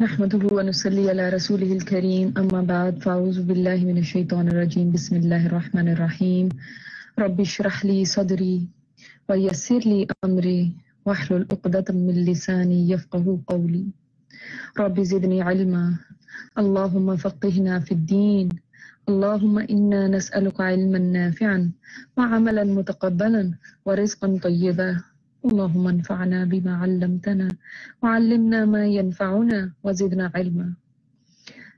نحمده ونصلي على رسوله الكريم. أما بعد فأعوذ بالله من الشيطان الرجيم. بسم الله الرحمن الرحيم. رب اشرح لي صدري ويسر لي أمري واحلل عقدة من لساني يفقه قولي. رب زدني علما. اللهم فقهنا في الدين. اللهم إنا نسألك علما نافعا وعملا متقبلا ورزقا طيبا. اللهم انفعنا بما علمتنا وعلمنا ما ينفعنا وزدنا علما.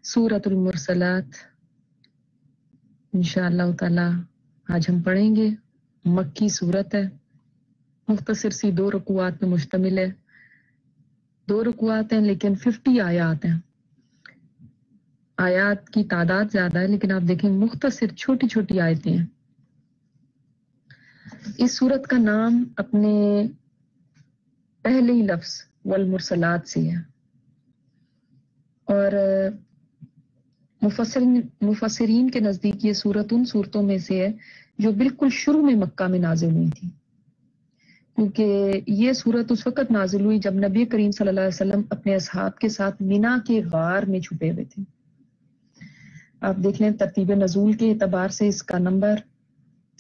سورة المرسلات، انشاءاللہ تعالی آج ہم پڑھیں گے. مکی صورت ہے، مختصر سی دو رکوات پہ مشتمل ہے. دو رکوات ہیں لیکن ففٹی آیات ہیں. آیات کی تعداد زیادہ ہے لیکن آپ دیکھیں مختصر چھوٹی چھوٹی آیتیں ہیں. اس صورت کا نام اپنے پہلے ہی لفظ والمرسلات سے ہے۔ اور مفسرین مفسرین کے نزدیک یہ صورت ان صورتوں میں سے ہے جو بالکل شروع میں مکہ میں نازل ہوئی تھی۔ کیونکہ یہ صورت اس وقت نازل ہوئی جب نبی کریم صلی اللہ علیہ وسلم اپنے اصحاب کے ساتھ مینا کے غار میں چھپے ہوئے تھے۔ آپ دیکھ لیں ترتیب نزول کے اعتبار سے اس کا نمبر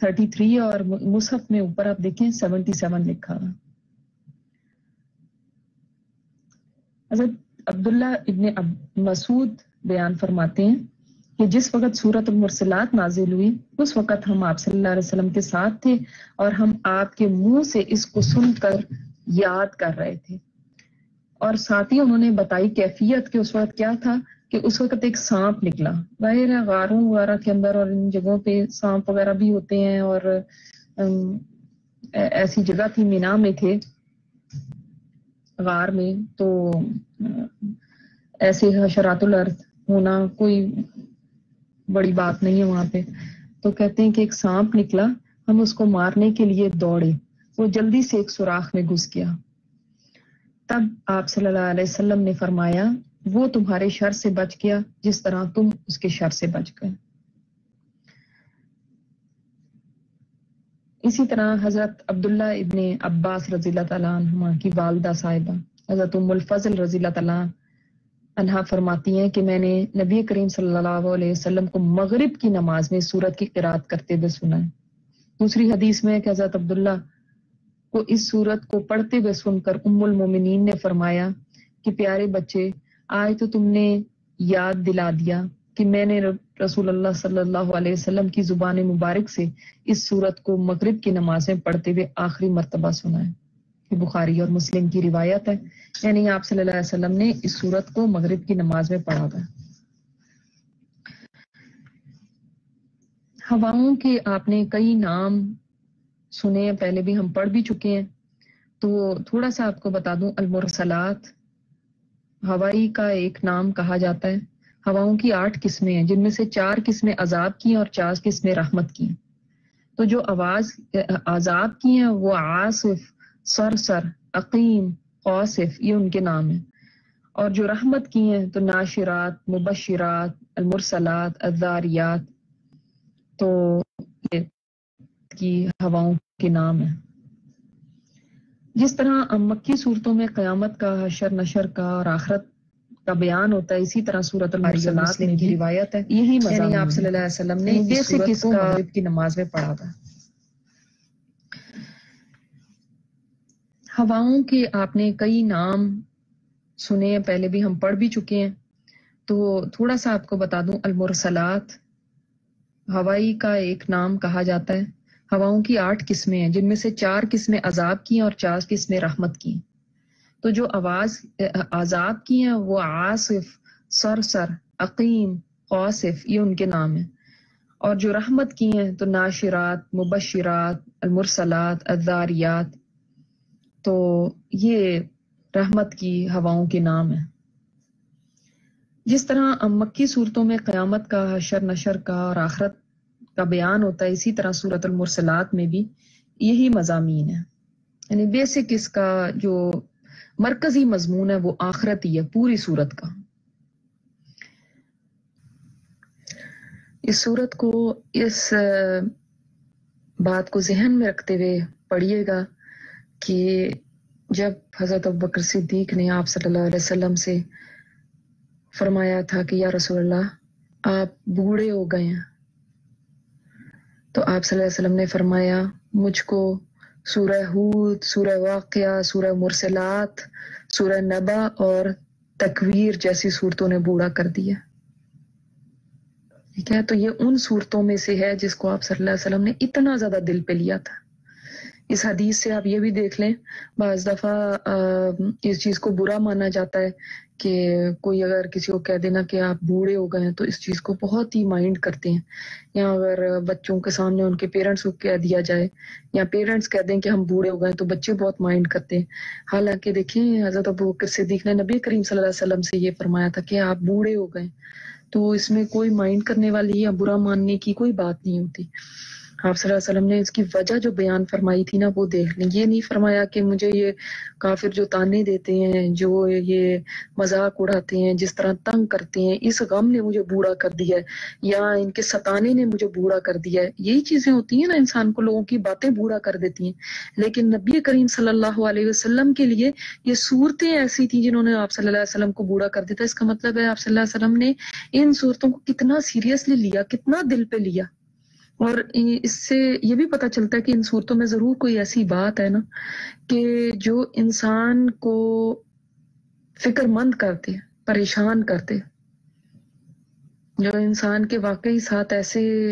33 اور مصحف میں اوپر آپ دیکھیں 77 لکھا ہوا۔ حضرت عبداللہ ابن مسعود بیان فرماتے ہیں کہ جس وقت سورت المرسلات نازل ہوئی، اس وقت ہم آپ صلی اللہ علیہ وسلم کے ساتھ تھے اور ہم آپ کے منہ سے اس کو سن کر یاد کر رہے تھے۔ اور ساتھ ہی انہوں نے بتائی کیفیت کہ اس وقت کیا تھا۔ کہ اس وقت ایک سانپ نکلا۔ ظاہر ہے غاروں وغیرہ کے اندر اور ان جگہوں پہ سانپ وغیرہ بھی ہوتے ہیں اور ایسی جگہ تھی مینا میں تھے غار میں۔ تو، ایسے حشرات الارض ہونا کوئی بڑی بات نہیں ہے وہاں پہ۔ تو کہتے ہیں کہ ایک سانپ نکلا، ہم اس کو مارنے کے لیے دوڑے۔ وہ جلدی سے ایک سوراخ میں گھس گیا۔ تب آپ صلی اللہ علیہ وسلم نے فرمایا وہ تمہارے شر سے بچ گیا جس طرح تم اس کے شر سے بچ گئے۔ اسی طرح حضرت عبداللہ ابن عباس رضی اللہ تعالیٰ عنہ کی والدہ صاحبہ حضرت ام الفضل رضی اللہ تعالیٰ عنہ فرماتی ہیں کہ میں نے نبی کریم صلی اللہ علیہ وسلم کو مغرب کی نماز میں سورت کی قرآت کرتے ہوئے سنا ہے۔ دوسری حدیث میں کہ حضرت عبداللہ کو اس سورت کو پڑھتے ہوئے سن کر ام المومنین نے فرمایا کہ پیارے بچے آج تو تم نے یاد دلا دیا کہ میں نے رسول اللہ صلی اللہ علیہ وسلم کی زبان مبارک سے اس صورت کو مغرب کی نمازیں پڑھتے ہوئے آخری مرتبہ سنا ہے۔ یہ بخاری اور مسلم کی روایت ہے۔ یعنی آپ صلی اللہ علیہ وسلم نے اس صورت کو مغرب کی نماز میں پڑھا تھا۔ ہواؤں کے آپ نے کئی نام سنے ہیں، پہلے بھی ہم پڑھ بھی چکے ہیں۔ تو تھوڑا سا آپ کو بتا دوں، المرسلات۔ ہوائی کا ایک نام کہا جاتا ہے۔ ہواؤں کی آٹھ قسمیں ہیں، جن میں سے چار قسمیں عذاب کی ہیں اور چار قسمیں رحمت کی۔ ہیں تو جو آواز، عذاب کی ہیں، وہ آصف سر سر عقیم قوصف یہ ان کے نام ہیں۔ اور جو رحمت کی ہیں، تو ناشرات، مبشرات، المرسلات الزاریات تو کی ہواؤں کے نام ہیں۔ جس طرح مکی صورتوں میں قیامت کا حشر نشر کا اور آخرت کا بیان ہوتا ہے اسی طرح صورت المرسلات میں بھی روایت ہے۔ یہی مزہ آپ صلی اللہ علیہ وسلم نے جیسے کس کا کی نماز میں پڑھا تھا۔ ہواؤں کے آپ نے کئی نام سنے ہیں پہلے بھی ہم پڑھ بھی چکے ہیں۔ تو تھوڑا سا آپ کو بتا دوں المرسلات۔ ہوائی کا ایک نام کہا جاتا ہے۔ ہواؤں کی آٹھ قسمیں ہیں، جن میں سے چار قسمیں عذاب کی ہیں اور چار قسمیں رحمت کی ہیں۔ تو جو آواز، عذاب کی ہیں، وہ آصف سر سر عقیم قوصف یہ ان کے نام ہیں۔ اور جو رحمت کی ہیں، تو ناشرات، مبشرات، المرسلات الزاریات تو یہ رحمت کی ہواؤں کے نام ہیں۔ جس طرح مکی صورتوں میں قیامت کا، حشر نشر کا اور آخرت کا بیان ہوتا ہے، اسی طرح صورت المرسلات میں بھی یہی مضامین ہے یعنی بیسک اس کا جو مرکزی مضمون ہے، وہ آخرت ہی ہے، پوری صورت کا۔ اس صورت کو اس بات کو ذہن میں رکھتے ہوئے پڑھیے گا کہ جب حضرت بکر صدیق نے آپ صلی اللہ علیہ وسلم سے فرمایا تھا کہ یا رسول اللہ، آپ بوڑھے ہو گئے ہیں۔ تو آپ صلی اللہ علیہ وسلم نے فرمایا، مجھ کو سورہ ہود، سورہ واقعہ، سورہ مرسلات، سورہ نبا اور تکویر جیسی صورتوں نے بوڑھا کر دیا۔ ٹھیک ہے؟ تو یہ ان صورتوں میں سے ہے جس کو آپ صلی اللہ علیہ وسلم نے اتنا زیادہ دل پہ لیا تھا۔ اس حدیث سے آپ یہ بھی دیکھ لیں، بعض دفعہ اس چیز کو برا مانا جاتا ہے کہ کوئی اگر کسی کو کہہ دینا کہ آپ بوڑھے ہو گئے ہیں تو اس چیز کو بہت ہی مائنڈ کرتے ہیں۔ یا اگر بچوں کے سامنے ان کے پیرنٹس کو کہہ دیا جائے، یا پیرنٹس کہہ دیں کہ ہم بوڑھے ہو گئے تو بچے بہت مائنڈ کرتے ہیں۔ حالانکہ دیکھیں، حضرت ابو بکر صدیق نے نبی کریم صلی اللہ علیہ وسلم سے یہ فرمایا تھا کہ آپ بوڑھے ہو گئے تو اس میں کوئی مائنڈ کرنے والی یا برا ماننے کی کوئی بات نہیں ہوتی۔ آپ صلی اللہ علیہ وسلم نے اس کی وجہ جو بیان فرمائی تھی نا وہ دیکھ لیں۔ یہ نہیں فرمایا کہ مجھے یہ کافر جو تانے دیتے ہیں، جو یہ مذاق اڑاتے ہیں، جس طرح تنگ کرتے ہیں، اس غم نے مجھے بوڑھا کر دیا ہے۔ یا ان کے ستانے نے مجھے بوڑھا کر دیا ہے۔ یہی چیزیں ہوتی ہیں نا انسان کو لوگوں کی باتیں بوڑھا کر دیتی ہیں۔ لیکن نبی کریم صلی اللہ علیہ وسلم کے لیے یہ صورتیں ایسی تھیں جنہوں نے آپ صلی اللہ علیہ وسلم کو بوڑھا کر دیتا اس کا مطلب ہے آپ صلی اللہ علیہ وسلم نے ان صورتوں کو کتنا سیریسلی لیا، کتنا دل پہ لیا۔ اور اس سے یہ بھی پتا چلتا ہے کہ ان صورتوں میں ضرور کوئی ایسی بات ہے نا کہ جو انسان کو فکر مند کرتے پریشان کرتے جو انسان کے واقعی ساتھ ایسے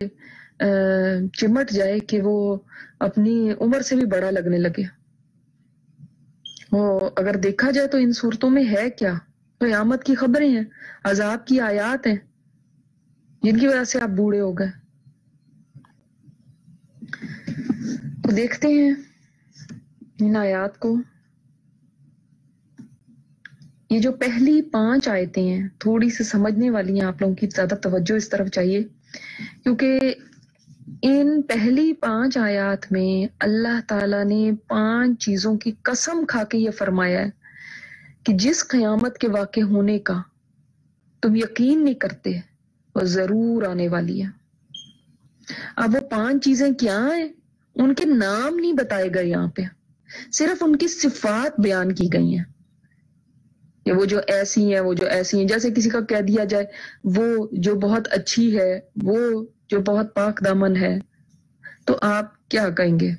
چمٹ جائے کہ وہ اپنی عمر سے بھی بڑا لگنے لگے۔ وہ اگر دیکھا جائے تو ان صورتوں میں ہے کیا؟ قیامت کی خبریں ہیں، عذاب کی آیات ہیں۔ جن کی وجہ سے آپ بوڑھے ہو گئے۔ تو دیکھتے ہیں۔ ان آیات کو۔ یہ جو پہلی پانچ آیتیں ہیں، تھوڑی سی سمجھنے والی ہیں آپ لوگوں کی، زیادہ توجہ اس طرف چاہیے۔ کیونکہ ان پہلی پانچ آیات میں اللہ تعالی نے پانچ چیزوں کی قسم کھا کے یہ فرمایا ہے کہ جس قیامت کے واقع ہونے کا تم یقین نہیں کرتے، وہ ضرور آنے والی ہے۔ اب وہ پانچ چیزیں کیا ہیں؟ ان کے نام نہیں بتائے گئے یہاں پہ۔ صرف ان کی صفات بیان کی گئی ہیں۔ یا وہ جو ایسی ہیں، وہ جو ایسی ہیں۔ جیسے کسی کا کہہ دیا جائے، وہ جو بہت اچھی ہے، وہ جو بہت پاک دامن ہے۔ تو آپ کیا کہیں گے؟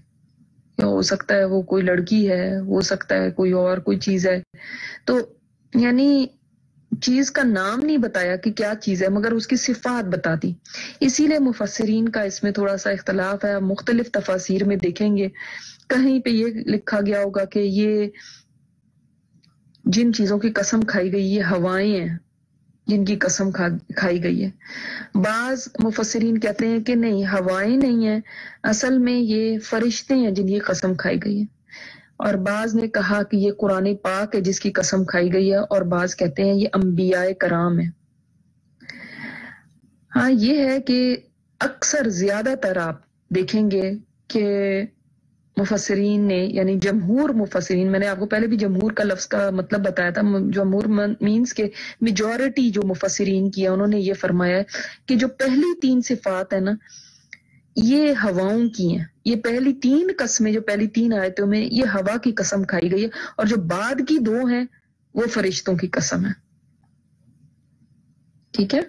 یا ہو سکتا ہے وہ کوئی لڑکی ہے، ہو سکتا ہے کوئی اور کوئی چیز ہے۔ تو یعنی چیز کا نام نہیں بتایا کہ کیا چیز ہے، مگر اس کی صفات بتا دی۔ اسی لیے مفسرین کا اس میں تھوڑا سا اختلاف ہے۔ مختلف تفاصیر میں دیکھیں گے۔ کہیں پہ یہ لکھا گیا ہوگا کہ یہ جن چیزوں کی قسم کھائی گئی، یہ ہوائیں ہیں جن کی قسم کھائی گئی ہے۔ بعض مفسرین کہتے ہیں کہ نہیں، ہوائیں نہیں ہیں۔ اصل میں یہ فرشتے ہیں جن کی قسم کھائی گئی ہے۔ اور بعض نے کہا کہ یہ قرآن پاک ہے جس کی قسم کھائی گئی ہے اور بعض کہتے ہیں یہ انبیاء کرام ہے ہاں یہ ہے کہ اکثر زیادہ تر آپ دیکھیں گے کہ مفسرین نے یعنی جمہور مفسرین، میں نے آپ کو پہلے بھی جمہور کا لفظ کا مطلب بتایا تھا، جمہور مینس کے میجورٹی جو مفسرین کیا، انہوں نے یہ فرمایا ہے کہ جو پہلی تین صفات ہے نا یہ ہواؤں کی ہیں۔ یہ پہلی تین قسمیں جو پہلی تین آیتوں میں یہ ہوا کی قسم کھائی گئی ہے اور جو بعد کی دو ہیں وہ فرشتوں کی قسم ہے ٹھیک ہے؟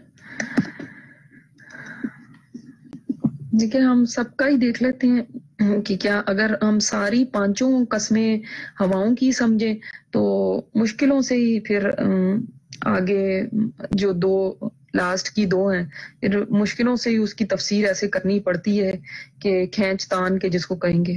جی دیکھیں ہم سب کا ہی دیکھ لیتے ہیں کہ کیا اگر ہم ساری پانچوں قسمیں ہواؤں کی سمجھیں تو مشکلوں سے ہی پھر آگے جو دو لاسٹ کی دو ہیں۔ پھر مشکلوں سے ہی اس کی تفسیر ایسے کرنی پڑتی ہے کہ کھینچ تان کے جس کو کہیں گے۔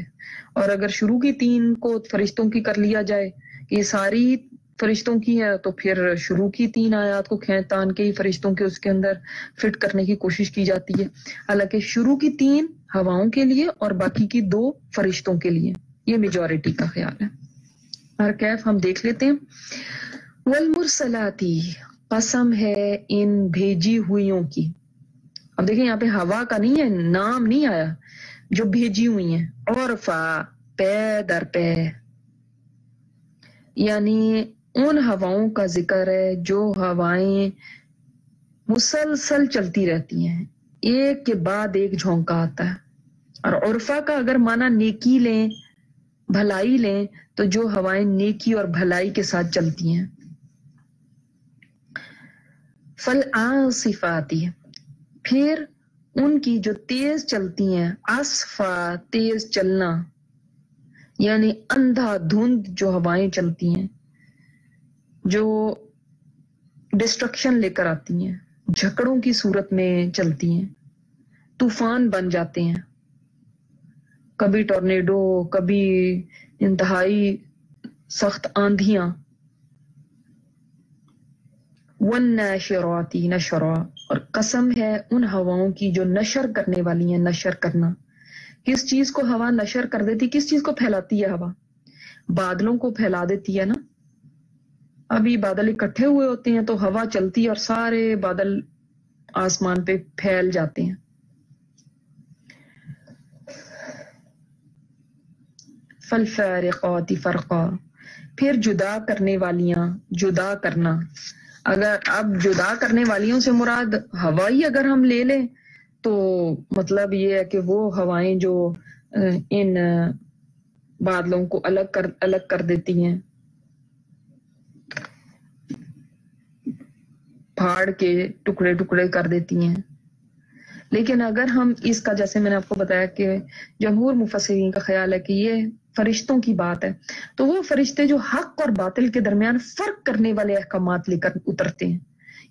اور اگر شروع کی تین کو فرشتوں کی کر لیا جائے یہ ساری فرشتوں کی ہے تو پھر شروع کی تین آیات کو کھینچ تان کے ہی فرشتوں کے اس کے اندر فٹ کرنے کی کوشش کی جاتی ہے۔ حالانکہ شروع کی تین ہواؤں کے لیے اور باقی کی دو فرشتوں کے لیے۔ یہ میجورٹی کا خیال ہے۔ اور کیف ہم دیکھ لیتے ہیں۔ والمرسلاتی قسم ہے ان بھیجی ہوئیوں کی۔ اب دیکھیں یہاں پہ ہوا کا نہیں ہے، نام نہیں آیا، جو بھیجی ہوئی ہیں۔ اور فا پے در پے۔ یعنی ان ہواؤں کا ذکر ہے جو ہوائیں مسلسل چلتی رہتی ہیں۔ ایک کے بعد ایک جھونکا آتا ہے۔ اور عرفا کا اگر مانا نیکی لیں، بھلائی لیں، تو جو ہوائیں نیکی اور بھلائی کے ساتھ چلتی ہیں۔ فل آصفاتی پھر ان کی جو تیز چلتی ہیں آصفا تیز چلنا یعنی اندھا دھند جو ہوائیں چلتی ہیں، جو ڈسٹرکشن لے کر آتی ہیں، جھکڑوں کی صورت میں چلتی ہیں، طوفان بن جاتے ہیں۔ کبھی ٹورنیڈو، کبھی انتہائی سخت آندھیاں ون نشراتی نشرا۔ اور قسم ہے ان ہواؤں کی جو نشر کرنے والی ہیں، نشر کرنا۔ کس چیز کو ہوا نشر کر دیتی، کس چیز کو پھیلاتی ہے ہوا؟ بادلوں کو پھیلا دیتی ہے نا۔ ابھی بادل اکٹھے ہوئے ہوتے ہیں تو ہوا چلتی ہے اور سارے بادل آسمان پہ پھیل جاتے ہیں۔ فل فارقات پھر جدا کرنے والیاں، جدا کرنا۔ اگر اب جدا کرنے والیوں سے مراد ہوائی اگر ہم لے لیں، تو مطلب یہ ہے کہ وہ ہوائیں جو ان بادلوں کو الگ کر الگ کر دیتی ہیں۔ پھاڑ کے ٹکڑے ٹکڑے کر دیتی ہیں۔ لیکن اگر ہم اس کا، جیسے میں نے آپ کو بتایا کہ جمہور مفسرین کا خیال ہے کہ یہ فرشتوں کی بات ہے۔ تو وہ فرشتے جو حق اور باطل کے درمیان فرق کرنے والے احکامات لے کر اترتے ہیں۔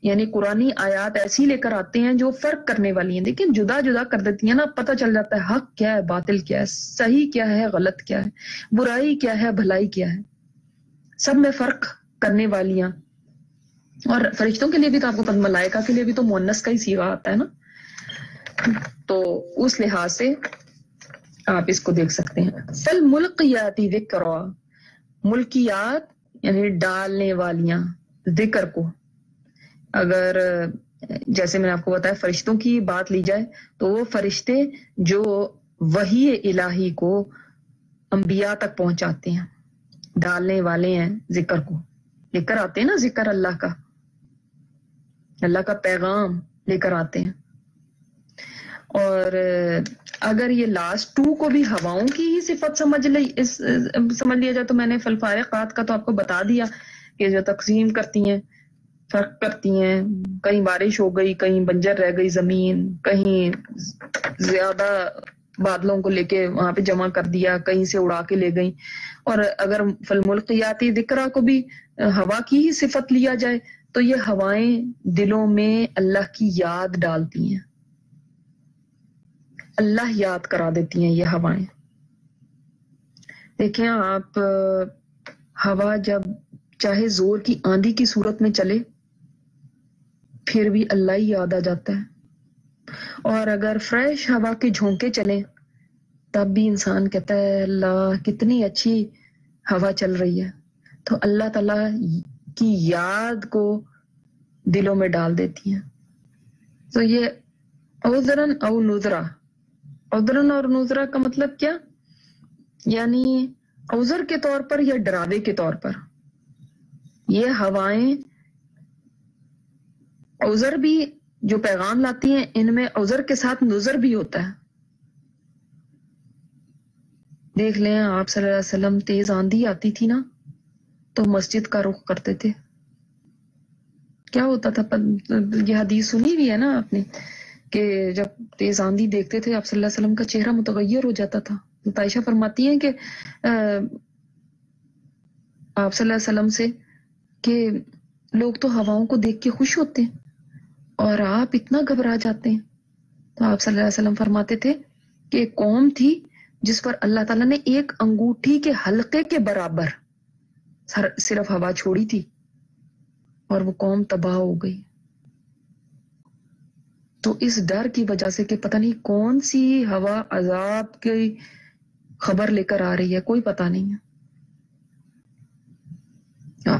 یعنی قرآن آیات ایسی لے کر آتے ہیں جو فرق کرنے والی ہیں۔ لیکن جدا جدا کر دیتی ہیں نا، پتہ چل جاتا ہے حق کیا ہے، باطل کیا ہے، صحیح کیا ہے، غلط کیا ہے، برائی کیا ہے، بھلائی کیا ہے۔ سب میں فرق کرنے والیاں اور فرشتوں کے لیے بھی تو آپ کو پتہ، ملائکہ کے لیے بھی تو مونس کا ہی سیوا آتا ہے نا۔ تو اس لحاظ سے آپ اس کو دیکھ سکتے ہیں۔ فل ملکیاتی ذکر ملکیات یعنی ڈالنے والیاں ذکر کو۔ اگر جیسے میں نے آپ کو بتایا فرشتوں کی بات لی جائے تو وہ فرشتے جو وہی الہی کو انبیاء تک پہنچاتے ہیں، ڈالنے والے ہیں ذکر کو۔ لے کر آتے ہیں نا ذکر اللہ کا۔ اللہ کا پیغام لے کر آتے ہیں۔ اور اگر یہ لاسٹ ٹو کو بھی ہواؤں کی ہی صفت سمجھ لی سمجھ لیا جائے تو میں نے فلفارقات کا تو آپ کو بتا دیا کہ جو تقسیم کرتی ہیں، فرق کرتی ہیں، کہیں بارش ہو گئی، کہیں بنجر رہ گئی زمین، کہیں زیادہ بادلوں کو لے کے وہاں پہ جمع کر دیا، کہیں سے اڑا کے لے گئی اور اگر فل ملکیاتی ذکرہ کو بھی ہوا کی ہی صفت لیا جائے تو یہ ہوائیں دلوں میں اللہ کی یاد ڈالتی ہیں۔ اللہ یاد کرا دیتی ہیں یہ ہوائیں۔ دیکھیں آپ، ہوا جب چاہے زور کی آندھی کی صورت میں چلے، پھر بھی اللہ ہی یاد آ جاتا ہے۔ اور اگر فریش ہوا کے جھونکے چلے، تب بھی انسان کہتا ہے، اللہ کتنی اچھی ہوا چل رہی ہے۔ تو اللہ تعالی کی یاد کو دلوں میں ڈال دیتی ہیں۔ تو یہ اوزرن او نظرا ادرن اور نظرا کا مطلب کیا؟ یعنی اوزر کے طور پر یا ڈراوے کے طور پر؟ یہ ہوائیں اوزر بھی جو پیغام لاتی ہیں، ان میں اوزر کے ساتھ نظر بھی ہوتا ہے۔ دیکھ لیں، آپ صلی اللہ علیہ وسلم تیز آندھی آتی تھی نا، تو مسجد کا رخ کرتے تھے۔ کیا ہوتا تھا؟ یہ حدیث سنی بھی ہے نا آپ نے؟ کہ جب تیز آندھی دیکھتے تھے، آپ صلی اللہ علیہ وسلم کا چہرہ متغیر ہو جاتا تھا۔ تائشہ فرماتی ہیں کہ آپ صلی اللہ علیہ وسلم سے کہ لوگ تو ہواؤں کو دیکھ کے خوش ہوتے ہیں اور آپ اتنا گھبرا جاتے ہیں۔ تو آپ صلی اللہ علیہ وسلم فرماتے تھے کہ ایک قوم تھی جس پر اللہ تعالیٰ نے ایک انگوٹھی کے حلقے کے برابر صرف ہوا چھوڑی تھی اور وہ قوم تباہ ہو گئی۔ تو اس ڈر کی وجہ سے کہ پتہ نہیں کون سی ہوا عذاب کی خبر لے کر آ رہی ہے، کوئی پتہ نہیں ہے۔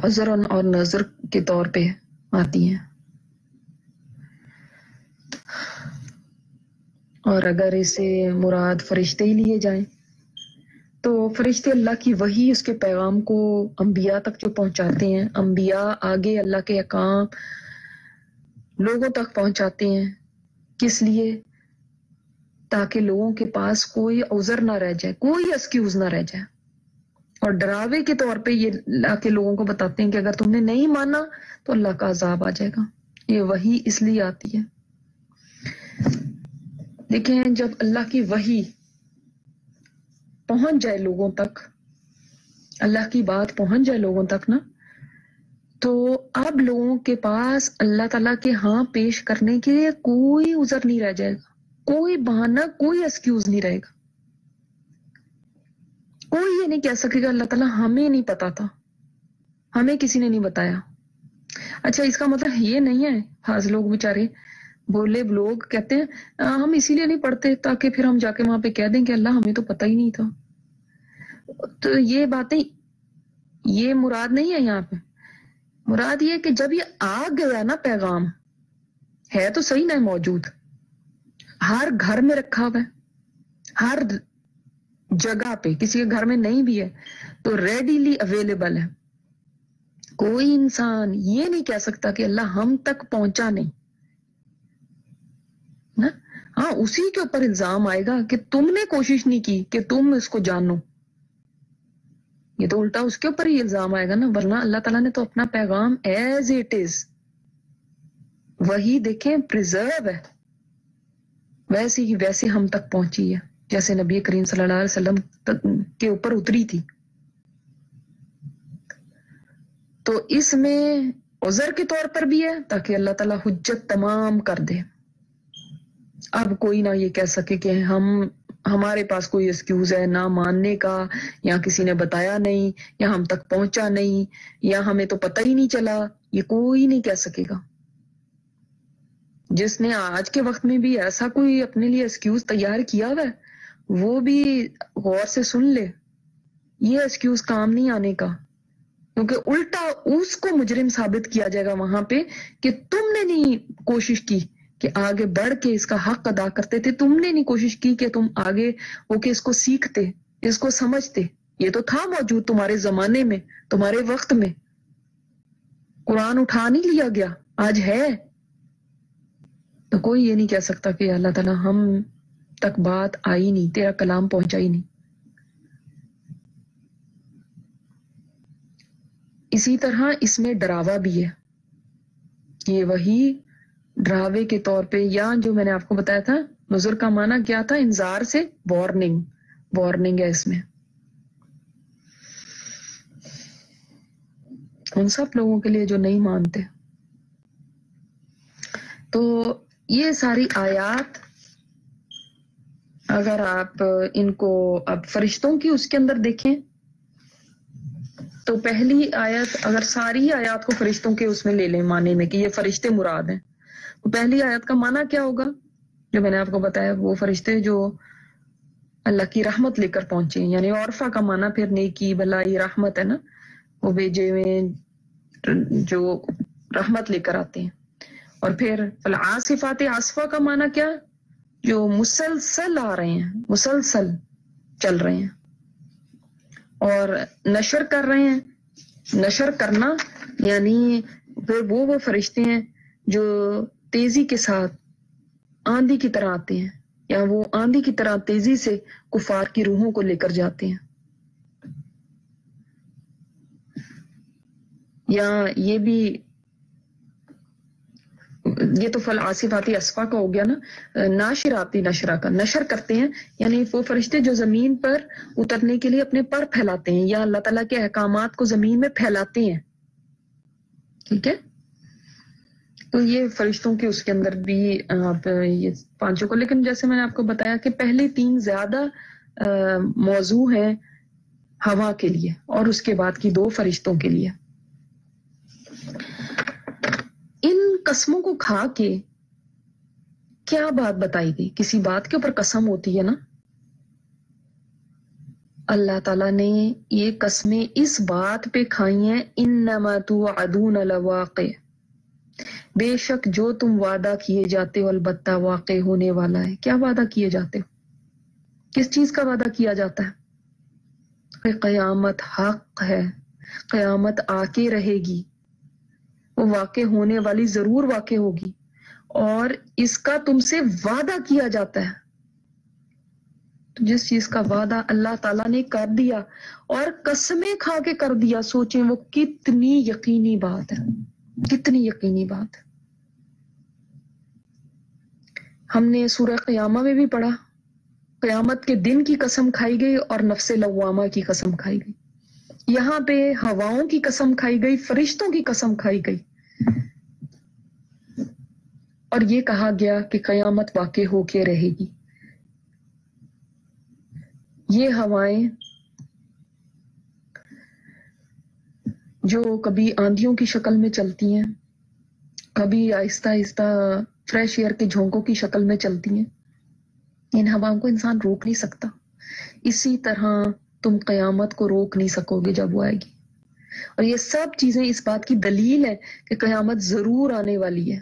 عذر اور نظر کے طور پہ آتی ہیں۔ اور اگر اسے مراد فرشتے ہی لیے جائیں، تو فرشتے اللہ کی وہی اس کے پیغام کو انبیاء تک جو پہنچاتے ہیں، انبیاء آگے اللہ کے احکام لوگوں تک پہنچاتے ہیں۔ کس لیے؟ تاکہ لوگوں کے پاس کوئی عذر نہ رہ جائے، کوئی اسکیوز نہ رہ جائے۔ اور ڈراوے کے طور پہ یہ لا کے لوگوں کو بتاتے ہیں کہ اگر تم نے نہیں مانا تو اللہ کا عذاب آ جائے گا۔ یہ وہی اس لیے آتی ہے۔ دیکھیں، جب اللہ کی وہی پہنچ جائے لوگوں تک، اللہ کی بات پہنچ جائے لوگوں تک نا تو اب لوگوں کے پاس اللہ تعالیٰ کے ہاں پیش کرنے کے لیے کوئی عذر نہیں رہ جائے گا۔ کوئی بہانہ، کوئی ایکسکیوز نہیں رہے گا۔ کوئی یہ نہیں کہہ سکے گا، اللہ تعالیٰ ہمیں نہیں پتا تھا۔ ہمیں کسی نے نہیں بتایا۔ اچھا اس کا مطلب یہ نہیں ہے۔ حاض لوگ بےچارے بولے لوگ کہتے ہیں ہم اسی لیے نہیں پڑھتے تاکہ پھر ہم جا کے وہاں پہ کہہ دیں کہ اللہ ہمیں تو پتہ ہی نہیں تھا۔ تو یہ باتیں، یہ مراد نہیں ہے یہاں پہ۔ مراد یہ کہ جب یہ آ گیا نا پیغام، ہے تو صحیح نہ موجود۔ ہر گھر میں رکھا ہوا ہے، ہر جگہ پہ، کسی کے گھر میں نہیں بھی ہے، تو ریڈیلی اویلیبل ہے۔ کوئی انسان یہ نہیں کہہ سکتا کہ اللہ ہم تک پہنچا نہیں۔ ہاں اسی کے اوپر الزام آئے گا کہ تم نے کوشش نہیں کی کہ تم اس کو جانو۔ یہ تو الٹا اس کے اوپر ہی الزام آئے گا نا، ورنہ اللہ تعالیٰ نے تو اپنا پیغام ایز اٹ از وہی دیکھیں پرزرو ہے۔ ویسے ہی ویسے ہم تک پہنچی ہے، جیسے نبی کریم صلی اللہ علیہ وسلم کے اوپر اتری تھی۔ تو اس میں عذر کے طور پر بھی ہے، تاکہ اللہ تعالیٰ حجت تمام کر دے۔ اب کوئی نہ یہ کہہ سکے کہ ہم، ہمارے پاس کوئی ایکسکیوز ہے نہ ماننے کا، یا کسی نے بتایا نہیں، یا ہم تک پہنچا نہیں، یا ہمیں تو پتہ ہی نہیں چلا، یہ کوئی نہیں کہہ سکے گا۔ جس نے آج کے وقت میں بھی ایسا کوئی اپنے لیے ایکسکیوز تیار کیا ہوا ہے، وہ بھی غور سے سن لے۔ یہ ایکسکیوز کام نہیں آنے کا۔ کیونکہ الٹا اس کو مجرم ثابت کیا جائے گا وہاں پہ کہ تم نے نہیں کوشش کی۔ کہ آگے بڑھ کے اس کا حق ادا کرتے تھے۔ تم نے نہیں کوشش کی کہ تم آگے ہو کے اس کو سیکھتے، اس کو سمجھتے۔ یہ تو تھا موجود تمہارے زمانے میں، تمہارے وقت میں۔ قرآن اٹھا نہیں لیا گیا، آج ہے۔ تو کوئی یہ نہیں کہہ سکتا کہ اللہ تعالیٰ ہم تک بات آئی نہیں، تیرا کلام پہنچا ہی نہیں۔ اسی طرح اس میں ڈراوا بھی ہے۔ یہ وہی ڈراوے کے طور پہ یا جو میں نے آپ کو بتایا تھا نظر کا معنی کیا تھا؟ انذار سے وارننگ وارننگ ہے اس میں۔ ان سب لوگوں کے لیے جو نہیں مانتے۔ تو یہ ساری آیات، اگر آپ ان کو اب فرشتوں کی اس کے اندر دیکھیں، تو پہلی آیت اگر ساری آیات کو فرشتوں کے اس میں لے لیں معنی میں کہ یہ فرشتے مراد ہیں۔ پہلی آیت کا معنی کیا ہوگا؟ جو میں نے آپ کو بتایا، وہ فرشتے جو اللہ کی رحمت لے کر پہنچے یعنی عورفہ کا معنی پھر نیکی، بلائی، رحمت ہے نا؟ وہ بیجے میں جو رحمت لے کر آتے ہیں۔ اور پھر آصفات آصفہ کا معنی کیا؟ جو مسلسل آ رہے ہیں، مسلسل چل رہے ہیں۔ اور نشر کر رہے ہیں، نشر کرنا یعنی پھر وہ وہ فرشتے ہیں جو تیزی کے ساتھ آندھی کی طرح آتے ہیں یا وہ آندھی کی طرح تیزی سے کفار کی روحوں کو لے کر جاتے ہیں۔ یا یہ بھی یہ تو فل آصفاتی اسفا کا ہو گیا نا۔ ناشراتی نشرا کا۔ نشر کرتے ہیں یعنی وہ فرشتے جو زمین پر اترنے کے لیے اپنے پر پھیلاتے ہیں یا اللہ تعالیٰ کے احکامات کو زمین میں پھیلاتے ہیں۔ ٹھیک ہے؟ تو یہ فرشتوں کے اس کے اندر بھی آپ، یہ پانچوں کو، لیکن جیسے میں نے آپ کو بتایا کہ پہلے تین زیادہ موضوع ہیں ہوا کے لیے اور اس کے بعد کی دو فرشتوں کے لیے۔ ان قسموں کو کھا کے کیا بات بتائی گئی؟ کسی بات کے اوپر قسم ہوتی ہے نا؟ اللہ تعالیٰ نے یہ قسمیں اس بات پہ کھائی ہیں ان نماتو ادون الواقع بے شک جو تم وعدہ کیے جاتے ہو، البتہ واقع ہونے والا ہے۔ کیا وعدہ کیے جاتے ہو؟ کس چیز کا وعدہ کیا جاتا ہے؟ کہ قیامت حق ہے، قیامت آ کے رہے گی۔ وہ واقع ہونے والی ضرور واقع ہوگی۔ اور اس کا تم سے وعدہ کیا جاتا ہے۔ جس چیز کا وعدہ اللہ تعالیٰ نے کر دیا اور قسمیں کھا کے کر دیا، سوچیں وہ کتنی یقینی بات ہے۔ کتنی یقینی بات ہے۔ ہم نے سورہ قیامہ میں بھی پڑھا۔ قیامت کے دن کی قسم کھائی گئی اور نفس لوامہ کی قسم کھائی گئی۔ یہاں پہ ہواؤں کی قسم کھائی گئی، فرشتوں کی قسم کھائی گئی۔ اور یہ کہا گیا کہ قیامت واقع ہو کے رہے گی۔ یہ ہوائیں جو کبھی آندھیوں کی شکل میں چلتی ہیں، کبھی آہستہ آہستہ فریش ایئر کے جھونکوں کی شکل میں چلتی ہیں۔ ان ہواؤں کو انسان روک نہیں سکتا۔ اسی طرح تم قیامت کو روک نہیں سکو گے جب وہ آئے گی۔ اور یہ سب چیزیں اس بات کی دلیل ہے کہ قیامت ضرور آنے والی ہے۔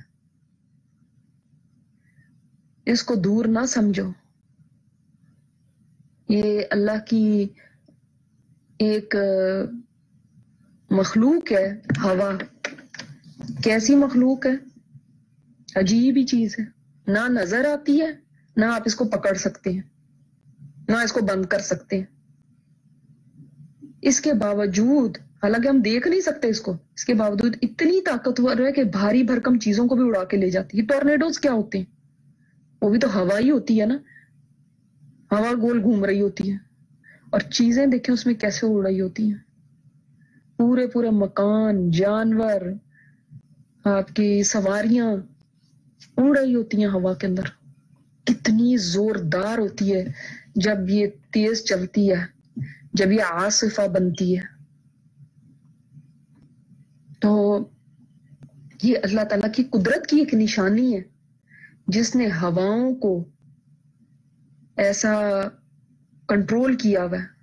اس کو دور نہ سمجھو۔ یہ اللہ کی ایک مخلوق ہے، ہوا۔ کیسی مخلوق ہے؟ عجیب ہی چیز ہے۔ نہ نظر آتی ہے، نہ آپ اس کو پکڑ سکتے ہیں، نہ اس کو بند کر سکتے ہیں۔ اس کے باوجود، حالانکہ ہم دیکھ نہیں سکتے اس کو، اس کے باوجود اتنی طاقتور ہے کہ بھاری بھرکم چیزوں کو بھی اڑا کے لے جاتی ہے۔ ٹورنیڈوز کیا ہوتے ہیں؟ وہ بھی تو ہوا ہی ہوتی ہے نا۔ ہوا گول گھوم رہی ہوتی ہے۔ اور چیزیں دیکھیں اس میں کیسے اڑ رہی ہوتی ہیں۔ پورے پورے مکان، جانور، آپ کی سواریاں اڑ رہی ہوتی ہیں ہوا کے اندر۔ کتنی زوردار ہوتی ہے جب یہ تیز چلتی ہے، جب یہ آصفہ بنتی ہے۔ تو یہ اللہ تعالیٰ کی قدرت کی ایک نشانی ہے، جس نے ہواؤں کو ایسا کنٹرول کیا ہوا ہے۔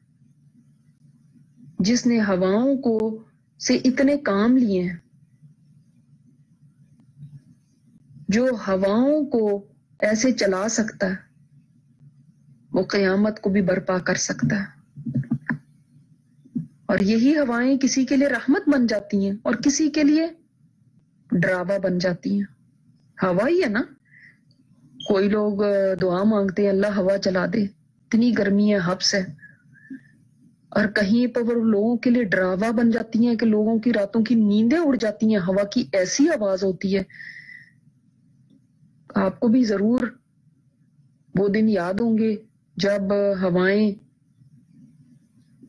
جس نے ہواؤں کو سے اتنے کام لیے ہیں۔ جو ہواؤں کو ایسے چلا سکتا ہے، وہ قیامت کو بھی برپا کر سکتا ہے۔ اور یہی ہوائیں کسی کے لیے رحمت بن جاتی ہیں اور کسی کے لیے ڈراوا بن جاتی ہیں۔ ہوا ہی ہے نا۔ کوئی لوگ دعا مانگتے ہیں، اللہ ہوا چلا دے۔ اتنی گرمی ہے، حبس ہے۔ اور کہیں پر وہ لوگوں کے لیے ڈراوا بن جاتی ہیں کہ لوگوں کی راتوں کی نیندیں اڑ جاتی ہیں، ہوا کی ایسی آواز ہوتی ہے آپ کو بھی ضرور وہ دن یاد ہوں گے جب ہوائیں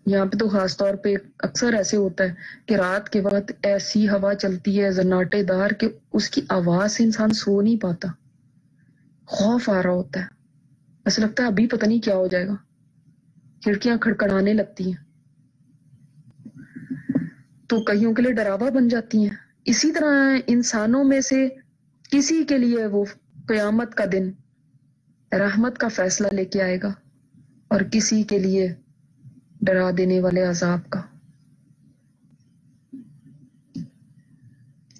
یہاں پہ تو خاص طور پہ اکثر ایسے ہوتا ہے کہ رات کے وقت ایسی ہوا چلتی ہے، زناٹے دار کہ اس کی آواز سے انسان سو نہیں پاتا۔ خوف آ رہا ہوتا ہے۔ ایسا لگتا ہے ابھی پتہ نہیں کیا ہو جائے گا۔ کھڑکیاں کھڑکڑانے لگتی ہیں۔ تو کئیوں کے لیے ڈراوا بن جاتی ہیں۔ اسی طرح انسانوں میں سے کسی کے لیے وہ قیامت کا دن رحمت کا فیصلہ لے کے آئے گا اور کسی کے لیے ڈرا دینے والے عذاب کا۔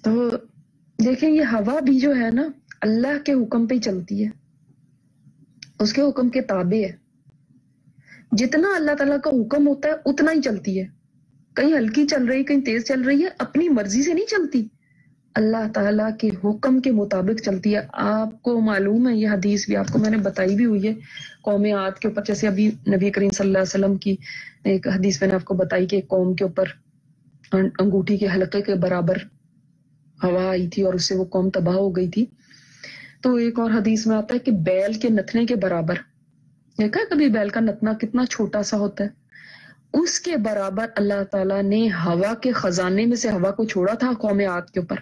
تو دیکھیں، یہ ہوا بھی جو ہے نا، اللہ کے حکم پہ ہی چلتی ہے۔ اس کے حکم کے تابع ہے۔ جتنا اللہ تعالیٰ کا حکم ہوتا ہے، اتنا ہی چلتی ہے۔ کہیں ہلکی چل رہی، کہیں تیز چل رہی ہے، اپنی مرضی سے نہیں چلتی۔ اللہ تعالیٰ کے حکم کے مطابق چلتی ہے۔ آپ کو معلوم ہے، یہ حدیث بھی آپ کو میں نے بتائی بھی ہوئی ہے۔ قوم عاد کے اوپر، جیسے ابھی نبی کریم صلی اللہ علیہ وسلم کی ایک حدیث میں نے آپ کو بتائی کہ قوم کے اوپر انگوٹھی کے حلقے کے برابر ہوا آئی تھی اور اس سے وہ قوم تباہ ہو گئی تھی۔ تو ایک اور حدیث میں آتا ہے کہ بیل کے نتنے کے برابر دیکھا کبھی بیل کا نتنا کتنا چھوٹا سا ہوتا ہے؟ اس کے برابر اللہ تعالیٰ نے ہوا کے خزانے میں سے ہوا کو چھوڑا تھا قوم عاد کے اوپر۔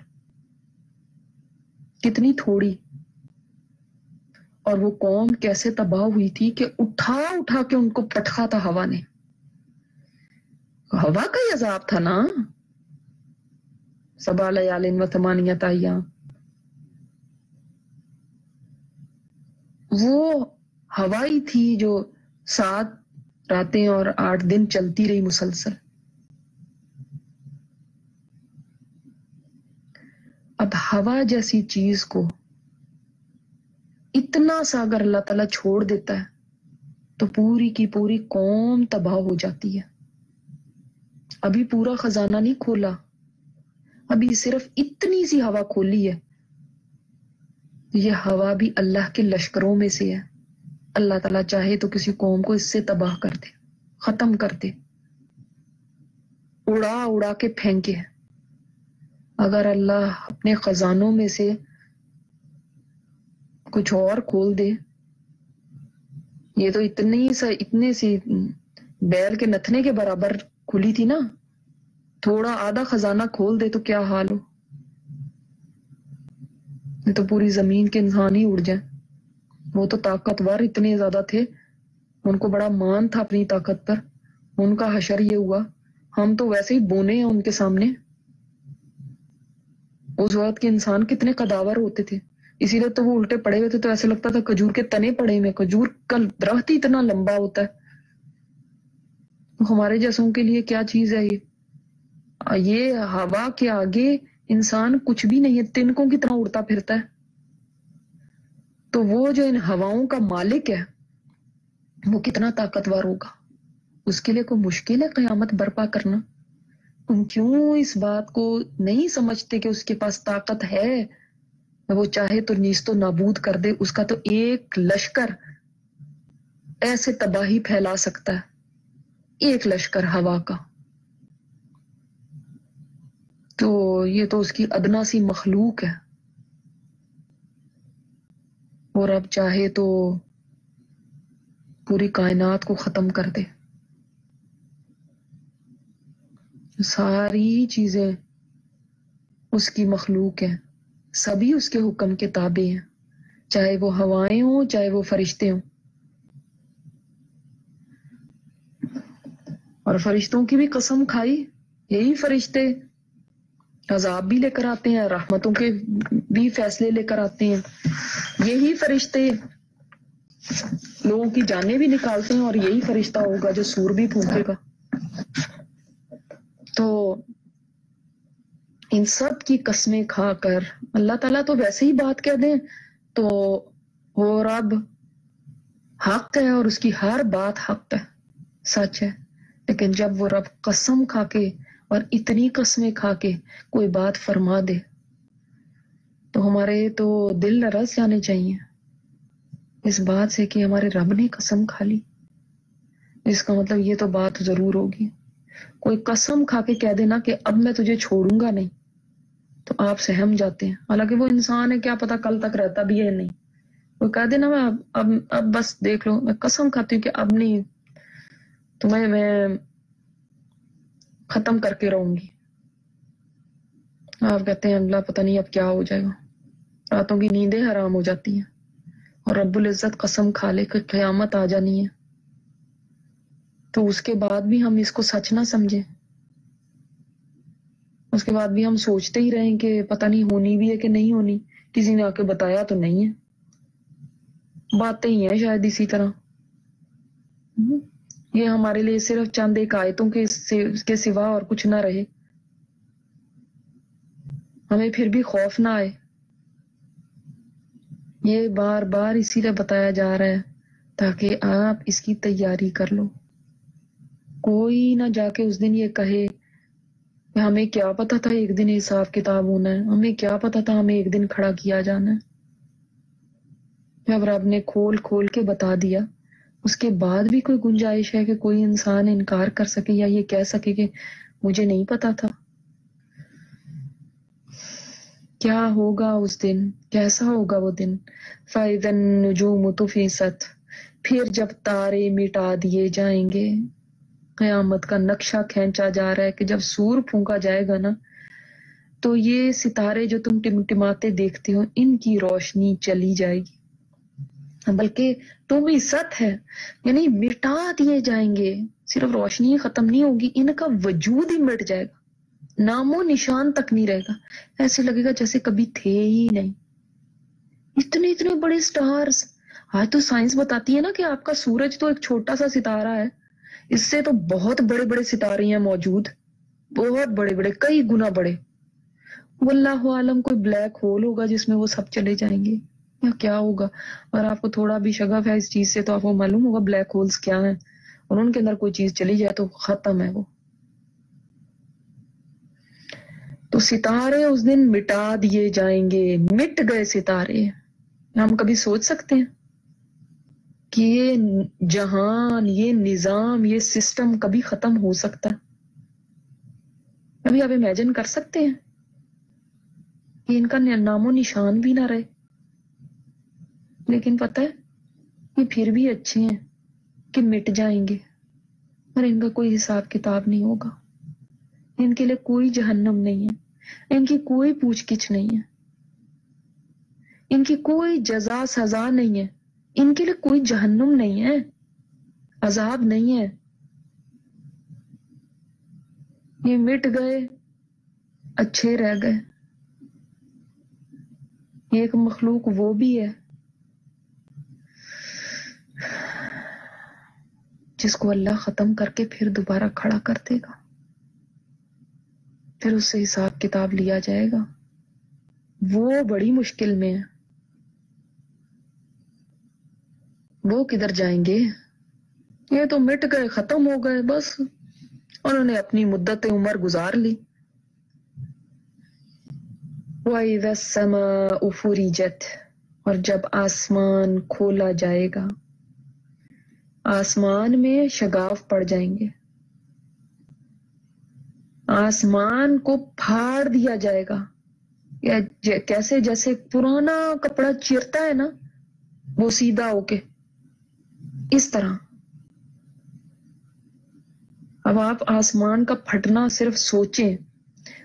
کتنی تھوڑی۔ اور وہ قوم کیسے تباہ ہوئی تھی کہ اٹھا اٹھا کے ان کو پٹخا تھا ہوا نے۔ ہوا کا ہی عذاب تھا نا۔ سبا لیالن و تمانیت آئیاں وہ ہوائی تھی جو سات راتیں اور آٹھ دن چلتی رہی مسلسل۔ اب ہوا جیسی چیز کو اتنا سا اگر اللہ تعالیٰ چھوڑ دیتا ہے، تو پوری کی پوری قوم تباہ ہو جاتی ہے۔ ابھی پورا خزانہ نہیں کھولا، ابھی صرف اتنی سی ہوا کھولی ہے۔ یہ ہوا بھی اللہ کے لشکروں میں سے ہے۔ اللہ تعالیٰ چاہے تو کسی قوم کو اس سے تباہ کر دے، ختم کر دے۔ اڑا اڑا کے پھینکے۔ اگر اللہ اپنے خزانوں میں سے کچھ اور کھول دے، یہ تو اتنی سا اتنے سی بیل کے نتنے کے برابر کھلی تھی نا۔ تھوڑا آدھا خزانہ کھول دے تو کیا حال ہو؟ یہ تو پوری زمین کے انسان ہی اڑ جائیں۔ وہ تو طاقتور اتنے زیادہ تھے۔ ان کو بڑا مان تھا اپنی طاقت پر۔ ان کا حشر یہ ہوا، ہم تو ویسے ہی بونے ہیں ان کے سامنے۔ اس وقت کے انسان کتنے قداور ہوتے تھے۔ اسی لیے تو وہ الٹے پڑے ہوئے تھے تو ایسے لگتا تھا کجور کے تنے پڑے ہوئے کجور کا درخت ہی اتنا لمبا ہوتا ہے۔ ہمارے جیسوں کے لیے کیا چیز ہے یہ؟ یہ ہوا کے آگے انسان کچھ بھی نہیں ہے، تنکوں کی طرح اڑتا پھرتا ہے۔ تو وہ جو ان ہواؤں کا مالک ہے، وہ کتنا طاقتور ہوگا۔ اس کے لیے کوئی مشکل ہے قیامت برپا کرنا؟ کیوں اس بات کو نہیں سمجھتے کہ اس کے پاس طاقت ہے؟ وہ چاہے تو نیست و نابود کر دے، اس کا تو ایک لشکر ایسے تباہی پھیلا سکتا ہے۔ ایک لشکر ہوا کا۔ تو یہ تو اس کی ادنا سی مخلوق ہے۔ اور اب چاہے تو پوری کائنات کو ختم کر دے۔ ساری چیزیں اس کی مخلوق ہیں۔ سبھی اس کے حکم کے تابع ہیں۔ چاہے وہ ہوائیں ہوں، چاہے وہ فرشتے ہوں۔ اور فرشتوں کی بھی قسم کھائی، یہی فرشتے عذاب بھی لے کر آتے ہیں، رحمتوں کے بھی فیصلے لے کر آتے ہیں۔ یہی فرشتے لوگوں کی جانیں بھی نکالتے ہیں اور یہی فرشتہ ہوگا جو سور بھی پھونکے گا۔ تو ان سب کی قسمیں کھا کر اللہ تعالیٰ تو ویسے ہی بات کہہ دیں تو وہ رب حق ہے اور اس کی ہر بات حق ہے، سچ ہے۔ لیکن جب وہ رب قسم کھا کے اور اتنی قسمیں کھا کے کوئی بات فرما دے، تو ہمارے تو دل نرس جانے چاہیے۔ اس بات سے کہ ہمارے رب نے قسم کھا لی۔ اس کا مطلب یہ تو بات ضرور ہوگی۔ کوئی قسم کھا کے کہہ دینا کہ اب میں تجھے چھوڑوں گا نہیں۔ تو آپ سہم جاتے ہیں۔ حالانکہ وہ انسان ہے کیا پتا کل تک رہتا بھی ہے نہیں۔ وہ کہہ دینا میں اب اب, اب بس دیکھ لو میں قسم کھاتی ہوں کہ اب نہیں۔ تمہیں میں ختم کر کے رہوں گی۔ آپ کہتے ہیں اللہ پتہ نہیں اب کیا ہو جائے گا۔ راتوں کی نیندیں حرام ہو جاتی ہیں۔ اور رب العزت قسم کھا لے کہ قیامت آ جانی ہے۔ تو اس کے بعد بھی ہم اس کو سچ نہ سمجھیں۔ اس کے بعد بھی ہم سوچتے ہی رہیں کہ پتہ نہیں ہونی بھی ہے کہ نہیں ہونی۔ کسی نے آ کے بتایا تو نہیں ہے۔ باتیں ہی ہیں شاید اسی طرح۔ یہ ہمارے لیے صرف چند ایک آیتوں کے سوا اور کچھ نہ رہے۔ ہمیں پھر بھی خوف نہ آئے۔ یہ بار بار اسی لیے بتایا جا رہا ہے تاکہ آپ اس کی تیاری کر لو۔ کوئی نہ جا کے اس دن یہ کہے ہمیں کیا پتا تھا ایک دن حساب کتاب ہونا ہے، ہمیں کیا پتا تھا ہمیں ایک دن کھڑا کیا جانا ہے۔ جب رب نے کھول کھول کے بتا دیا، اس کے بعد بھی کوئی گنجائش ہے کہ کوئی انسان انکار کر سکے یا یہ کہہ سکے کہ مجھے نہیں پتا تھا۔ کیا ہوگا اس دن؟ کیسا ہوگا وہ دن؟ فائدن نجوم تو فیصد پھر جب تارے مٹا دیے جائیں گے۔ قیامت کا نقشہ کھینچا جا رہا ہے کہ جب سور پھونکا جائے گا نا، تو یہ ستارے جو تم ٹمٹماتے دیکھتے ہو، ان کی روشنی چلی جائے گی۔ بلکہ تم ست ہے یعنی مٹا دیے جائیں گے۔ صرف روشنی ختم نہیں ہوگی، ان کا وجود ہی مٹ جائے گا۔ نام و نشان تک نہیں رہے گا۔ ایسے لگے گا جیسے کبھی تھے ہی نہیں۔ اتنے اتنے بڑے سٹارز آج تو سائنس بتاتی ہے نا کہ آپ کا سورج تو ایک چھوٹا سا ستارہ ہے۔ اس سے تو بہت بڑے بڑے ستارے ہیں موجود، بہت بڑے بڑے، کئی گنا بڑے۔ واللہ عالم، کوئی بلیک ہول ہوگا جس میں وہ سب چلے جائیں گے؟ یا کیا ہوگا؟ اور آپ کو تھوڑا بھی شگف ہے اس چیز سے تو آپ کو معلوم ہوگا بلیک ہولز کیا ہیں۔ اور ان کے اندر کوئی چیز چلی جائے تو ختم ہے وہ۔ تو ستارے اس دن مٹا دیے جائیں گے، مٹ گئے ستارے۔ ہم کبھی سوچ سکتے ہیں؟ کہ یہ جہان، یہ نظام، یہ سسٹم کبھی ختم ہو سکتا ابھی آپ امیجن کر سکتے ہیں کہ ان کا نام و نشان بھی نہ رہے۔ لیکن پتہ ہے یہ پھر بھی اچھے ہیں کہ مٹ جائیں گے، اور ان کا کوئی حساب کتاب نہیں ہوگا۔ ان کے لیے کوئی جہنم نہیں ہے، ان کی کوئی پوچھ گچھ نہیں ہے۔ ان کی کوئی جزا سزا نہیں ہے۔ ان کے لیے کوئی جہنم نہیں ہے، عذاب نہیں ہے۔ یہ مٹ گئے، اچھے رہ گئے۔ ایک مخلوق وہ بھی ہے جس کو اللہ ختم کر کے پھر دوبارہ کھڑا کر دے گا۔ پھر اس سے حساب کتاب لیا جائے گا۔ وہ بڑی مشکل میں ہے۔ وہ کدھر جائیں گے؟ یہ تو مٹ گئے، ختم ہو گئے، بس۔ انہوں نے اپنی مدت عمر گزار لی۔ وَإِذَا السَّمَاءُ فُرِجَتْ، اور جب آسمان کھولا جائے گا، آسمان میں شگاف پڑ جائیں گے۔ آسمان کو پھاڑ دیا جائے گا۔ یا کیسے جیسے پرانا کپڑا چیرتا ہے نا، وہ سیدھا ہو کے۔ اس طرح۔ اب آپ آسمان کا پھٹنا صرف سوچیں۔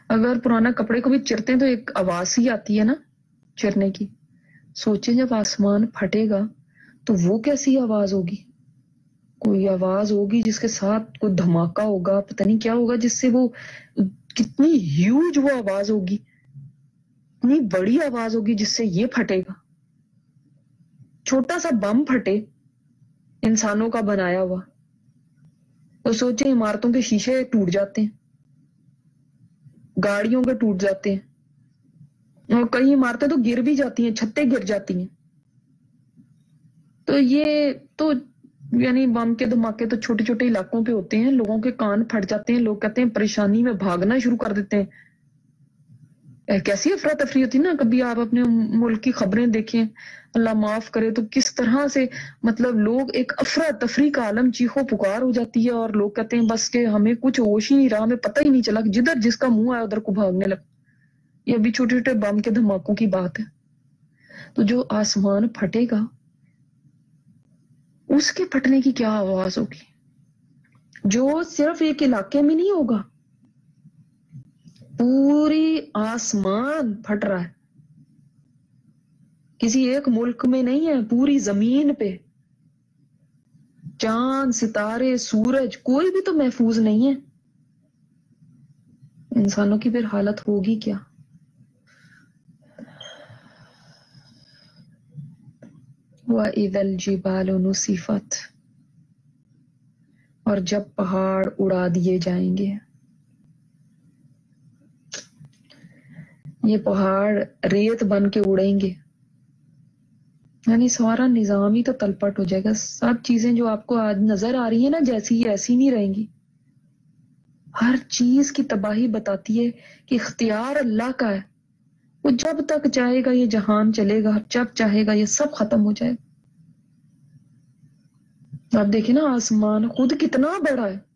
اگر پرانا کپڑے کو بھی چرتے ہیں تو ایک آواز ہی آتی ہے نا چرنے کی۔ سوچیں جب آسمان پھٹے گا تو وہ کیسی آواز ہوگی؟ کوئی آواز ہوگی جس کے ساتھ کوئی دھماکہ ہوگا، پتہ نہیں کیا ہوگا، جس سے وہ کتنی ہیوج وہ آواز ہوگی، اتنی بڑی آواز ہوگی جس سے یہ پھٹے گا۔ چھوٹا سا بم پھٹے۔ انسانوں کا بنایا ہوا۔ تو سوچیں عمارتوں کے شیشے ٹوٹ جاتے ہیں۔ گاڑیوں کے ٹوٹ جاتے ہیں۔ اور کئی عمارتیں تو گر بھی جاتی ہیں چھتے گر جاتی ہیں۔ تو یہ تو یعنی بم کے دھماکے تو چھوٹے چھوٹے علاقوں پہ ہوتے ہیں، لوگوں کے کان پھٹ جاتے ہیں، لوگ کہتے ہیں پریشانی میں بھاگنا شروع کر دیتے ہیں۔ کیسی افراتفری ہوتی نا؟ کبھی آپ اپنے ملک کی خبریں دیکھیں، اللہ معاف کرے، تو کس طرح سے مطلب لوگ ایک افراتفری کا عالم چیخو پکار ہو جاتی ہے اور لوگ کہتے ہیں، بس کہ ہمیں کچھ ہوش ہی نہیں رہا، ہمیں پتہ ہی نہیں چلا کہ جدھر جس کا منہ آیا ادھر کو بھاگنے لگ یہ ابھی چھوٹے چھوٹے بم کے دھماکوں کی بات ہے۔ تو جو آسمان پھٹے گا، اس کے پھٹنے کی کیا آواز ہوگی؟ جو صرف ایک علاقے میں نہیں ہوگا پوری آسمان پھٹ رہا ہے۔ کسی ایک ملک میں نہیں ہے، پوری زمین پہ۔ چاند، ستارے، سورج، کوئی بھی تو محفوظ نہیں ہے۔ انسانوں کی پھر حالت ہوگی کیا؟ وَإِذَا الْجِبَالُ نُصِفَتْ اور جب پہاڑ اڑا دیے جائیں گے۔ یہ پہاڑ ریت بن کے اڑیں گے۔ یعنی سارا نظام ہی تو تلپٹ ہو جائے گا۔ سب چیزیں جو آپ کو آج نظر آ رہی ہیں نا، جیسی ایسی نہیں رہیں گی۔ ہر چیز کی تباہی بتاتی ہے کہ اختیار اللہ کا ہے۔ وہ جب تک چاہے گا یہ جہان چلے گا، جب چاہے گا یہ سب ختم ہو جائے۔ گا آپ دیکھیں نا، آسمان خود کتنا بڑا ہے۔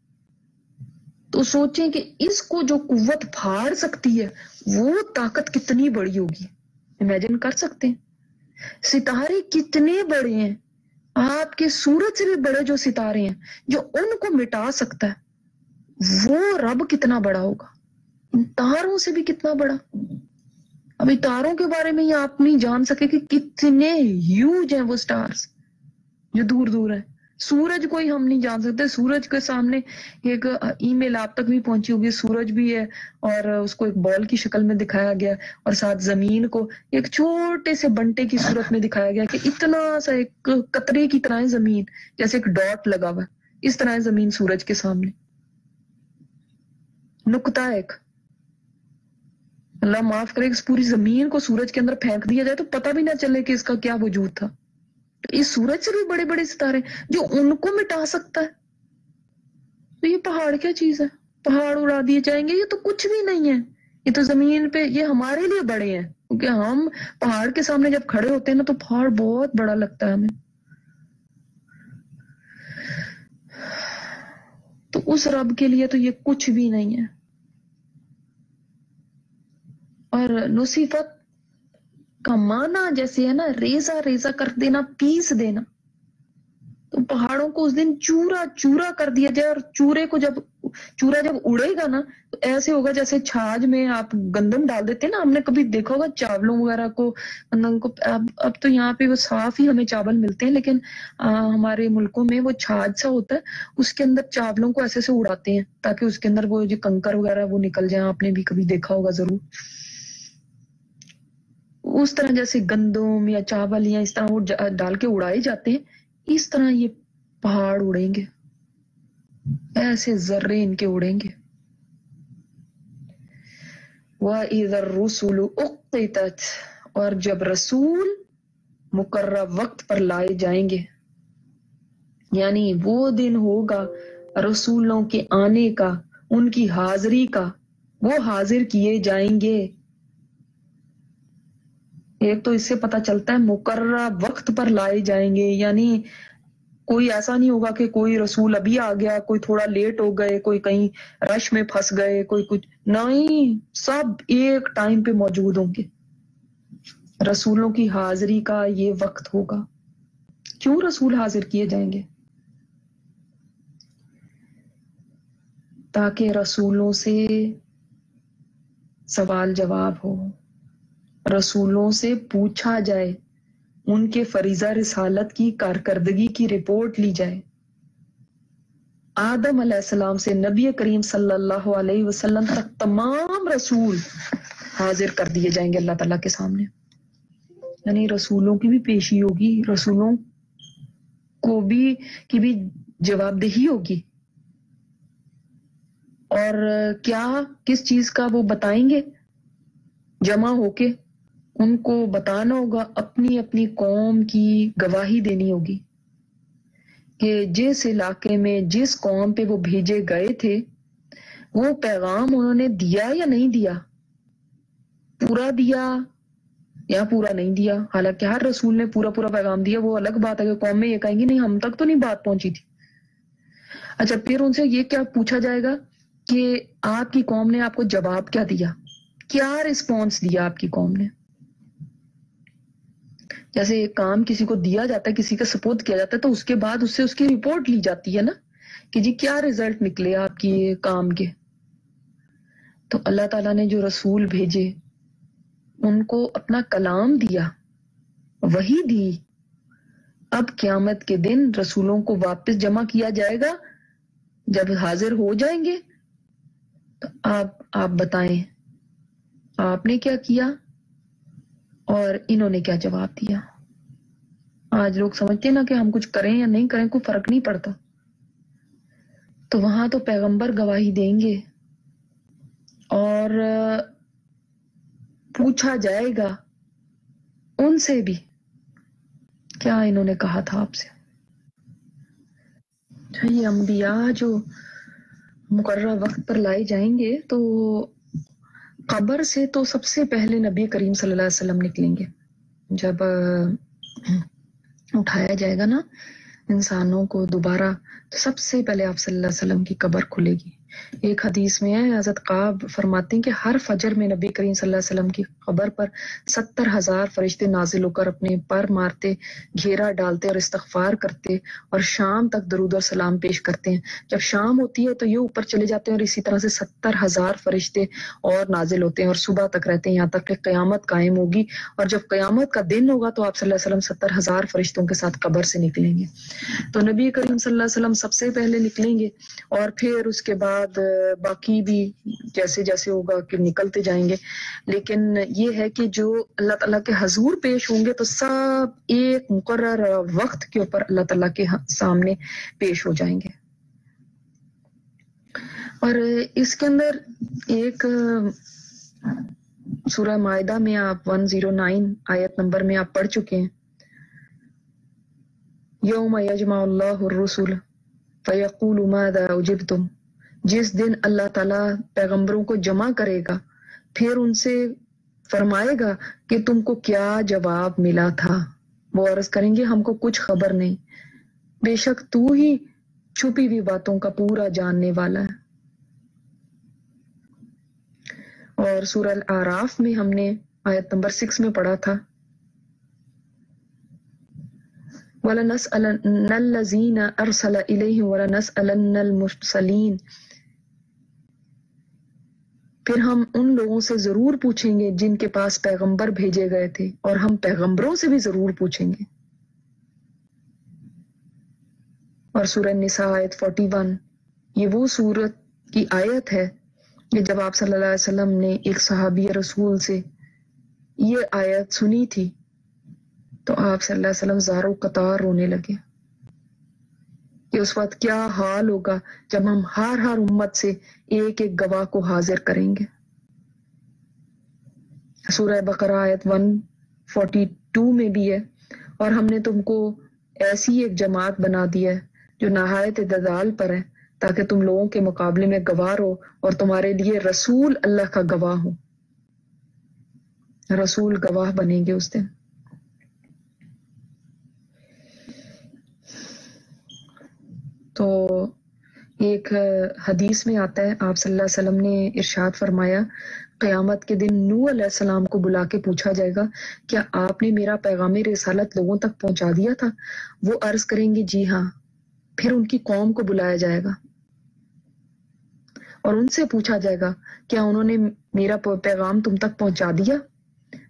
تو سوچیں کہ اس کو جو قوت پھاڑ سکتی ہے، وہ طاقت کتنی بڑی ہوگی؟ امیجن کر سکتے ہیں۔ ستارے کتنے بڑے ہیں۔ آپ کے سورج سے بھی بڑے جو ستارے ہیں، جو ان کو مٹا سکتا ہے، وہ رب کتنا بڑا ہوگا؟ ان تاروں سے بھی کتنا بڑا؟ ابھی تاروں کے بارے میں یہ آپ نہیں جان سکے کہ کتنے ہیوج ہیں وہ سٹارز جو دور دور ہیں۔ سورج کو ہی ہم نہیں جان سکتے، سورج کے سامنے ایک ای میل آپ تک بھی پہنچی ہوگی، سورج بھی ہے اور اس کو ایک بال کی شکل میں دکھایا گیا اور ساتھ زمین کو ایک چھوٹے سے بنٹے کی صورت میں دکھایا گیا کہ اتنا سا ایک قطرے کی طرح زمین، جیسے ایک ڈاٹ لگا ہوا، اس طرح زمین سورج کے سامنے۔ نکتا ایک۔ اللہ معاف کرے، اس پوری زمین کو سورج کے اندر پھینک دیا جائے تو پتہ بھی نہ چلے کہ اس کا کیا وجود تھا۔ اس سورج سے بھی بڑے بڑے ستارے جو ان کو مٹا سکتا ہے۔ تو یہ پہاڑ کیا چیز ہے؟ پہاڑ اڑا دیے جائیں گے، یہ تو کچھ بھی نہیں ہے۔ یہ تو زمین پہ، یہ ہمارے لیے بڑے ہیں۔ کیونکہ ہم پہاڑ کے سامنے جب کھڑے ہوتے ہیں نا، تو پہاڑ بہت بڑا لگتا ہے ہمیں۔ تو اس رب کے لیے تو یہ کچھ بھی نہیں ہے۔ اور نصیفت کا مانا جیسے ہے نا ریزا ریزا کر دینا، پیس دینا۔ تو پہاڑوں کو اس دن چورا چورا کر دیا جائے، اور چورے کو جب، چورا جب اڑے گا نا، تو ایسے ہوگا جیسے چھاج میں آپ گندم ڈال دیتے ہیں نا۔ ہم نے کبھی دیکھا ہوگا چاولوں وغیرہ کو، گندم کو۔ اب اب تو یہاں پہ وہ صاف ہی ہمیں چاول ملتے ہیں، لیکن ہمارے ملکوں میں وہ چھاج سا ہوتا ہے، اس کے اندر چاولوں کو ایسے سے اڑاتے ہیں، تاکہ اس کے اندر وہ جو کنکر وغیرہ وہ نکل جائیں۔ آپ نے بھی کبھی دیکھا ہوگا ضرور۔ اس طرح جیسے گندم یا چاول یا اس طرح وہ ڈال کے اڑائے جاتے ہیں، اس طرح یہ پہاڑ اڑیں گے۔ ایسے ذرے ان کے اڑیں گے۔ وَإِذَا الرُّسُلُ اُقْتِتَتْ اور جب رسول مقرر وقت پر لائے جائیں گے۔ یعنی وہ دن ہوگا رسولوں کے آنے کا، ان کی حاضری کا، وہ حاضر کیے جائیں گے۔ ایک تو اس سے پتا چلتا ہے مقررہ وقت پر لائے جائیں گے یعنی کوئی ایسا نہیں ہوگا کہ کوئی رسول ابھی آ گیا، کوئی تھوڑا لیٹ ہو گئے، کوئی کہیں رش میں پھنس گئے، کوئی کچھ۔ نہیں، سب ایک ٹائم پہ موجود ہوں گے۔ رسولوں کی حاضری کا یہ وقت ہوگا۔ کیوں رسول حاضر کیے جائیں گے؟ تاکہ رسولوں سے سوال جواب ہو۔ رسولوں سے پوچھا جائے، ان کے فریضہ رسالت کی کارکردگی کی رپورٹ لی جائے۔ آدم علیہ السلام سے نبی کریم صلی اللہ علیہ وسلم تک تمام رسول حاضر کر دیے جائیں گے اللہ تعالیٰ کے سامنے۔ یعنی رسولوں کی بھی پیشی ہوگی، رسولوں کو بھی، کی بھی جواب دہی ہوگی۔ اور کیا، کس چیز کا وہ بتائیں گے؟ جمع ہو کے ان کو بتانا ہوگا، اپنی اپنی قوم کی گواہی دینی ہوگی۔ کہ جس علاقے میں جس قوم پہ وہ بھیجے گئے تھے، وہ پیغام انہوں نے دیا یا نہیں دیا؟ پورا دیا یا پورا نہیں دیا؟ حالانکہ ہر رسول نے پورا پورا پیغام دیا، وہ الگ بات ہے کہ قوم میں یہ کہیں گے، نہیں، ہم تک تو نہیں بات پہنچی تھی۔ اچھا پھر ان سے یہ کیا پوچھا جائے گا کہ آپ کی قوم نے آپ کو جواب کیا دیا؟ کیا رسپونس دیا آپ کی قوم نے؟ جیسے ایک کام کسی کو دیا جاتا ہے، کسی کا سپورٹ کیا جاتا ہے، تو اس کے بعد اس سے اس کی رپورٹ لی جاتی ہے نا کہ جی کیا ریزلٹ نکلے آپ کی کام کے۔ تو اللہ تعالیٰ نے جو رسول بھیجے، ان کو اپنا کلام دیا، وہی دی۔ اب قیامت کے دن رسولوں کو واپس جمع کیا جائے گا۔ جب حاضر ہو جائیں گے، تو آپ آپ بتائیں، آپ نے کیا کیا؟ اور انہوں نے کیا جواب دیا؟ آج لوگ سمجھتے ہیں نا کہ ہم کچھ کریں یا نہیں کریں، کوئی فرق نہیں پڑتا۔ تو وہاں تو پیغمبر گواہی دیں گے۔ اور پوچھا جائے گا ان سے بھی۔ کیا انہوں نے کہا تھا آپ سے؟ یہ انبیاء جو مقررہ وقت پر لائے جائیں گے تو قبر سے تو سب سے پہلے نبی کریم صلی اللہ علیہ وسلم نکلیں گے۔ جب، اٹھایا جائے گا نا انسانوں کو دوبارہ، تو سب سے پہلے آپ صلی اللہ علیہ وسلم کی قبر کھلے گی۔ ایک حدیث میں ہے، حضرت قاب فرماتے ہیں کہ ہر فجر میں نبی کریم صلی اللہ علیہ وسلم کی خبر پر ستر ہزار فرشتے نازل ہو کر اپنے پر مارتے، گھیرا ڈالتے اور استغفار کرتے اور شام تک درود اور سلام پیش کرتے ہیں۔ جب شام ہوتی ہے تو یہ اوپر چلے جاتے ہیں اور اسی طرح سے ستر ہزار فرشتے اور نازل ہوتے ہیں اور صبح تک رہتے ہیں، یہاں تک کہ قیامت قائم ہوگی۔ اور جب قیامت کا دن ہوگا تو آپ صلی اللہ علیہ وسلم ستر ہزار فرشتوں کے ساتھ قبر سے نکلیں گے۔ تو نبی کریم صلی اللہ علیہ وسلم سب سے پہلے نکلیں گے اور پھر اس کے بعد بعد، باقی بھی جیسے جیسے ہوگا کہ نکلتے جائیں گے۔ لیکن یہ ہے کہ جو اللہ تعالیٰ کے حضور پیش ہوں گے تو سب ایک مقرر وقت کے اوپر اللہ تعالیٰ کے ہاں سامنے پیش ہو جائیں گے۔ اور اس کے اندر ایک، سورہ معاہدہ میں آپ 109 آیت نمبر میں آپ پڑھ چکے ہیں۔ یوم یجمع اللہ الرسول فیقول ماذا اجبتم؟ جس دن اللہ تعالیٰ پیغمبروں کو جمع کرے گا، پھر ان سے فرمائے گا کہ تم کو کیا جواب ملا تھا۔ وہ عرض کریں گے، ہم کو کچھ خبر نہیں۔ بے شک تو ہی چھپی ہوئی باتوں کا پورا جاننے والا ہے۔ اور سورہ العراف میں ہم نے آیت نمبر سکس میں پڑھا تھا۔ وَلَنَسْأَلَنَّ الَّذِينَ أَرْسَلَ إِلَيْهِمْ وَلَنَسْأَلَنَّ الْمُرْسَلِينَ۔ پھر ہم ان لوگوں سے ضرور پوچھیں گے جن کے پاس پیغمبر بھیجے گئے تھے، اور ہم پیغمبروں سے بھی ضرور پوچھیں گے۔ اور سورہ نساء آیت 41 یہ وہ سورت کی آیت ہے کہ جب آپ صلی اللہ علیہ وسلم نے ایک صحابی رسول سے یہ آیت سنی تھی، تو آپ صلی اللہ علیہ وسلم زارو قطار رونے لگے۔ کہ اس وقت کیا حال ہوگا جب ہم ہر ہر امت سے ایک ایک گواہ کو حاضر کریں گے؟ سورہ بقرہ آیت 142 میں بھی ہے، اور ہم نے تم کو ایسی ایک جماعت بنا دیا ہے جو نہایت ددال پر ہے، تاکہ تم لوگوں کے مقابلے میں گواہ ہو اور تمہارے لیے رسول اللہ کا گواہ ہو۔ رسول گواہ بنیں گے اس دن۔ تو ایک حدیث میں آتا ہے، آپ صلی اللہ علیہ وسلم نے ارشاد فرمایا، قیامت کے دن نو علیہ السلام کو بلا کے پوچھا جائے گا، کیا آپ نے میرا پیغام رسالت لوگوں تک پہنچا دیا تھا؟ وہ عرض کریں گے جی ہاں۔ پھر ان کی قوم کو بلایا جائے گا۔ اور ان سے پوچھا جائے گا، کیا انہوں نے میرا پیغام تم تک پہنچا دیا؟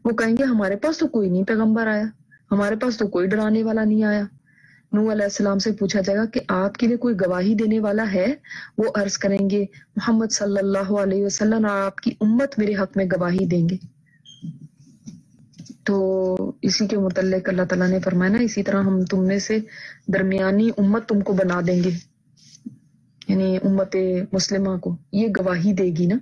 وہ کہیں گے، ہمارے پاس تو کوئی نہیں پیغمبر آیا۔ ہمارے پاس تو کوئی ڈرانے والا نہیں آیا۔ نو علیہ السلام سے پوچھا جائے گا کہ آپ کے لیے کوئی گواہی دینے والا ہے؟ وہ عرض کریں گے، محمد صلی اللہ علیہ وسلم، آپ کی امت میرے حق میں گواہی دیں گے۔ تو اسی کے متعلق اللہ تعالیٰ نے فرمایا نا، اسی طرح ہم تم میں سے درمیانی امت تم کو بنا دیں گے۔ یعنی امت مسلمہ کو یہ گواہی دے گی نا۔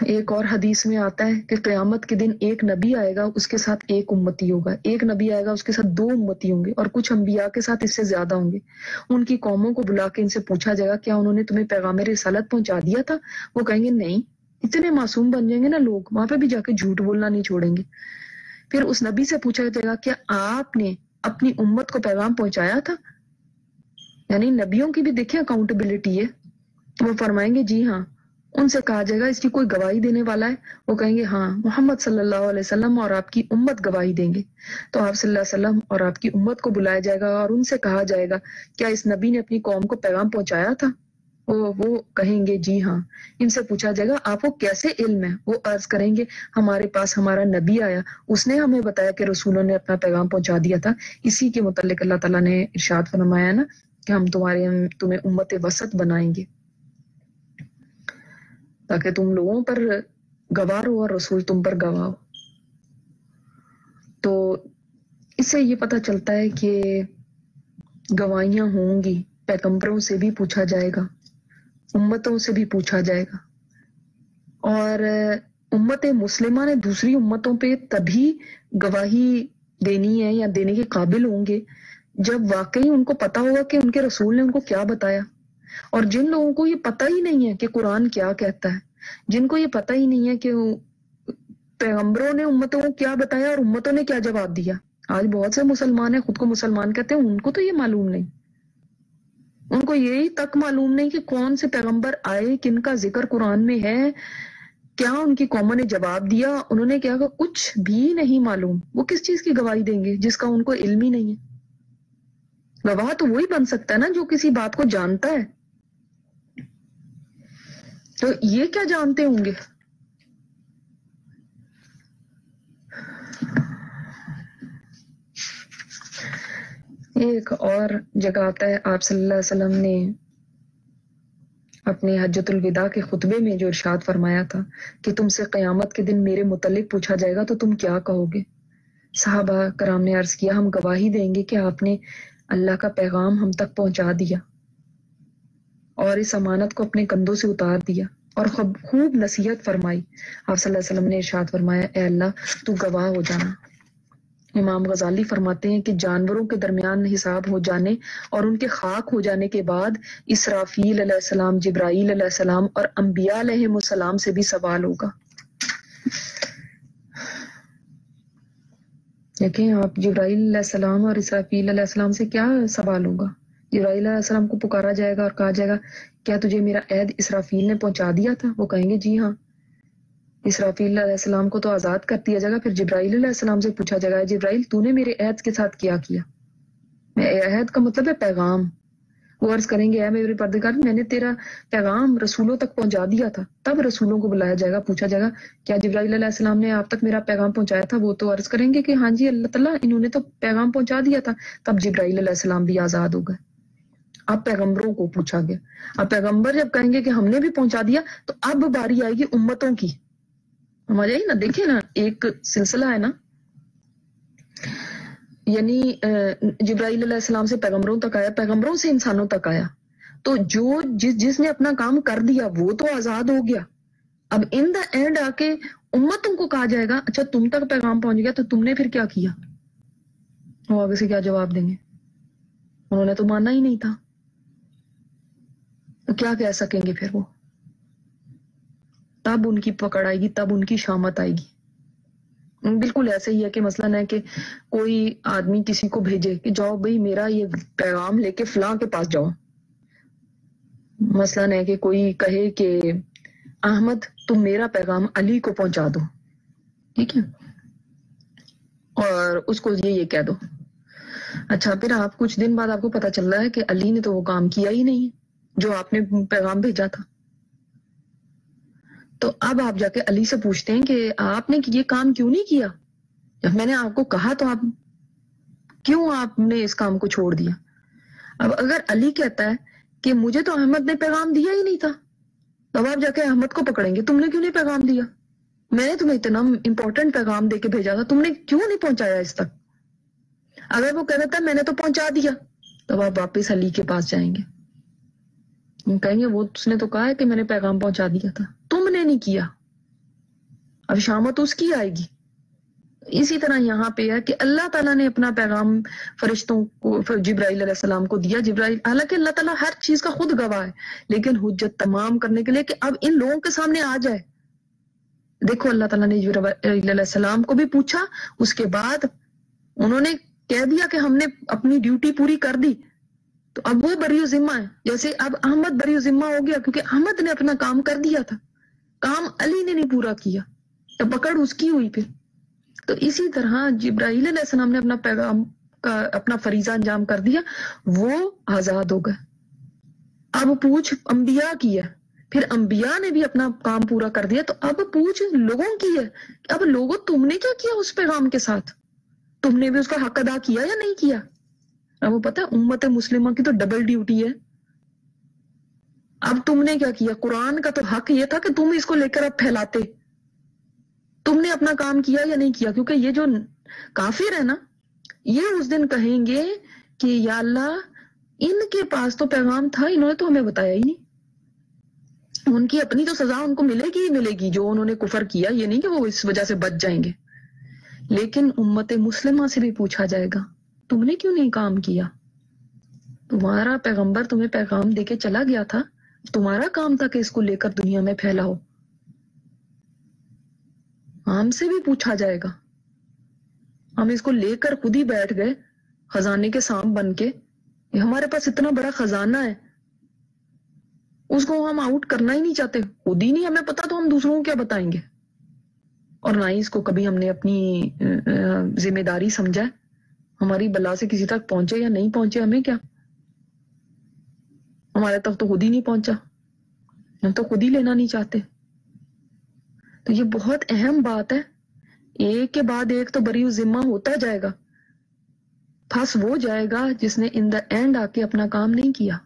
ایک اور حدیث میں آتا ہے کہ قیامت کے دن ایک نبی آئے گا، اس کے ساتھ ایک امتی ہوگا۔ ایک نبی آئے گا، اس کے ساتھ دو امتی ہوں گے اور کچھ انبیاء کے ساتھ اس سے زیادہ ہوں گے۔ ان کی قوموں کو بلا کے ان سے پوچھا جائے گا، کیا انہوں نے تمہیں پیغام رسالت پہنچا دیا تھا؟ وہ کہیں گے، نہیں۔ اتنے معصوم بن جائیں گے نا لوگ، وہاں پہ بھی جا کے جھوٹ بولنا نہیں چھوڑیں گے۔ پھر اس نبی سے پوچھا جائے گا، کیا آپ نے اپنی امت کو پیغام پہنچایا تھا؟ یعنی نبیوں کی بھی دیکھیں اکاؤنٹیبلٹی ہے۔ وہ فرمائیں گے جی ہاں۔ ان سے کہا جائے گا، اس کی کوئی گواہی دینے والا ہے؟ وہ کہیں گے ہاں محمد صلی اللہ علیہ وسلم اور آپ کی امت گواہی دیں گے۔ تو آپ صلی اللہ علیہ وسلم اور آپ کی امت کو بلایا جائے گا اور ان سے کہا جائے گا، کیا اس نبی نے اپنی قوم کو پیغام پہنچایا تھا؟ وہ وہ کہیں گے جی ہاں۔ ان سے پوچھا جائے گا، آپ کو کیسے علم ہے وہ عرض کریں گے، ہمارے پاس ہمارا نبی آیا، اس نے ہمیں بتایا کہ رسولوں نے اپنا پیغام پہنچا دیا تھا۔ اسی کے متعلق اللہ تعالیٰ نے ارشاد فرمایا نا کہ ہم تمہارے تمہیں امت وسط بنائیں گے۔ تاکہ تم لوگوں پر گواہ ہو اور رسول تم پر گواہ ہو۔ تو اس سے یہ پتہ چلتا ہے کہ گواہیاں ہوں گی، پیغمبروں سے بھی پوچھا جائے گا، امتوں سے بھی پوچھا جائے گا۔ اور امت مسلمہ نے دوسری امتوں پہ تبھی گواہی دینی ہے یا دینے کے قابل ہوں گے، جب واقعی ان کو پتا ہوگا کہ ان کے رسول نے ان کو کیا بتایا۔ اور جن لوگوں کو یہ پتہ ہی نہیں ہے کہ قرآن کیا کہتا ہے، جن کو یہ پتہ ہی نہیں ہے کہ پیغمبروں نے امتوں کو کیا بتایا اور امتوں نے کیا جواب دیا۔ آج بہت سے مسلمان ہیں، خود کو مسلمان کہتے ہیں، ان کو تو یہ معلوم نہیں۔ ان کو یہی تک معلوم نہیں کہ کون سے پیغمبر آئے، کن کا ذکر قرآن میں ہے۔ کیا ان کی قوموں نے جواب دیا؟ انہوں نے کیا کچھ بھی نہیں معلوم۔ وہ کس چیز کی گواہی دیں گے جس کا ان کو علم ہی نہیں ہے؟ گواہ تو وہی بن سکتا ہے نا جو کسی بات کو جانتا ہے۔ تو یہ کیا جانتے ہوں گے؟ ایک اور جگہ آتا ہے، آپ صلی اللہ علیہ وسلم نے اپنے حجت الوداع کے خطبے میں جو ارشاد فرمایا تھا کہ تم سے قیامت کے دن میرے متعلق پوچھا جائے گا تو تم کیا کہو گے؟ صحابہ کرام نے عرض کیا، ہم گواہی دیں گے کہ آپ نے اللہ کا پیغام ہم تک پہنچا دیا۔ اور اس امانت کو اپنے کندھوں سے اتار دیا اور خوب نصیحت فرمائی۔ آپ صلی اللہ علیہ وسلم نے ارشاد فرمایا، اے اللہ، تو گواہ ہو جانا۔ امام غزالی فرماتے ہیں کہ جانوروں کے درمیان حساب ہو جانے اور ان کے خاک ہو جانے کے بعد اسرافیل علیہ السلام، جبرائیل علیہ السلام اور انبیاء علیہ السلام سے بھی سوال ہوگا۔ دیکھیں، آپ جبرائیل علیہ السلام اور اسرافیل علیہ السلام سے کیا سوال ہوگا؟ جبرائیل علیہ السلام کو پکارا جائے گا اور کہا جائے گا، کیا تجھے میرا عید اسرافیل نے پہنچا دیا تھا؟ وہ کہیں گے جی ہاں۔ اسرافیل علیہ السلام کو تو آزاد کر دیا جائے گا، پھر جبرائیل علیہ السلام سے پوچھا جائے گا جبرائیل، تو نے میرے عہد کے ساتھ کیا کیا؟ میں عہد کا مطلب ہے پیغام۔ وہ عرض کریں گے، اے میرے پردگار میں نے تیرا پیغام رسولوں تک پہنچا دیا تھا۔ تب رسولوں کو بلایا جائے گا، پوچھا جائے گا، کیا جبرائیل علیہ السلام نے آپ تک میرا پیغام پہنچایا تھا؟ وہ تو عرض کریں گے کہ ہاں جی اللہ تعالیٰ، انہوں نے تو پیغام پہنچا دیا تھا۔ تب جبرائیل علیہ السلام بھی آزاد ہو گئے۔ اب پیغمبروں کو پوچھا گیا۔ اب پیغمبر جب کہیں گے کہ ہم نے بھی پہنچا دیا، تو اب باری آئے گی امتوں کی۔ ہمارے نا؟ دیکھیں نا، ایک سلسلہ ہے نا۔ یعنی جبرائیل علیہ السلام سے پیغمبروں تک آیا، پیغمبروں سے انسانوں تک آیا۔ تو جو جس جس نے اپنا کام کر دیا، وہ تو آزاد ہو گیا۔ اب ان دا اینڈ آ کے امتوں کو کہا جائے گا اچھا تم تک پیغام پہنچ گیا، تو تم نے پھر کیا کیا؟ وہ آگے سے کیا جواب دیں گے؟ انہوں نے تو ماننا ہی نہیں تھا۔ تو کیا کہہ سکیں گے پھر وہ؟ تب ان کی پکڑ آئے گی، تب ان کی شامت آئے گی۔ بالکل ایسے ہی ہے کہ مثلاً ہے کہ کوئی آدمی کسی کو بھیجے کہ جاؤ بھائی میرا یہ پیغام لے کے فلاں کے پاس جاؤ۔ مثلاً ہے کہ کوئی کہے کہ احمد، تم میرا پیغام علی کو پہنچا دو۔ ٹھیک ہے؟ اور اس کو یہ یہ کہہ دو۔ اچھا پھر آپ کچھ دن بعد آپ کو پتا چل رہا ہے کہ علی نے تو وہ کام کیا ہی نہیں۔ جو آپ نے پیغام بھیجا تھا۔ تو اب آپ جا کے علی سے پوچھتے ہیں کہ آپ نے یہ کام کیوں نہیں کیا؟ جب میں نے آپ کو کہا تو آپ کیوں آپ نے اس کام کو چھوڑ دیا؟ اب اگر علی کہتا ہے کہ مجھے تو احمد نے پیغام دیا ہی نہیں تھا تب آپ جا کے احمد کو پکڑیں گے۔ تم نے کیوں نہیں پیغام دیا؟ میں نے تمہیں اتنا امپورٹنٹ پیغام دے کے بھیجا تھا، تم نے کیوں نہیں پہنچایا اس تک؟ اگر وہ کہہ دیتا میں نے تو پہنچا دیا، تب آپ واپس علی کے پاس جائیں گے۔ کہیں گے وہ اس نے تو کہا ہے کہ میں نے پیغام پہنچا دیا تھا۔ تم نے نہیں کیا۔ اب شامت اس کی آئے گی۔ اسی طرح یہاں پہ ہے کہ اللہ تعالیٰ نے اپنا پیغام فرشتوں کو جبرائیل علیہ السلام کو دیا۔ جبرائیل حالانکہ اللہ تعالیٰ ہر چیز کا خود گواہ ہے، لیکن حجت تمام کرنے کے لیے کہ اب ان لوگوں کے سامنے آ جائے۔ دیکھو اللہ تعالیٰ نے جبرائیل علیہ السلام کو بھی پوچھا، اس کے بعد انہوں نے کہہ دیا کہ ہم نے اپنی ڈیوٹی پوری کر دی۔ تو اب وہ بری ذمہ ہے۔ جیسے اب احمد بری ذمہ ہو گیا کیونکہ احمد نے اپنا کام کر دیا تھا۔ کام علی نے نہیں پورا کیا۔ تو پکڑ اس کی ہوئی پھر۔ تو اسی طرح جبرائیل علیہ السلام نے اپنا پیغام کا اپنا فریضہ انجام کر دیا۔ وہ آزاد ہو گئے۔ اب پوچھ انبیاء کی ہے۔ پھر انبیاء نے بھی اپنا کام پورا کر دیا۔ تو اب پوچھ لوگوں کی ہے۔ اب لوگوں، تم نے کیا کیا اس پیغام کے ساتھ؟ تم نے بھی اس کا حق ادا کیا یا نہیں کیا؟ اب وہ پتا امت مسلمہ کی تو ڈبل ڈیوٹی ہے۔ اب تم نے کیا کیا؟ قرآن کا تو حق یہ تھا کہ تم اس کو لے کر اب پھیلاتے۔ تم نے اپنا کام کیا یا نہیں کیا؟ کیونکہ یہ جو کافر ہے نا، یہ اس دن کہیں گے کہ یا اللہ، ان کے پاس تو پیغام تھا، انہوں نے تو ہمیں بتایا ہی نہیں۔ ان کی اپنی تو سزا ان کو ملے گی ہی ملے گی، جو انہوں نے کفر کیا، یہ نہیں کہ وہ اس وجہ سے بچ جائیں گے۔ لیکن امت مسلمہ سے بھی پوچھا جائے گا۔ تم نے کیوں نہیں کام کیا؟ تمہارا پیغمبر تمہیں پیغام دے کے چلا گیا تھا۔ تمہارا کام تھا کہ اس کو لے کر دنیا میں پھیلاؤ۔ ہم سے بھی پوچھا جائے گا۔ ہم اس کو لے کر خود ہی بیٹھ گئے، خزانے کے سام بن کے۔ ہمارے پاس اتنا بڑا خزانہ ہے۔ اس کو ہم آؤٹ کرنا ہی نہیں چاہتے۔ خود ہی نہیں، ہمیں پتا تو ہم دوسروں کو کیا بتائیں گے۔ اور نہ ہی اس کو کبھی ہم نے اپنی ذمہ داری سمجھا ہے۔ ہماری بلا سے کسی تک پہنچے یا نہیں پہنچے، ہمیں کیا؟ ہمارے تک تو خود ہی نہیں پہنچا۔ ہم تو خود ہی لینا نہیں چاہتے۔ تو یہ بہت اہم بات ہے۔ ایک کے بعد ایک تو بری ذمہ ہوتا جائے گا۔ پھنس وہ جائے گا جس نے ان دا اینڈ آ کے اپنا کام نہیں کیا۔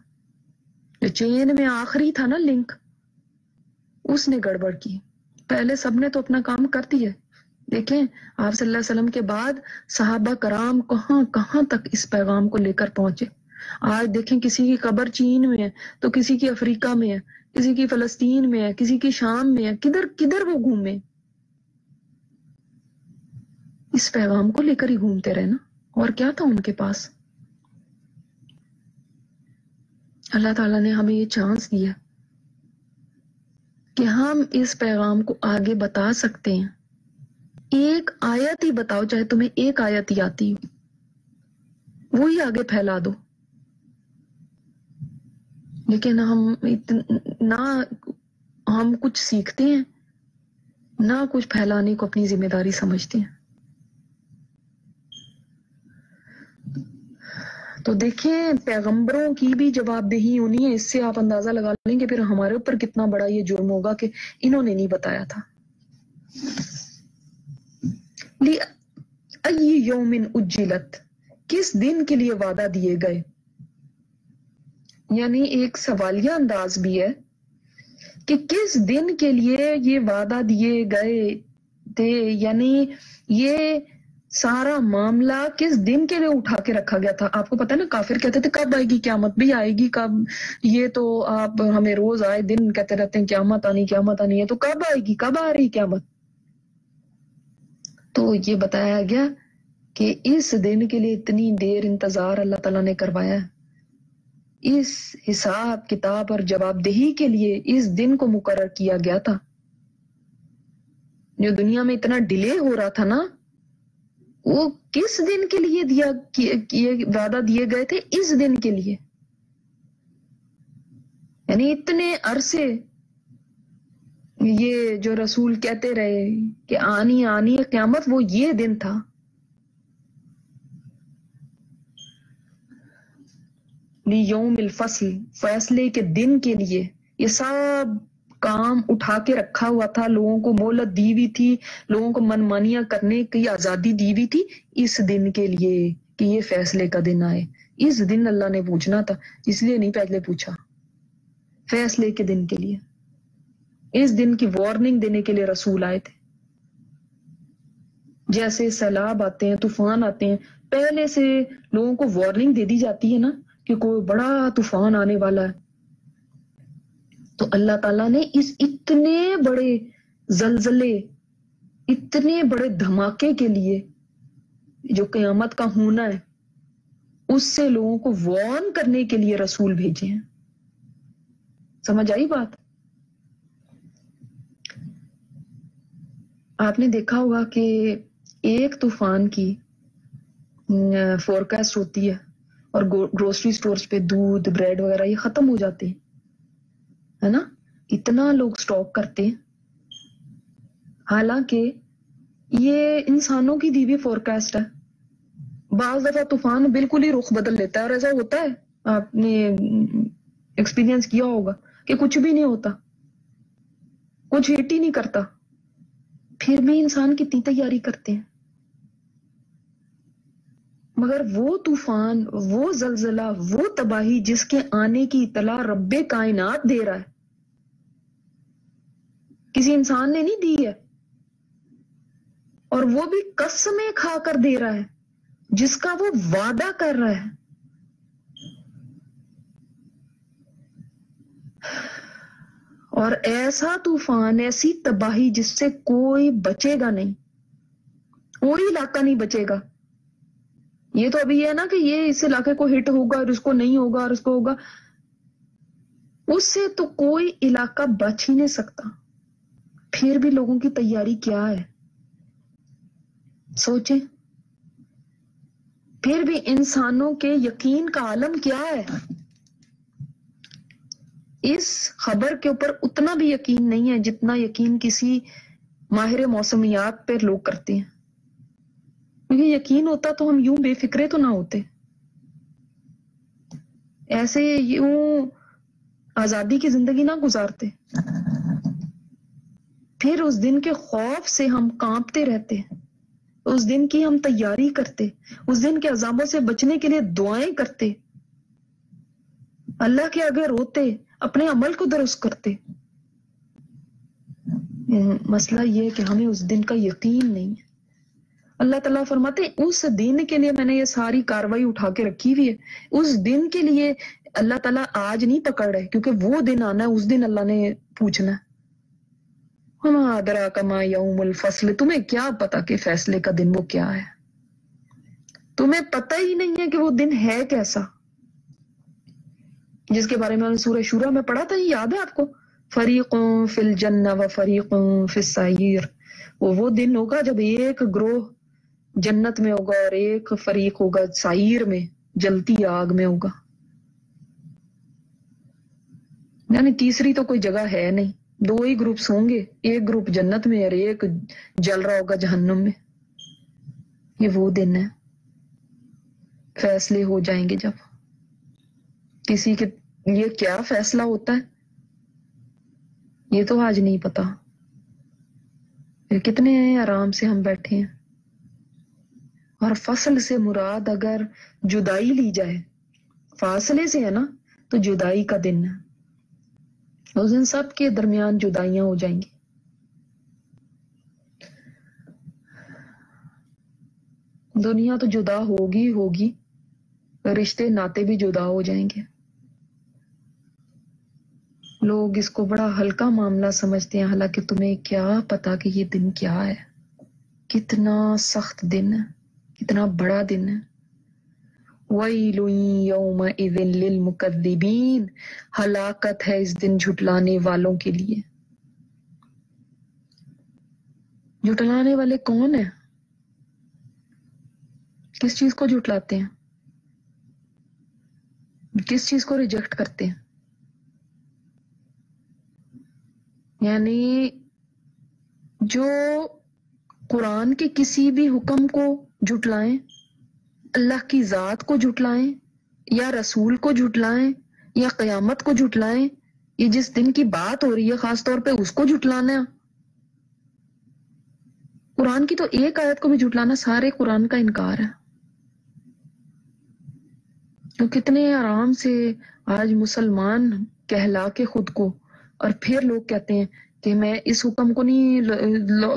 جو چین میں آخری تھا نا لنک اس نے گڑبڑ کی۔ پہلے سب نے تو اپنا کام کر دیا دیکھیں، آپ صلی اللہ علیہ وسلم کے بعد صحابہ کرام کہاں کہاں تک اس پیغام کو لے کر پہنچے؟ آج دیکھیں کسی کی قبر چین میں ہے تو کسی کی افریقہ میں ہے، کسی کی فلسطین میں ہے، کسی کی شام میں ہے، کدھر کدھر وہ گھومے؟ اس پیغام کو لے کر ہی گھومتے رہے نا اور کیا تھا ان کے پاس؟ اللہ تعالیٰ نے ہمیں یہ چانس دیا کہ ہم اس پیغام کو آگے بتا سکتے ہیں۔ ایک آیت ہی بتاؤ، چاہے تمہیں ایک آیت ہی آتی ہو۔ وہی آگے پھیلا دو۔ لیکن ہم نہ ہم کچھ سیکھتے ہیں، نہ کچھ پھیلانے کو اپنی ذمہ داری سمجھتے ہیں۔ تو دیکھیں، پیغمبروں کی بھی جواب دہی ہونی ہے، اس سے آپ اندازہ لگا لیں گے پھر ہمارے اوپر کتنا بڑا یہ جرم ہوگا کہ انہوں نے نہیں بتایا تھا۔ یومن اجلت؟ کس دن کے لیے وعدہ دیے گئے؟ یعنی ایک سوالیہ انداز بھی ہے کہ کس دن کے لیے یہ وعدہ دیے گئے تھے؟ یعنی یہ سارا معاملہ کس دن کے لیے اٹھا کے رکھا گیا تھا؟ آپ کو پتا نا، کافر کہتے تھے، کب آئے گی قیامت؟ بھی آئے گی کب؟ یہ تو آپ ہمیں روز آئے دن کہتے رہتے ہیں، قیامت آنی قیامت آنی ہے، تو کب آئے گی؟ کب آ رہی قیامت؟ تو یہ بتایا گیا کہ اس دن کے لیے اتنی دیر انتظار اللہ تعالیٰ نے کروایا اس حساب کتاب اور جواب دہی کے لیے اس دن کو مقرر کیا گیا تھا۔ جو دنیا میں اتنا ڈیلے ہو رہا تھا نا، وہ کس دن کے لیے دیا وعدہ دیے گئے تھے؟ اس دن کے لیے۔ یعنی اتنے عرصے یہ جو رسول کہتے رہے کہ آنی آنی، قیامت وہ یہ دن تھا۔ یوم الفصل، فیصلے کے دن کے لیے یہ سب کام اٹھا کے رکھا ہوا تھا۔ لوگوں کو مولت دی ہوئی تھی، لوگوں کو من مانیاں کرنے کی آزادی دی ہوئی تھی اس دن کے لیے کہ یہ فیصلے کا دن آئے۔ اس دن اللہ نے پوچھنا تھا، اس لیے نہیں پہلے پوچھا۔ فیصلے کے دن کے لیے۔ اس دن کی وارننگ دینے کے لیے رسول آئے تھے۔ جیسے سیلاب آتے ہیں، طوفان آتے ہیں، پہلے سے لوگوں کو وارننگ دے دی جاتی ہے نا کہ کوئی بڑا طوفان آنے والا ہے۔ تو اللہ تعالیٰ نے اس اتنے بڑے زلزلے، اتنے بڑے دھماکے کے لیے جو قیامت کا ہونا ہے، اس سے لوگوں کو وارن کرنے کے لیے رسول بھیجے ہیں۔ سمجھ آئی بات؟ آپ نے دیکھا ہوگا کہ ایک طوفان کی فورکاسٹ ہوتی ہے اور گروسری سٹورز پہ دودھ بریڈ وغیرہ یہ ختم ہو جاتے ہیں، ہے نا؟ اتنا لوگ سٹاک کرتے ہیں۔ حالانکہ یہ انسانوں کی دیوی فورکاسٹ ہے۔ بعض دفعہ طوفان بالکل ہی رخ بدل لیتا ہے اور ایسا ہوتا ہے، آپ نے ایکسپیرینس کیا ہوگا کہ کچھ بھی نہیں ہوتا۔ کچھ ہٹ ہی نہیں کرتا۔ پھر بھی انسان کتنی تیاری کرتے ہیں۔ مگر وہ طوفان، وہ زلزلہ، وہ تباہی جس کے آنے کی اطلاع رب کائنات دے رہا ہے۔ کسی انسان نے نہیں دی ہے۔ اور وہ بھی قسمیں کھا کر دے رہا ہے، جس کا وہ وعدہ کر رہا ہے۔ اور ایسا طوفان، ایسی تباہی جس سے کوئی بچے گا نہیں، کوئی علاقہ نہیں بچے گا۔ یہ تو ابھی ہے نا کہ یہ اس علاقے کو ہٹ ہوگا اور اس کو نہیں ہوگا اور اس کو ہوگا۔ اس سے تو کوئی علاقہ بچ ہی نہیں سکتا۔ پھر بھی لوگوں کی تیاری کیا ہے؟ سوچیں۔ پھر بھی انسانوں کے یقین کا عالم کیا ہے؟ اس خبر کے اوپر اتنا بھی یقین نہیں ہے جتنا یقین کسی ماہر موسمیات پہ لوگ کرتے ہیں۔ کیونکہ یقین ہوتا تو ہم یوں بے فکرے تو نہ ہوتے۔ ایسے یوں آزادی کی زندگی نہ گزارتے۔ پھر اس دن کے خوف سے ہم کانپتے رہتے۔ اس دن کی ہم تیاری کرتے۔ اس دن کے عذابوں سے بچنے کے لیے دعائیں کرتے۔ اللہ کے آگے روتے۔ اپنے عمل کو درست کرتے۔ مسئلہ یہ کہ ہمیں اس دن کا یقین نہیں۔ ہے اللہ تعالیٰ فرماتے، اس دن کے لیے میں نے یہ ساری کاروائی اٹھا کے رکھی ہوئی ہے۔ اس دن کے لیے اللہ تعالیٰ آج نہیں پکڑ رہے، کیونکہ وہ دن آنا ہے، اس دن اللہ نے پوچھنا ہے۔ کما یوم الفصل، تمہیں کیا پتا کہ فیصلے کا دن وہ کیا ہے؟ تمہیں پتہ ہی نہیں ہے کہ وہ دن ہے کیسا۔ جس کے بارے میں سورہ شورہ میں پڑھا تھا یاد ہے آپ کو؟ فریقوں فی الجنہ و فریقوں فی السعیر۔ وہ وہ دن ہوگا جب ایک گروہ جنت میں ہوگا اور ایک فریق ہوگا سائر میں، جلتی آگ میں ہوگا۔ یعنی تیسری تو کوئی جگہ ہے نہیں۔ دو ہی گروپس ہوں گے، ایک گروپ جنت میں اور ایک جل رہا ہوگا جہنم میں۔ یہ وہ دن ہے۔ فیصلے ہو جائیں گے جب۔ کسی کے یہ کیا فیصلہ ہوتا ہے؟ یہ تو آج نہیں پتا۔ پھر کتنے آرام سے ہم بیٹھے ہیں۔ اور فصل سے مراد اگر جدائی لی جائے، فاصلے سے ہے نا، تو جدائی کا دن ہے۔ اس دن سب کے درمیان جدائیاں ہو جائیں گی۔ دنیا تو جدا ہوگی ہوگی، رشتے ناطے بھی جدا ہو جائیں گے۔ لوگ اس کو بڑا ہلکا معاملہ سمجھتے ہیں۔ حالانکہ تمہیں کیا پتا کہ یہ دن کیا ہے؟ کتنا سخت دن ہے، کتنا بڑا دن ہے۔ وَيْلٌ ہلاکت ہے اس دن جھٹلانے والوں کے لیے۔ جھٹلانے والے کون ہیں؟ کس چیز کو جھٹلاتے ہیں؟ کس چیز کو ریجیکٹ کرتے ہیں؟ یعنی جو قرآن کے کسی بھی حکم کو جھٹلائیں، اللہ کی ذات کو جھٹلائیں، یا رسول کو جھٹلائیں، یا قیامت کو جھٹلائیں، یہ جس دن کی بات ہو رہی ہے، خاص طور پہ اس کو جھٹلانا قرآن کی تو ایک آیت کو بھی جھٹلانا سارے قرآن کا انکار ہے۔ تو کتنے آرام سے آج مسلمان کہلا کے خود کو اور پھر لوگ کہتے ہیں کہ میں اس حکم کو نہیں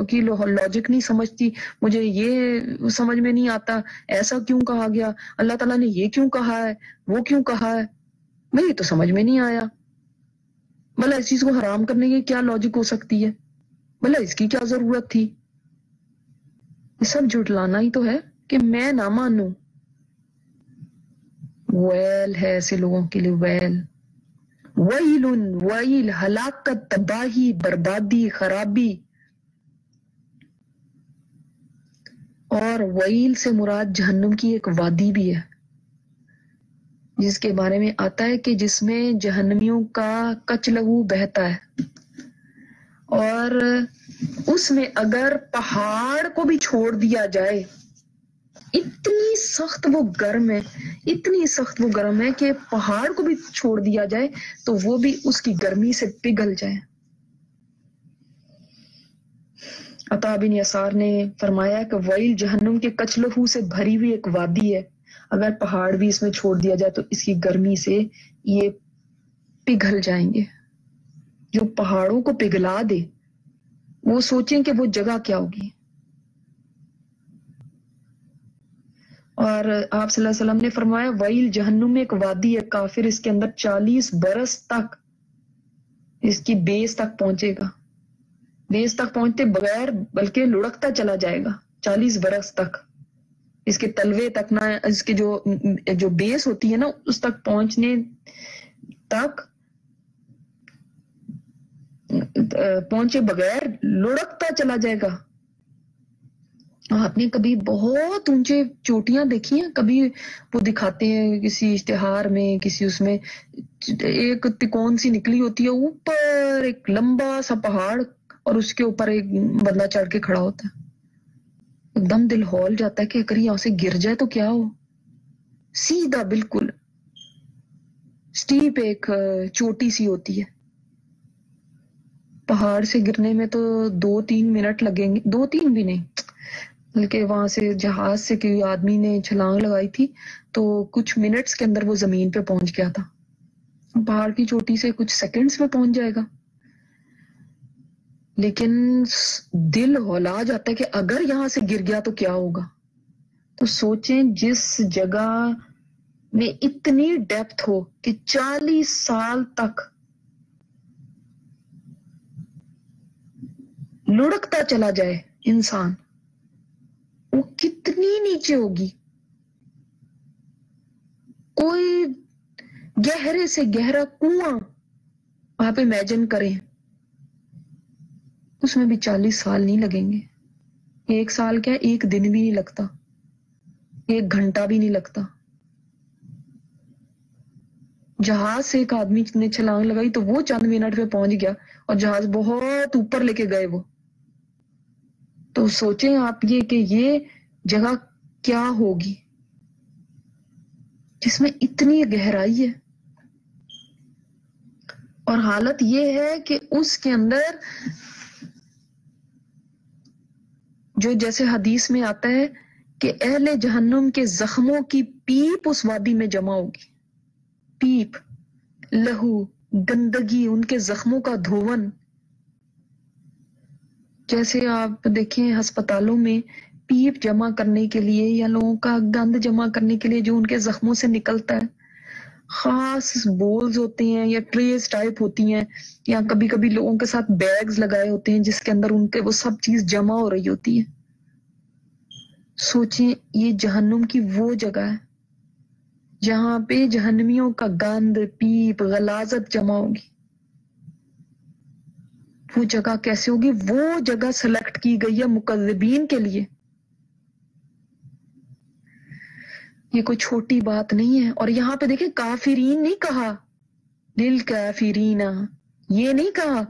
کی لاجک نہیں سمجھتی، مجھے یہ سمجھ میں نہیں آتا، ایسا کیوں کہا گیا؟ اللہ تعالیٰ نے یہ کیوں کہا ہے؟ وہ کیوں کہا ہے؟ مجھے تو سمجھ میں نہیں آیا۔ بھلا اس چیز کو حرام کرنے کی کیا لاجک ہو سکتی ہے؟ بھلا اس کی کیا ضرورت تھی؟ یہ سب جھٹلانا ہی تو ہے کہ میں نہ مانوں۔ ویل ہے ایسے لوگوں کے لیے ویل ویل ویل، ہلاکت، تباہی، بربادی، خرابی۔ اور ویل سے مراد جہنم کی ایک وادی بھی ہے، جس کے بارے میں آتا ہے کہ جس میں جہنمیوں کا کچ لہو بہتا ہے۔ اور اس میں اگر پہاڑ کو بھی چھوڑ دیا جائے اتنی سخت وہ گرم ہے، اتنی سخت وہ گرم ہے کہ پہاڑ کو بھی چھوڑ دیا جائے تو وہ بھی اس کی گرمی سے پگھل جائے۔ عطا بن یسار نے فرمایا کہ ویل جہنم کے کچلہو سے بھری ہوئی ایک وادی ہے۔ اگر پہاڑ بھی اس میں چھوڑ دیا جائے تو اس کی گرمی سے یہ پگھل جائیں گے۔ جو پہاڑوں کو پگھلا دے، وہ سوچیں کہ وہ جگہ کیا ہوگی۔ اور آپ صلی اللہ علیہ وسلم نے فرمایا، ویل جہنم میں ایک وادی ہے، کافر اس کے اندر چالیس برس تک، اس کی بیس تک پہنچے گا۔ بیس تک پہنچتے بغیر بلکہ لڑکتا چلا جائے گا، چالیس برس تک۔ اس کے تلوے تک نہ، اس کے جو جو بیس ہوتی ہے نا، اس تک پہنچنے تک پہنچے بغیر لڑکتا چلا جائے گا۔ آپ نے کبھی بہت اونچے چوٹیاں دیکھی ہیں؟ کبھی وہ دکھاتے ہیں کسی اشتہار میں، کسی اس میں؟ ایک تکون سی نکلی ہوتی ہے، اوپر ایک لمبا سا پہاڑ اور اس کے اوپر ایک بندہ چڑھ کے کھڑا ہوتا ہے۔ ایک دم دل ہول جاتا ہے کہ اگر یہاں سے گر جائے تو کیا ہو؟ سیدھا بالکل سٹیپ ایک چوٹی سی ہوتی ہے۔ پہاڑ سے گرنے میں تو دو تین منٹ لگیں گے، دو تین بھی نہیں۔ بلکہ وہاں سے جہاز سے کوئی آدمی نے چھلانگ لگائی تھی، تو کچھ منٹس کے اندر وہ زمین پہ پہنچ گیا تھا۔ پہاڑ کی چوٹی سے کچھ سیکنڈز میں پہنچ جائے گا۔ لیکن دل ہولا جاتا ہے کہ اگر یہاں سے گر گیا تو کیا ہوگا؟ تو سوچیں جس جگہ میں اتنی ڈیپتھ ہو کہ چالیس سال تک لڑکتا چلا جائے انسان۔ وہ کتنی نیچے ہوگی؟ کوئی گہرے سے گہرا کنواں وہاں پہ امیجن کریں۔ اس میں بھی چالیس سال نہیں لگیں گے۔ ایک سال کیا ایک دن بھی نہیں لگتا؟ ایک گھنٹہ بھی نہیں لگتا۔ جہاز سے ایک آدمی نے چھلانگ لگائی تو وہ چند منٹ پہ پہنچ گیا اور جہاز بہت اوپر لے کے گئے وہ۔ تو سوچیں آپ یہ کہ یہ جگہ کیا ہوگی؟ جس میں اتنی گہرائی ہے۔ اور حالت یہ ہے کہ اس کے اندر جو جیسے حدیث میں آتا ہے کہ اہل جہنم کے زخموں کی پیپ اس وادی میں جمع ہوگی۔ پیپ، لہو، گندگی، ان کے زخموں کا دھون۔ جیسے آپ دیکھیں ہسپتالوں میں پیپ جمع کرنے کے لیے یا لوگوں کا گند جمع کرنے کے لیے جو ان کے زخموں سے نکلتا ہے، خاص بولز ہوتے ہیں یا ٹریز ٹائپ ہوتی ہیں یا کبھی کبھی لوگوں کے ساتھ بیگز لگائے ہوتے ہیں جس کے اندر ان کے وہ سب چیز جمع ہو رہی ہوتی ہے سوچیں یہ جہنم کی وہ جگہ ہے جہاں پہ جہنمیوں کا گند، پیپ، غلازت جمع ہوگی۔ وہ جگہ کیسے ہوگی؟ وہ جگہ سلیکٹ کی گئی ہے مقذبین کے لیے۔ یہ کوئی چھوٹی بات نہیں ہے۔ اور یہاں پہ دیکھیں، کافرین نہیں کہا۔ دل کافرین، یہ نہیں کہا۔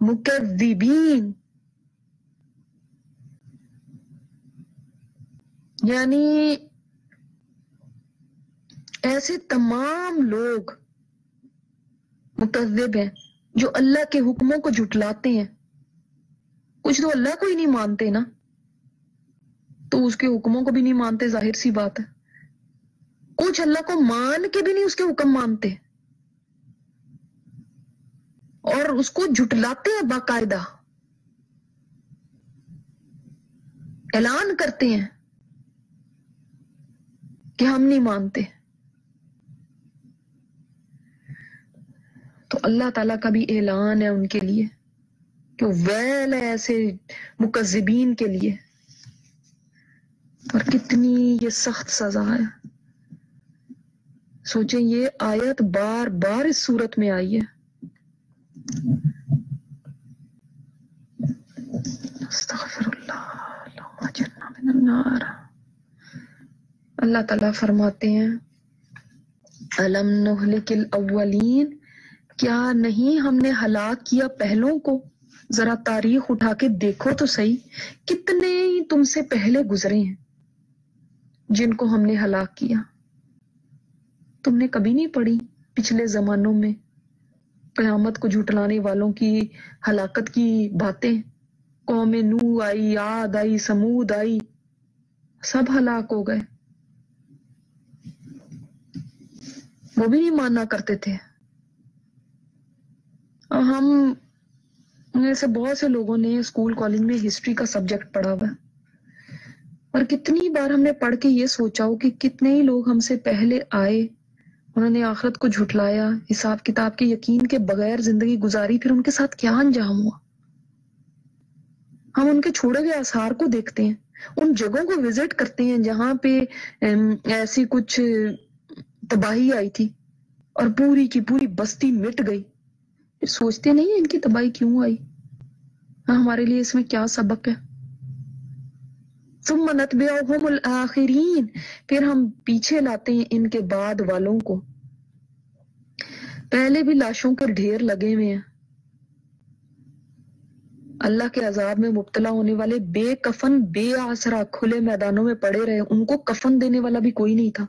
مکذبین۔ یعنی ایسے تمام لوگ مکذب ہیں۔ جو اللہ کے حکموں کو جھٹلاتے ہیں۔ کچھ تو اللہ کو ہی نہیں مانتے نا۔ تو اس کے حکموں کو بھی نہیں مانتے، ظاہر سی بات ہے۔ کچھ اللہ کو مان کے بھی نہیں اس کے حکم مانتے۔ اور اس کو جھٹلاتے ہیں باقاعدہ۔ اعلان کرتے ہیں کہ ہم نہیں مانتے۔ اللہ تعالی کا بھی اعلان ہے ان کے لیے کہ ویل ہے ایسے مکذبین کے لیے۔ اور کتنی یہ سخت سزا ہے۔ سوچیں یہ آیت بار بار اس صورت میں آئی ہے۔ اللہ تعالیٰ فرماتے ہیں علم نہلک الاولین کیا نہیں ہم نے ہلاک کیا پہلوں کو؟ ذرا تاریخ اٹھا کے دیکھو تو صحیح، کتنے ہی تم سے پہلے گزرے ہیں جن کو ہم نے ہلاک کیا۔ تم نے کبھی نہیں پڑھی پچھلے زمانوں میں قیامت کو جھٹلانے والوں کی ہلاکت کی باتیں؟ قوم نو آئی یاد آئی، سمود آئی، سب ہلاک ہو گئے۔ وہ بھی نہیں ماننا کرتے تھے۔ ہم سے بہت سے لوگوں نے اسکول، کالج میں ہسٹری کا سبجیکٹ پڑھا ہوا اور کتنی بار ہم نے پڑھ کے یہ سوچا ہو کہ کتنے ہی لوگ ہم سے پہلے آئے، انہوں نے آخرت کو جھٹلایا، حساب کتاب کے یقین کے بغیر زندگی گزاری، پھر ان کے ساتھ کیا انجام ہوا؟ ہم ان کے چھوڑے ہوئے آثار کو دیکھتے ہیں، ان جگہوں کو وزٹ کرتے ہیں جہاں پہ ایسی کچھ تباہی آئی تھی۔ اور پوری کی پوری بستی مٹ گئی۔ سوچتے نہیں ان کی تباہی کیوں آئی؟ ہاں، ہمارے لیے اس میں کیا سبق ہے؟ ثم نتبعهم الآخرین۔ پھر ہم پیچھے لاتے ہیں ان کے بعد والوں کو۔ پہلے بھی لاشوں کے ڈھیر لگے ہوئے ہیں۔ اللہ کے عذاب میں مبتلا ہونے والے بے کفن، بے آسرا کھلے میدانوں میں پڑے رہے۔ ان کو کفن دینے والا بھی کوئی نہیں تھا۔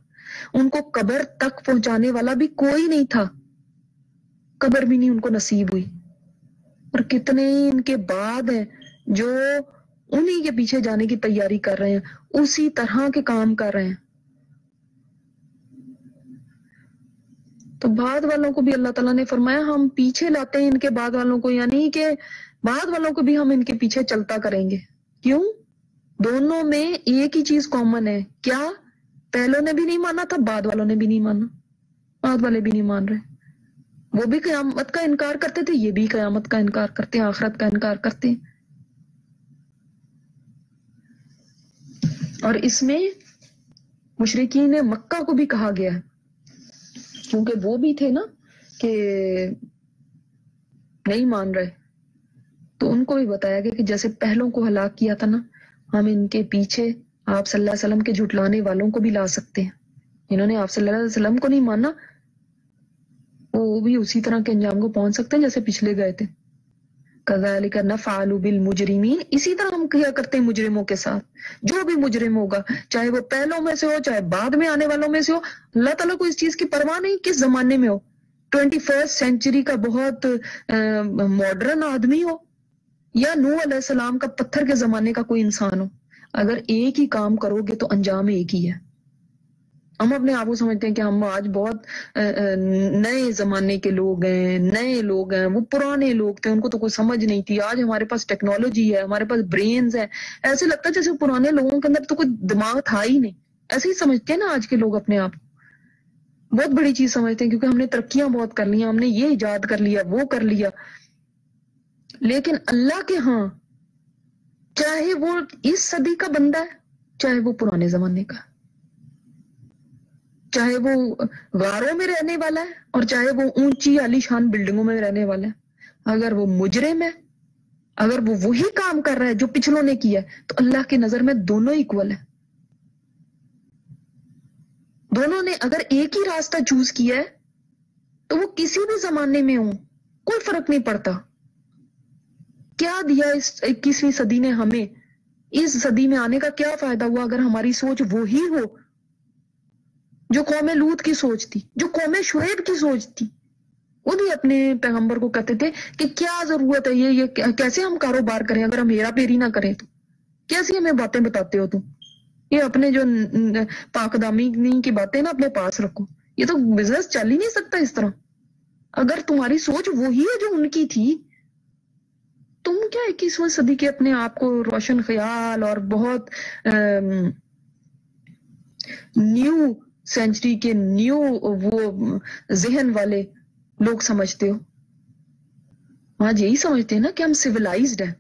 ان کو قبر تک پہنچانے والا بھی کوئی نہیں تھا۔ قبر بھی نہیں ان کو نصیب ہوئی۔ اور کتنے ان کے بعد ہیں جو انہی کے پیچھے جانے کی تیاری کر رہے ہیں، اسی طرح کے کام کر رہے ہیں۔ تو بعد والوں کو بھی اللہ تعالیٰ نے فرمایا، ہم پیچھے لاتے ہیں ان کے بعد والوں کو یعنی کہ بعد والوں کو بھی ہم ان کے پیچھے چلتا کریں گے۔ کیوں؟ دونوں میں ایک ہی چیز کامن ہے۔ کیا؟ پہلوں نے بھی نہیں مانا تھا، بعد والوں نے بھی نہیں مانا۔ بعد والے بھی نہیں مان رہے۔ وہ بھی قیامت کا انکار کرتے تھے، یہ بھی قیامت کا انکار کرتے ہیں آخرت کا انکار کرتے۔ ہیں اور اس میں مشرقین مکہ کو بھی کہا گیا ہے۔ کیونکہ وہ بھی تھے نا کہ نہیں مان رہے، تو ان کو بھی بتایا گیا کہ جیسے پہلوں کو ہلاک کیا تھا نا، ہم ان کے پیچھے آپ صلی اللہ علیہ وسلم کے جھٹلانے والوں کو بھی لا سکتے ہیں۔ انہوں نے آپ صلی اللہ علیہ وسلم کو نہیں ماننا وہ بھی اسی طرح کے انجام کو پہنچ سکتے ہیں جیسے پچھلے گئے تھے۔ کذالک نفعل بالمجرمین۔ اسی طرح ہم کیا کرتے ہیں مجرموں کے ساتھ۔ جو بھی مجرم ہوگا، چاہے وہ پہلوں میں سے ہو، چاہے بعد میں آنے والوں میں سے ہو، اللہ تعالیٰ کو اس چیز کی پرواہ نہیں کس زمانے میں ہو۔ ٹوینٹی فرسٹ سینچری کا بہت ماڈرن آدمی ہو، یا نو علیہ السلام کا پتھر کے زمانے کا کوئی انسان ہو۔ اگر ایک ہی کام کرو گے تو انجام ایک ہی ہے۔ ہم اپنے آپ کو سمجھتے ہیں کہ ہم آج بہت نئے زمانے کے لوگ ہیں، نئے لوگ ہیں، وہ پرانے لوگ تھے، ان کو تو کوئی سمجھ نہیں تھی۔ آج ہمارے پاس ٹیکنالوجی ہے، ہمارے پاس برینز ہے ایسے لگتا ہے جیسے پرانے لوگوں کے اندر تو کوئی دماغ تھا ہی نہیں۔ ایسے ہی سمجھتے ہیں نا آج کے لوگ اپنے آپ۔ بہت بڑی چیز سمجھتے ہیں کیونکہ ہم نے ترقیاں بہت کر لی ہم نے یہ ایجاد کر لیا، وہ کر لیا۔ لیکن اللہ کے ہاں چاہے وہ اس صدی کا بندہ ہے، چاہے وہ پرانے زمانے کا۔ چاہے وہ غاروں میں رہنے والا ہے اور چاہے وہ اونچی علی شان بلڈنگوں میں رہنے والا ہے۔ اگر وہ مجرم ہے، اگر وہ وہی کام کر رہا ہے جو پچھلوں نے کیا ہے، تو اللہ کی نظر میں دونوں اکول ہے دونوں نے اگر ایک ہی راستہ چوز کیا ہے، تو وہ کسی بھی زمانے میں ہوں، کوئی فرق نہیں پڑتا۔ کیا دیا اس اکیسویں صدی نے ہمیں؟ اس صدی میں آنے کا کیا فائدہ ہوا؟ اگر ہماری سوچ وہی ہو جو قوم لوت کی سوچ تھی، جو قوم شعیب کی سوچ تھی، وہ بھی اپنے پیغمبر کو کہتے تھے کہ کیا ضرورت ہے یہ یہ کیسے ہم کاروبار کریں، اگر ہم ہیرا پیری نہ کریں تو؟ کیسی ہمیں باتیں بتاتے ہو تم؟ یہ اپنے جو پاک دامی کی باتیں نا اپنے پاس رکھو۔ یہ تو بزنس چل ہی نہیں سکتا اس طرح۔ اگر تمہاری سوچ وہی ہے جو ان کی تھی، تم کیا اکیسویں صدی کے اپنے آپ کو روشن خیال اور بہت نیو سینچری کے نیو وہ ذہن والے لوگ سمجھتے ہو۔ آج یہی سمجھتے ہیں نا کہ ہم سیولائزڈ ہیں۔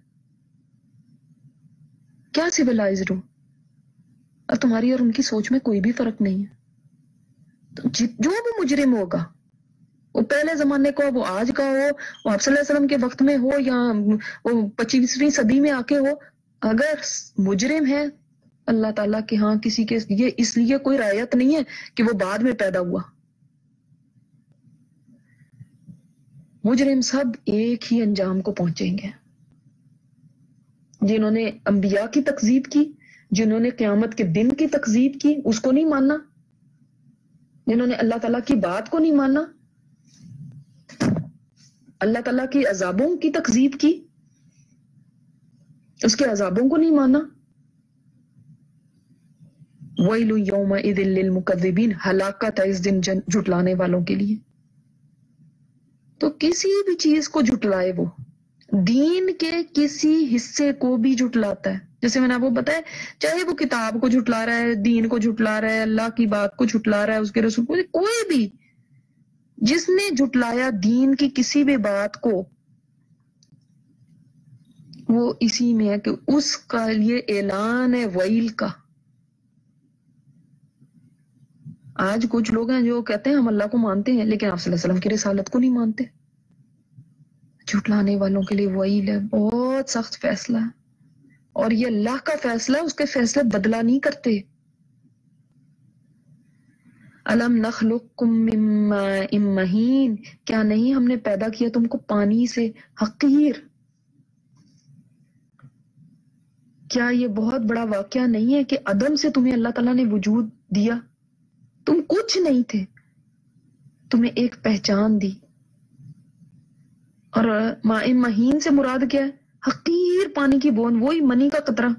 کیا سیولائزڈ ہو اور تمہاری اور ان کی سوچ میں کوئی بھی فرق نہیں ہے۔ جو بھی مجرم ہوگا، وہ پہلے زمانے کا وہ آج کا ہو، وہ آپ صلی اللہ علیہ وسلم کے وقت میں ہو یا وہ پچیسویں صدی میں آ کے ہو، اگر مجرم ہے اللہ تعالیٰ کے ہاں کسی کے یہ اس لیے کوئی رعایت نہیں ہے کہ وہ بعد میں پیدا ہوا۔ مجرم سب ایک ہی انجام کو پہنچیں گے۔ جنہوں نے انبیاء کی تقزیب کی، جنہوں نے قیامت کے دن کی تقزیب کی، اس کو نہیں ماننا۔ جنہوں نے اللہ تعالیٰ کی بات کو نہیں ماننا۔ اللہ تعالیٰ کی عذابوں کی تقزیب کی، اس کے عذابوں کو نہیں مانا وَيْلُ يَوْمَئِذٍ لِّلْمُكَذِّبِينَ ہلاکت ہے اس دن جھٹلانے والوں کے لیے۔ تو کسی بھی چیز کو جھٹلائے وہ۔ دین کے کسی حصے کو بھی جھٹلاتا ہے۔ جیسے میں نے آپ کو بتایا، چاہے وہ کتاب کو جھٹلا رہا ہے، دین کو جھٹلا رہا ہے، اللہ کی بات کو جھٹلا رہا ہے، اس کے رسول کو، کوئی بھی۔ جس نے جھٹلایا دین کی کسی بھی بات کو، وہ اسی میں ہے کہ اس کا لیے اعلان ہے ویل کا۔ آج کچھ لوگ ہیں جو کہتے ہیں ہم اللہ کو مانتے ہیں، لیکن آپ صلی اللہ علیہ وسلم کی رسالت کو نہیں مانتے۔ جھٹلانے والوں کے لیے ویل ہے بہت سخت فیصلہ۔ ہے اور یہ اللہ کا فیصلہ، اس کے فیصلے بدلا نہیں کرتے۔ علم مہین، کیا نہیں ہم نے پیدا کیا تم کو پانی سے؟ حقیر۔ کیا یہ بہت بڑا واقعہ نہیں ہے کہ عدم سے تمہیں اللہ تعالیٰ نے وجود دیا؟ تم کچھ نہیں تھے۔ تمہیں ایک پہچان دی۔ اور مہین سے مراد کیا ہے؟ حقیر پانی کی بون، وہی منی کا قطرہ،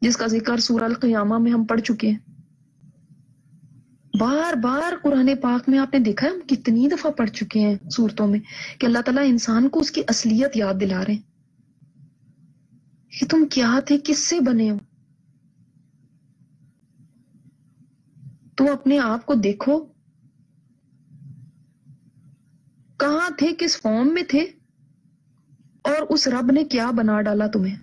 جس کا ذکر سورہ القیامہ میں ہم پڑھ چکے ہیں۔ بار بار قرآن پاک میں آپ نے دیکھا ہے، ہم کتنی دفعہ پڑھ چکے ہیں صورتوں میں، کہ اللہ تعالیٰ انسان کو اس کی اصلیت یاد دلا رہے ہیں۔ کہ تم کیا تھے، کس سے بنے ہو؟ تم اپنے آپ کو دیکھو۔ کہاں تھے؟ کس فارم میں تھے؟ اور اس رب نے کیا بنا ڈالا تمہیں؟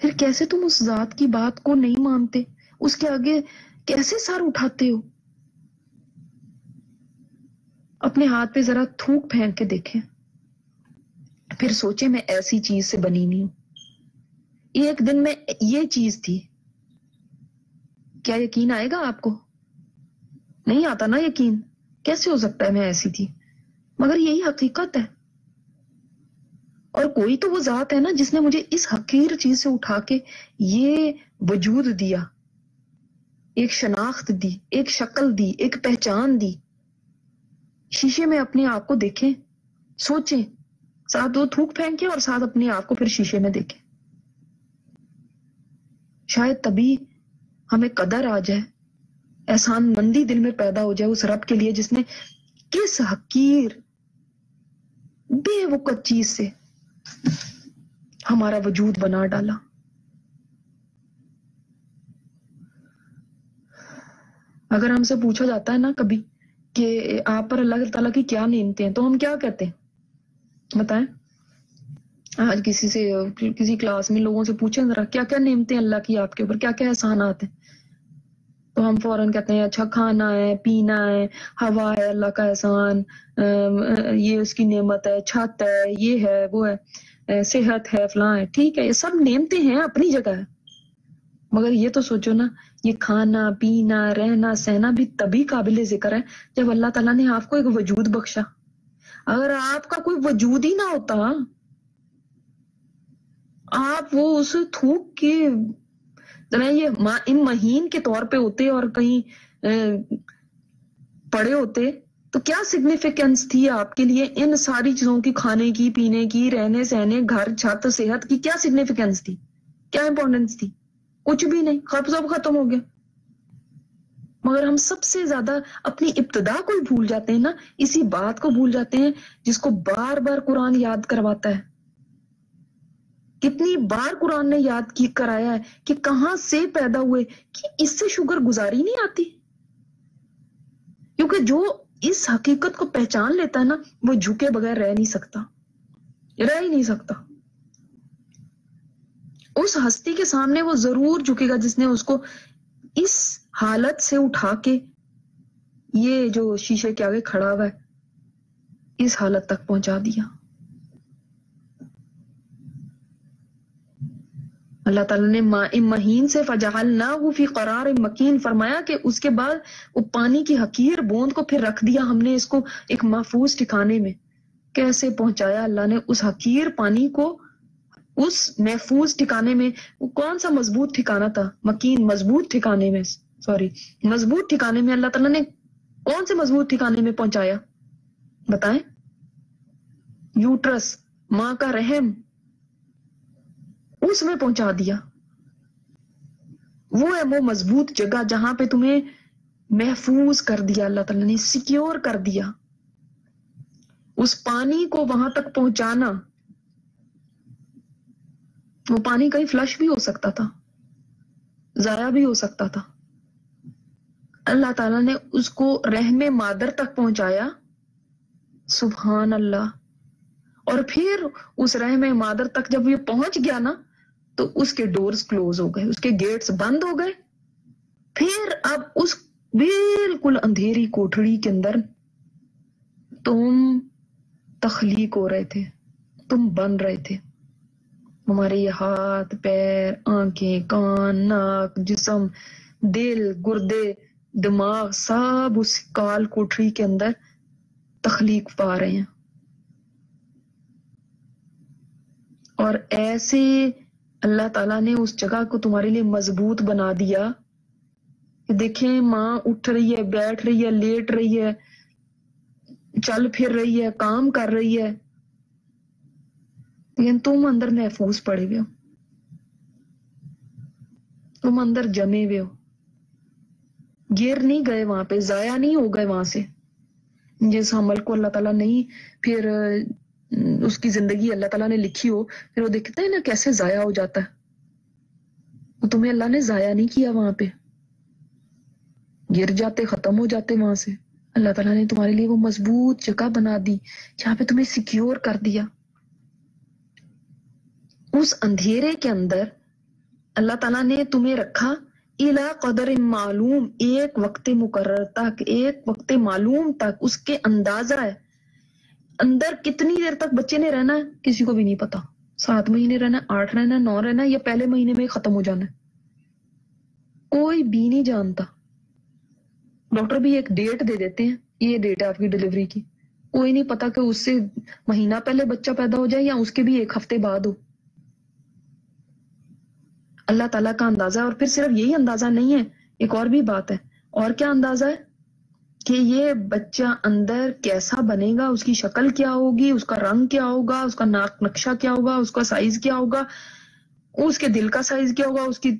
پھر کیسے تم اس ذات کی بات کو نہیں مانتے؟ اس کے آگے کیسے سار اٹھاتے ہو؟ اپنے ہاتھ پہ ذرا تھوک پھینک کے دیکھیں۔ پھر سوچے میں ایسی چیز سے بنی نہیں ہوں۔ ایک دن میں یہ چیز تھی۔ کیا یقین آئے گا آپ کو؟ نہیں آتا نا یقین۔ کیسے ہو سکتا ہے میں ایسی تھی؟ مگر یہی حقیقت ہے۔ اور کوئی تو وہ ذات ہے نا جس نے مجھے اس حقیر چیز سے اٹھا کے یہ وجود دیا۔ ایک شناخت دی، ایک شکل دی، ایک پہچان دی۔ شیشے میں اپنے آپ کو دیکھیں، سوچیں۔ ساتھ دو تھوک پھینکیں اور ساتھ اپنے آپ کو پھر شیشے میں دیکھیں۔ شاید تبھی ہمیں قدر آ جائے۔ احسان مندی دل میں پیدا ہو جائے اس رب کے لیے جس نے کس حقیر بے وقت چیز سے ہمارا وجود بنا ڈالا۔ اگر ہم سے پوچھا جاتا ہے نا کبھی کہ آپ پر اللہ تعالیٰ کی کیا نعمتیں ہیں، تو ہم کیا کہتے ہیں؟ بتائیں۔ آج کسی سے، کسی کلاس میں لوگوں سے پوچھیں ذرا کیا کیا نعمتیں اللہ کی آپ کے اوپر کیا کیا احسانات ہیں؟ تو ہم فوراً کہتے ہیں اچھا کھانا ہے، پینا ہے، ہوا ہے، اللہ کا احسان یہ اس کی نعمت ہے، چھت ہے، یہ ہے، وہ ہے صحت ہے، فلاں ہے، ٹھیک ہے، یہ سب نعمتیں ہیں، اپنی جگہ ہے۔ مگر یہ تو سوچو نا، یہ کھانا، پینا، رہنا، سہنا بھی تبھی قابل ذکر ہے جب اللہ تعالیٰ نے آپ کو ایک وجود بخشا۔ اگر آپ کا کوئی وجود ہی نہ ہوتا، آپ وہ اس تھوک کے یہ ان مہین کے طور پہ ہوتے اور کہیں پڑے ہوتے، تو کیا سگنیفیکینس تھی آپ کے لیے ان ساری چیزوں کی، کھانے کی، پینے کی، رہنے سہنے، گھر، چھت، صحت کی کیا سگنیفیکینس تھی؟ کیا امپورٹینس تھی؟ کچھ بھی نہیں خب سب ختم ہو گیا۔ مگر ہم سب سے زیادہ اپنی ابتدا کو بھول جاتے ہیں نا، اسی بات کو بھول جاتے ہیں جس کو بار بار قرآن یاد کرواتا ہے۔ کتنی بار قرآن نے یاد کی کرایا ہے کہ کہاں سے پیدا ہوئے؟ کہ اس سے شوگر گزاری نہیں آتی۔ کیونکہ جو اس حقیقت کو پہچان لیتا ہے نا، وہ جھکے بغیر رہ نہیں سکتا۔ رہ ہی نہیں سکتا۔ اس ہستی کے سامنے وہ ضرور جھکے گا جس نے اس کو اس حالت سے اٹھا کے یہ جو شیشے کے آگے کھڑا ہوا ہے، اس حالت تک پہنچا دیا۔ اللہ تعالیٰ نے مہین سے فجال فی قرار مکین فرمایا کہ اس کے بعد وہ پانی کی حقیر بوند کو پھر رکھ دیا ہم نے اس کو ایک محفوظ ٹھکانے میں۔ کیسے پہنچایا؟ اللہ نے اس حقیر پانی کو اس محفوظ ٹھکانے میں، وہ کون سا مضبوط ٹھکانا تھا؟ مکین، مضبوط ٹھکانے میں، سوری، مضبوط ٹھکانے میں اللہ تعالیٰ نے کون سے مضبوط ٹھکانے میں پہنچایا؟ بتائیں۔ یوٹرس، ماں کا رحم اس میں پہنچا دیا۔ وہ ہے وہ مضبوط جگہ جہاں پہ تمہیں محفوظ کر دیا، اللہ تعالیٰ نے سیکیور کر دیا۔ اس پانی کو وہاں تک پہنچانا، وہ پانی کہیں فلش بھی ہو سکتا تھا، ضائع بھی ہو سکتا تھا۔ اللہ تعالیٰ نے اس کو رحم مادر تک پہنچایا، سبحان اللہ۔ اور پھر اس رحم مادر تک جب یہ پہنچ گیا نا تو اس کے ڈورز کلوز ہو گئے، اس کے گیٹس بند ہو گئے۔ پھر اب اس بالکل اندھیری کوٹڑی کے اندر تم تخلیق ہو رہے تھے، تم بن رہے تھے۔ ہمارے یہ ہاتھ، پیر، آنکھیں، کان، ناک، جسم، دل، گردے، دماغ سب اس کال کوٹری کے اندر تخلیق پا رہے ہیں۔ اور ایسے اللہ تعالیٰ نے اس جگہ کو تمہارے لیے مضبوط بنا دیا۔ کہ دیکھیں، ماں اٹھ رہی ہے، بیٹھ رہی ہے، لیٹ رہی ہے، چل پھر رہی ہے، کام کر رہی ہے۔ لیکن تم اندر محفوظ پڑے ہوئے ہو۔ تم اندر جمے ہوئے ہو۔ گر نہیں گئے وہاں پہ، ضائع نہیں ہو گئے وہاں سے۔ جس عمل کو اللہ تعالیٰ نہیں، پھر اس کی زندگی اللہ تعالیٰ نے لکھی ہو، پھر وہ دیکھتے ہیں نا کیسے ضائع ہو جاتا ہے۔ تمہیں اللہ نے ضائع نہیں کیا وہاں پہ۔ گر جاتے، ختم ہو جاتے وہاں سے۔ اللہ تعالیٰ نے تمہارے لیے وہ مضبوط جگہ بنا دی، جہاں پہ تمہیں سیکیور کر دیا۔ اس اندھیرے کے اندر اللہ تعالیٰ نے تمہیں رکھا۔ الا قدر معلوم۔ ایک وقت مقرر تک، ایک وقت معلوم تک اس کے اندازہ ہے۔ اندر کتنی دیر تک بچے نے رہنا ہے، کسی کو بھی نہیں پتا۔ سات مہینے رہنا، آٹھ رہنا، نو رہنا، یا پہلے مہینے میں ختم ہو جانا ہے۔ کوئی بھی نہیں جانتا۔ ڈاکٹر بھی ایک ڈیٹ دے دیتے ہیں، یہ ڈیٹ ہے آپ کی ڈلیوری کی۔ کوئی نہیں پتا کہ اس سے مہینہ پہلے بچہ پیدا ہو جائے یا اس کے بھی ایک ہفتے بعد ہو۔ اللہ تعالیٰ کا اندازہ اور پھر صرف یہی اندازہ نہیں ہے، ایک اور بھی بات ہے۔ اور کیا اندازہ ہے؟ کہ یہ بچہ اندر کیسا بنے گا؟ اس کی شکل کیا ہوگی؟ اس کا رنگ کیا ہوگا؟ اس کا ناک نقشہ کیا ہوگا؟ اس کا سائز کیا ہوگا؟ اس کے دل کا سائز کیا ہوگا؟ اس کی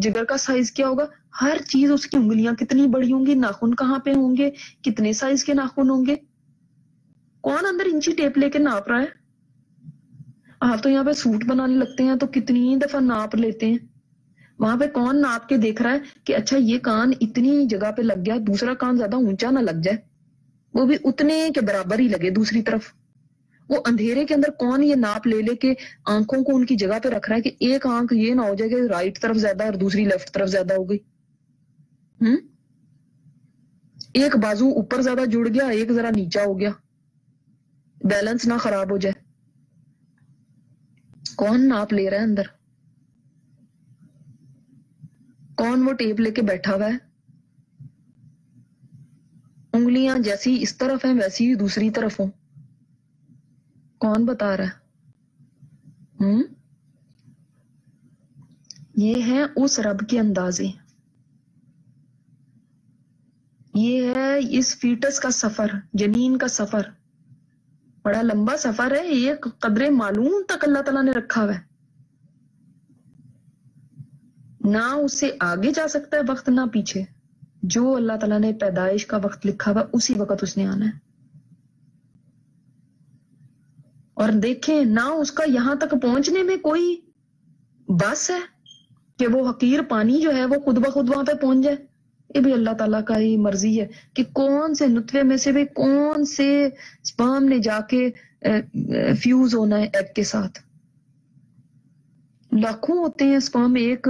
جگر کا سائز کیا ہوگا؟ ہر چیز اس کی انگلیاں کتنی بڑی ہوں گی؟ ناخن کہاں پہ ہوں گے؟ کتنے سائز کے ناخن ہوں گے؟ کون اندر انچی ٹیپ لے کے ناپ رہا ہے؟ آپ تو یہاں پہ سوٹ بنانے لگتے ہیں تو کتنی دفعہ ناپ لیتے ہیں۔ وہاں پہ کون ناپ کے دیکھ رہا ہے کہ اچھا یہ کان اتنی جگہ پہ لگ گیا دوسرا کان زیادہ اونچا نہ لگ جائے۔ وہ بھی اتنے کے برابر ہی لگے دوسری طرف۔ وہ اندھیرے کے اندر کون یہ ناپ لے لے کے آنکھوں کو ان کی جگہ پہ رکھ رہا ہے کہ ایک آنکھ یہ نہ ہو جائے کہ رائٹ طرف زیادہ اور دوسری لیفٹ طرف زیادہ ہو گئی۔ ہوں ایک بازو اوپر زیادہ جڑ گیا، ایک ذرا نیچا ہو گیا۔ بیلنس نہ خراب ہو جائے۔ کون ناپ لے رہا ہے اندر؟ کون وہ ٹیپ لے کے بیٹھا ہوا ہے؟ انگلیاں جیسی اس طرف ہیں، ویسی ہی دوسری طرف ہوں۔ کون بتا رہا ہے؟ ہوں؟ یہ ہے اس رب کے اندازے۔ یہ ہے اس فیٹس کا سفر، جنین کا سفر۔ بڑا لمبا سفر ہے، یہ قدرے معلوم تک اللہ تعالیٰ نے رکھا ہوا ہے۔ نہ اس سے آگے جا سکتا ہے، وقت نہ پیچھے۔ جو اللہ تعالیٰ نے پیدائش کا وقت لکھا ہوا اسی وقت اس نے آنا ہے۔ اور دیکھیں، نہ اس کا یہاں تک پہنچنے میں کوئی بس ہے کہ وہ حقیر پانی جو ہے، وہ خود بخود وہاں پہ پہنچ جائے۔ یہ بھی اللہ تعالیٰ کا ہی مرضی ہے کہ کون سے نطفے میں سے بھی، کون سے سپام نے جا کے فیوز ہونا ہے ایگ کے ساتھ۔ لاکھوں ہوتے ہیں سپام ایک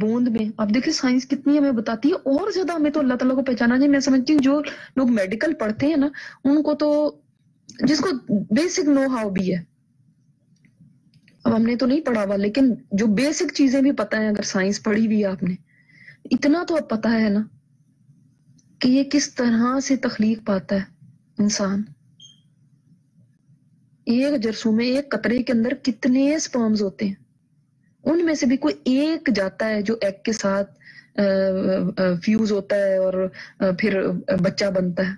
بوند میں۔ اب دیکھیں سائنس کتنی ہمیں بتاتی ہے، اور زیادہ ہمیں تو اللہ تعالیٰ کو پہچانا چاہیے میں سمجھتی ہوں جو لوگ میڈیکل پڑھتے ہیں نا، ان کو تو جس کو بیسک نو ہاؤ بھی ہے۔ اب ہم نے تو نہیں پڑھا ہوا، لیکن جو بیسک چیزیں بھی پتا ہے اگر سائنس پڑھی بھی آپ نے، اتنا تو اب پتا ہے نا کہ یہ کس طرح سے تخلیق پاتا ہے انسان۔ ایک جرسوں میں ایک قطرے کے اندر کتنے سپرمز ہوتے ہیں۔ ان میں سے بھی کوئی ایک جاتا ہے جو ایک کے ساتھ فیوز ہوتا ہے اور پھر بچہ بنتا ہے۔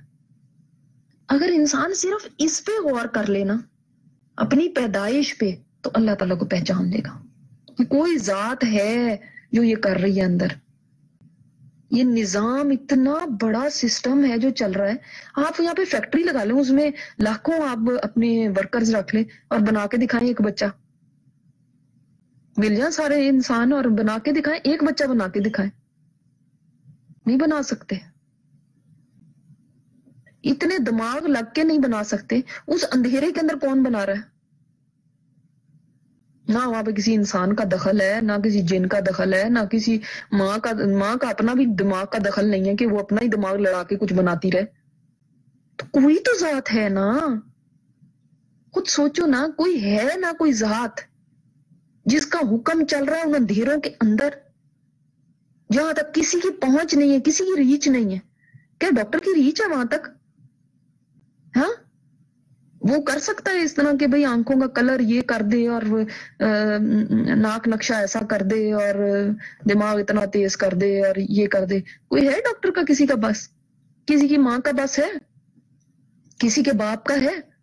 اگر انسان صرف اس پہ غور کر لینا اپنی پیدائش پہ، تو اللہ تعالیٰ کو پہچان لے گا کہ کوئی ذات ہے جو یہ کر رہی ہے اندر۔ یہ نظام اتنا بڑا سسٹم ہے جو چل رہا ہے۔ آپ یہاں پہ فیکٹری لگا لیں، اس میں لاکھوں آپ اپنے ورکرز رکھ لیں اور بنا کے دکھائیں ایک بچہ۔ مل جائیں سارے انسان اور بنا کے دکھائیں، ایک بچہ بنا کے دکھائیں۔ نہیں بنا سکتے۔ اتنے دماغ لگ کے نہیں بنا سکتے۔ اس اندھیرے کے اندر کون بنا رہا ہے؟ نہ وہاں پہ کسی انسان کا دخل ہے، نہ کسی جن کا دخل ہے، نہ کسی ماں کا ماں کا اپنا بھی دماغ کا دخل نہیں ہے کہ وہ اپنا ہی دماغ لڑا کے کچھ بناتی رہے۔ تو کوئی تو ذات ہے نا۔ خود سوچو نا، کوئی ہے نہ کوئی ذات۔ جس کا حکم چل رہا ہے ان اندھیروں کے اندر۔ جہاں تک کسی کی پہنچ نہیں ہے، کسی کی ریچ نہیں ہے۔ کیا ڈاکٹر کی ریچ ہے وہاں تک؟ ہاں؟ وہ کر سکتا ہے اس طرح کہ بھئی آنکھوں کا کلر یہ کر دے اور ناک نقشہ ایسا کر دے اور دماغ اتنا تیز کر دے اور یہ کر دے۔ کوئی ہے ڈاکٹر کا کسی کا بس؟ کسی کی ماں کا بس ہے؟ کسی کے باپ کا ہے؟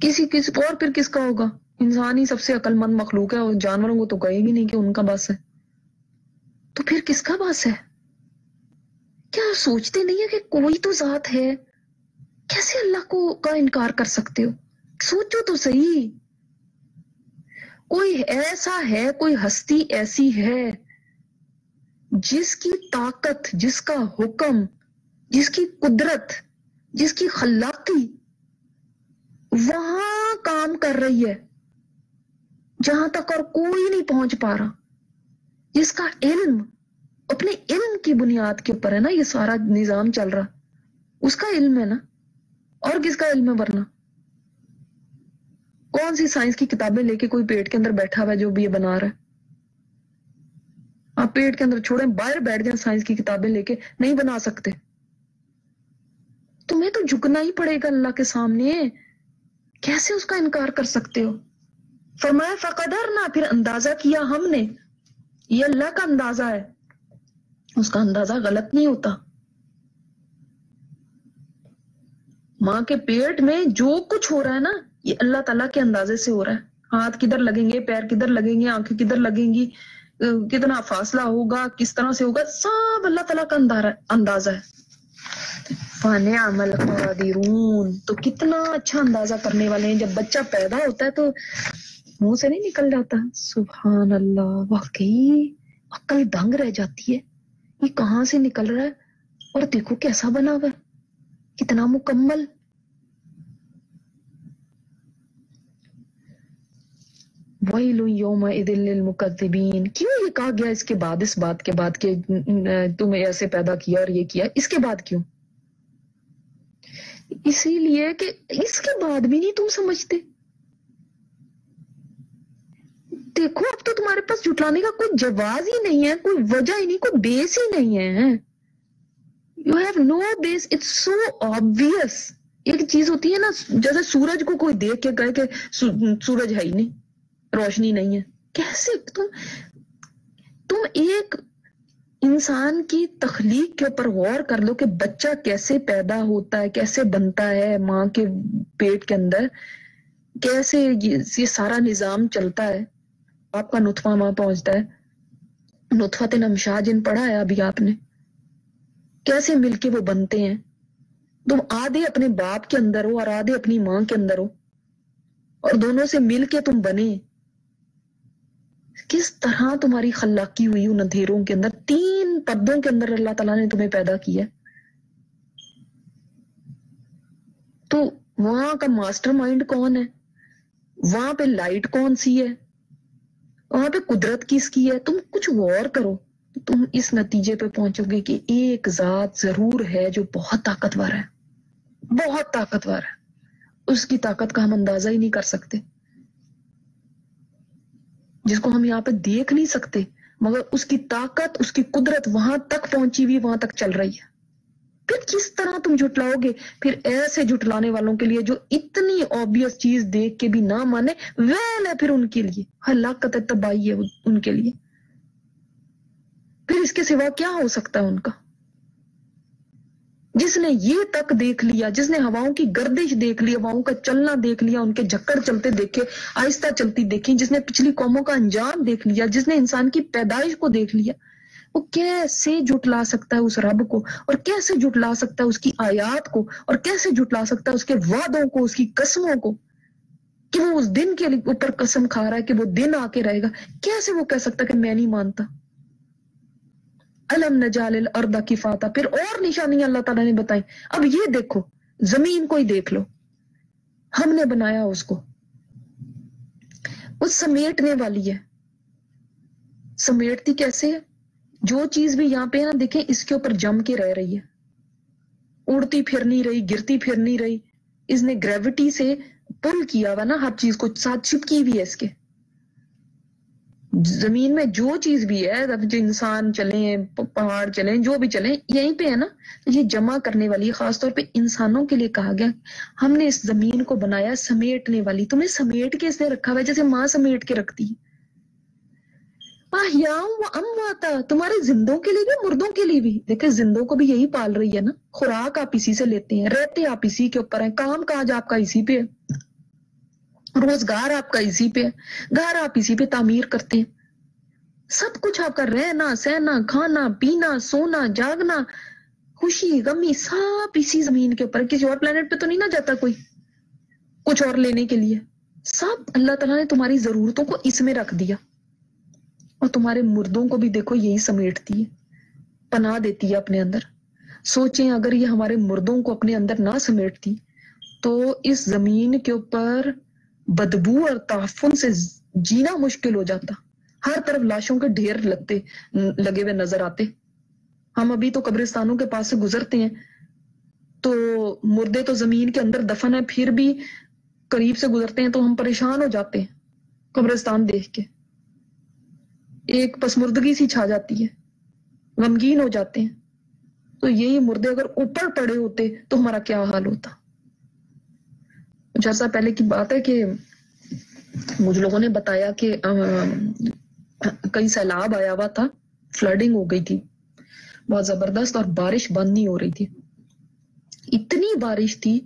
کسی، کس، اور پھر کس کا ہوگا؟ انسان ہی سب سے عقل مند مخلوق ہے اور جانوروں کو تو کہیں گی نہیں کہ ان کا بس ہے۔ تو پھر کس کا بس ہے؟ کیا سوچتے نہیں ہے کہ کوئی تو ذات ہے؟ کیسے اللہ کو کا انکار کر سکتے ہو؟ سوچو تو صحیح۔ کوئی ایسا ہے، کوئی ہستی ایسی ہے جس کی طاقت، جس کا حکم، جس کی قدرت، جس کی خلاقی وہاں کام کر رہی ہے۔ جہاں تک اور کوئی نہیں پہنچ پا رہا، جس کا علم، اپنے علم کی بنیاد کے اوپر ہے نا، یہ سارا نظام چل رہا۔ اس کا علم ہے نا، اور کس کا علم ہے ورنہ؟ کون سی سائنس کی کتابیں لے کے کوئی پیٹ کے اندر بیٹھا ہوا ہے جو بھی یہ بنا رہا ہے؟ آپ پیٹ کے اندر چھوڑیں، باہر بیٹھ جائیں سائنس کی کتابیں لے کے، نہیں بنا سکتے۔ تمہیں تو جھکنا ہی پڑے گا اللہ کے سامنے۔ کیسے اس کا انکار کر سکتے ہو؟ فرمایا فقدر نہ پھر اندازہ کیا ہم نے؟ یہ اللہ کا اندازہ ہے۔ اس کا اندازہ غلط نہیں ہوتا۔ ماں کے پیٹ میں جو کچھ ہو رہا ہے نا، یہ اللہ تعالیٰ کے اندازے سے ہو رہا ہے۔ ہاتھ کدھر لگیں گے، پیر کدھر لگیں گے، آنکھیں کدھر لگیں گی کتنا فاصلہ ہوگا، کس طرح سے ہوگا، سب اللہ تعالیٰ کا اندازہ ہے۔ فانے عمل قادرون تو کتنا اچھا اندازہ کرنے والے ہیں۔ جب بچہ پیدا ہوتا ہے تو منہ سے نہیں نکل جاتا۔ سبحان اللہ واقعی عقل دنگ رہ جاتی ہے۔ یہ کہاں سے نکل رہا ہے؟ اور دیکھو کیسا بنا ہوا ہے۔ کتنا مکمل۔ وَيْلٌ کیوں یہ کہا گیا اس کے بعد، اس بات کے بعد کہ تمہیں ایسے پیدا کیا اور یہ کیا؟ اس کے بعد کیوں؟ اسی لیے کہ اس کے بعد بھی نہیں تم سمجھتے۔ دیکھو، اب تو تمہارے پاس جٹلانے کا کوئی جواز ہی نہیں ہے، کوئی وجہ ہی نہیں، کوئی بیس ہی نہیں ہے۔ You have no base it's so obvious ایک چیز ہوتی ہے نا، جیسے سورج کو کوئی دیکھ کے کہے کہ سورج ہے ہی نہیں، روشنی نہیں ہے۔ کیسے؟ تم تم ایک انسان کی تخلیق کے اوپر غور کر لو کہ بچہ کیسے پیدا ہوتا ہے، کیسے بنتا ہے ماں کے پیٹ کے اندر، کیسے یہ سارا نظام چلتا ہے۔ آپ کا نطفہ ماں پہنچتا ہے نطفت نمشا جن پڑھا ہے ابھی آپ نے کیسے مل کے وہ بنتے ہیں تم آدھے اپنے باپ کے اندر ہو اور آدھے اپنی ماں کے اندر ہو اور دونوں سے مل کے تم بنے کس طرح تمہاری خلاقی ہوئی ان اندھیروں کے اندر تین پدوں کے اندر اللہ تعالیٰ نے تمہیں پیدا کیا تو وہاں کا ماسٹر مائنڈ کون ہے وہاں پہ لائٹ کون سی ہے وہاں پہ قدرت کس کی ہے، تم کچھ غور کرو۔ تم اس نتیجے پہ پہنچو گے کہ ایک ذات ضرور ہے جو بہت طاقتور ہے۔ بہت طاقتور ہے۔ اس کی طاقت کا ہم اندازہ ہی نہیں کر سکتے۔ جس کو ہم یہاں پہ دیکھ نہیں سکتے، مگر اس کی طاقت، اس کی قدرت وہاں تک پہنچی ہوئی، وہاں تک چل رہی ہے۔ پھر کس طرح تم جھٹلاؤ گے؟ پھر ایسے جھٹلانے والوں کے لیے جو اتنی آبیس چیز دیکھ کے بھی نہ مانے، ویل ہے پھر ان کے لیے۔ ہلاکت تباہی ہے ان کے لیے۔ پھر اس کے سوا کیا ہو سکتا ہے ان کا؟ جس نے یہ تک دیکھ لیا، جس نے ہواؤں کی گردش دیکھ لی، ہواؤں کا چلنا دیکھ لیا، ان کے جھکڑ چلتے دیکھے، آہستہ چلتی دیکھی، جس نے پچھلی قوموں کا انجام دیکھ لیا، جس نے انسان کی پیدائش کو دیکھ لیا۔ وہ کیسے جھٹلا سکتا ہے اس رب کو اور کیسے جھٹلا سکتا ہے اس کی آیات کو اور کیسے جھٹلا سکتا ہے اس کے وعدوں کو، اس کی قسموں کو کہ وہ اس دن کے اوپر قسم کھا رہا ہے کہ وہ دن آ کے رہے گا۔ کیسے وہ کہہ سکتا کہ میں نہیں مانتا؟ الم نجال الارض کفاتا۔ پھر اور نشانی اللہ تعالیٰ نے بتائی اب یہ دیکھو، زمین کو ہی دیکھ لو۔ ہم نے بنایا اس کو۔ وہ سمیٹنے والی ہے۔ سمیٹتی کیسے ہے؟ جو چیز بھی یہاں پہ نا، دیکھیں اس کے اوپر جم کے رہ رہی ہے۔ اڑتی پھر نہیں رہی، گرتی پھر نہیں رہی۔ اس نے گریوٹی سے پل کیا ہوا نا، ہر چیز کو ساتھ چپکی بھی ہے اس کے۔ زمین میں جو چیز بھی ہے جو انسان چلیں، پہاڑ چلیں، جو بھی چلیں، یہیں پہ ہے نا، یہ جمع کرنے والی، خاص طور پہ انسانوں کے لیے کہا گیا ہم نے اس زمین کو بنایا، سمیٹنے والی۔ تمہیں سمیٹ کے اس نے رکھا ہوا جیسے ماں سمیٹ کے رکھتی ہے۔ امواتا تمہارے زندوں کے لیے بھی مردوں کے لیے بھی۔ دیکھیں، زندوں کو بھی یہی پال رہی ہے نا۔ خوراک آپ اسی سے لیتے ہیں، رہتے آپ اسی کے اوپر ہیں۔ کام کاج آپ کا اسی پہ ہے۔ روزگار آپ کا اسی پہ گھر آپ اسی پہ تعمیر کرتے ہیں۔ سب کچھ آپ کا رہنا، سہنا، کھانا، پینا، سونا، جاگنا، خوشی، غمی، سب اسی زمین کے اوپر کسی اور پلانٹ پہ تو نہیں نہ جاتا کوئی۔ کچھ اور لینے کے لیے۔ سب اللہ تعالیٰ نے تمہاری ضرورتوں کو اس میں رکھ دیا۔ اور تمہارے مردوں کو بھی دیکھو، یہی سمیٹتی ہے، پناہ دیتی ہے اپنے اندر۔ سوچیں، اگر یہ ہمارے مردوں کو اپنے اندر نہ سمیٹتی، تو اس زمین کے اوپر بدبو اور تعفن سے جینا مشکل ہو جاتا۔ ہر طرف لاشوں کے ڈھیر لگتے، لگے ہوئے نظر آتے۔ ہم ابھی تو قبرستانوں کے پاس سے گزرتے ہیں۔ تو مردے تو زمین کے اندر دفن ہے پھر بھی قریب سے گزرتے ہیں تو ہم پریشان ہو جاتے ہیں۔ قبرستان دیکھ کے۔ ایک پسمردگی سی چھا جاتی ہے، غمگین ہو جاتے ہیں۔ تو یہی مردے اگر اوپر پڑے ہوتے تو ہمارا کیا حال ہوتا؟ جیسا پہلے کی بات ہے کہ مجھ لوگوں نے بتایا کہ کئی سیلاب آیا ہوا تھا فلڈنگ ہو گئی تھی۔ بہت زبردست اور بارش بند نہیں ہو رہی تھی۔ اتنی بارش تھی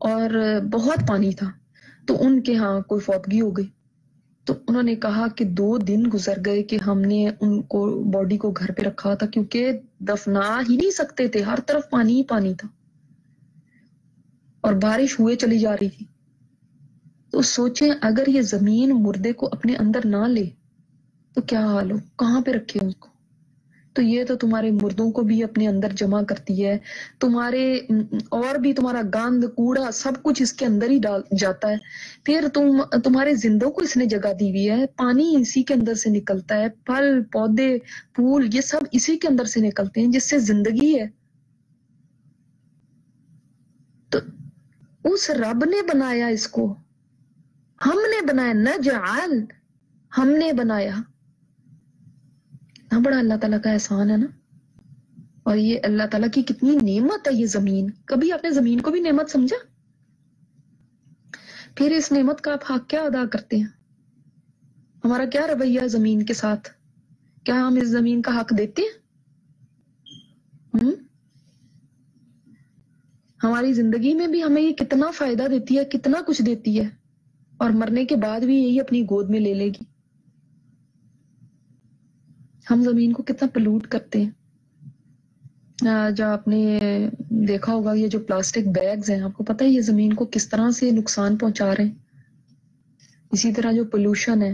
اور بہت پانی تھا۔ تو ان کے ہاں کوئی فوتگی ہو گئی۔ تو انہوں نے کہا کہ دو دن گزر گئے کہ ہم نے ان کو باڈی کو گھر پہ رکھا تھا کیونکہ دفنا ہی نہیں سکتے تھے، ہر طرف پانی ہی پانی تھا۔ اور بارش ہوئے چلی جا رہی تھی۔ تو سوچیں، اگر یہ زمین مردے کو اپنے اندر نہ لے تو کیا حال ہو؟ کہاں پہ رکھے اس کو؟ تو یہ تو تمہارے مردوں کو بھی اپنے اندر جمع کرتی ہے۔ تمہارے اور بھی تمہارا گاند، کوڑا سب کچھ اس کے اندر ہی ڈال جاتا ہے۔ پھر تم تمہارے زندوں کو اس نے جگہ دی ہوئی ہے۔ پانی اسی کے اندر سے نکلتا ہے۔ پھل، پودے، پھول، یہ سب اسی کے اندر سے نکلتے ہیں، جس سے زندگی ہے۔ تو اس رب نے بنایا اس کو۔ ہم نے بنایا نہ جعل ہم نے بنایا۔ بڑا اللہ تعالیٰ کا احسان ہے نا؟ اور یہ اللہ تعالیٰ کی کتنی نعمت ہے یہ زمین۔ کبھی آپ نے زمین کو بھی نعمت سمجھا؟ پھر اس نعمت کا آپ حق کیا ادا کرتے ہیں؟ ہمارا کیا رویہ زمین کے ساتھ؟ کیا ہم اس زمین کا حق دیتے ہیں؟ ہماری زندگی میں بھی ہمیں یہ کتنا فائدہ دیتی ہے، کتنا کچھ دیتی ہے، اور مرنے کے بعد بھی یہی اپنی گود میں لے لے گی۔ ہم زمین کو کتنا پلوٹ کرتے ہیں۔ جو آپ نے دیکھا ہوگا یہ جو پلاسٹک بیگز ہیں، آپ کو پتا ہے یہ زمین کو کس طرح سے نقصان پہنچا رہے ہیں۔ اسی طرح جو پولوشن ہے،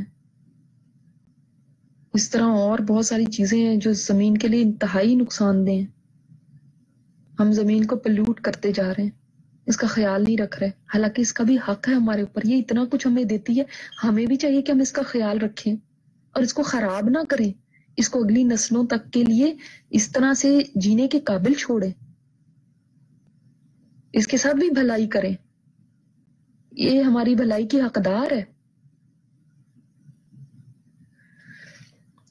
اس طرح اور بہت ساری چیزیں ہیں جو زمین کے لیے انتہائی نقصان دہ ہیں۔ ہم زمین کو پلوٹ کرتے جا رہے ہیں۔ اس کا خیال نہیں رکھ رہے۔ حالانکہ اس کا بھی حق ہے ہمارے اوپر۔ یہ اتنا کچھ ہمیں دیتی ہے۔ ہمیں بھی چاہیے کہ ہم اس کا خیال رکھیں اور اس کو خراب نہ کریں۔ اس کو اگلی نسلوں تک کے لیے اس طرح سے جینے کے قابل چھوڑے اس کے ساتھ بھی بھلائی کریں۔ یہ ہماری بھلائی کی حقدار ہے۔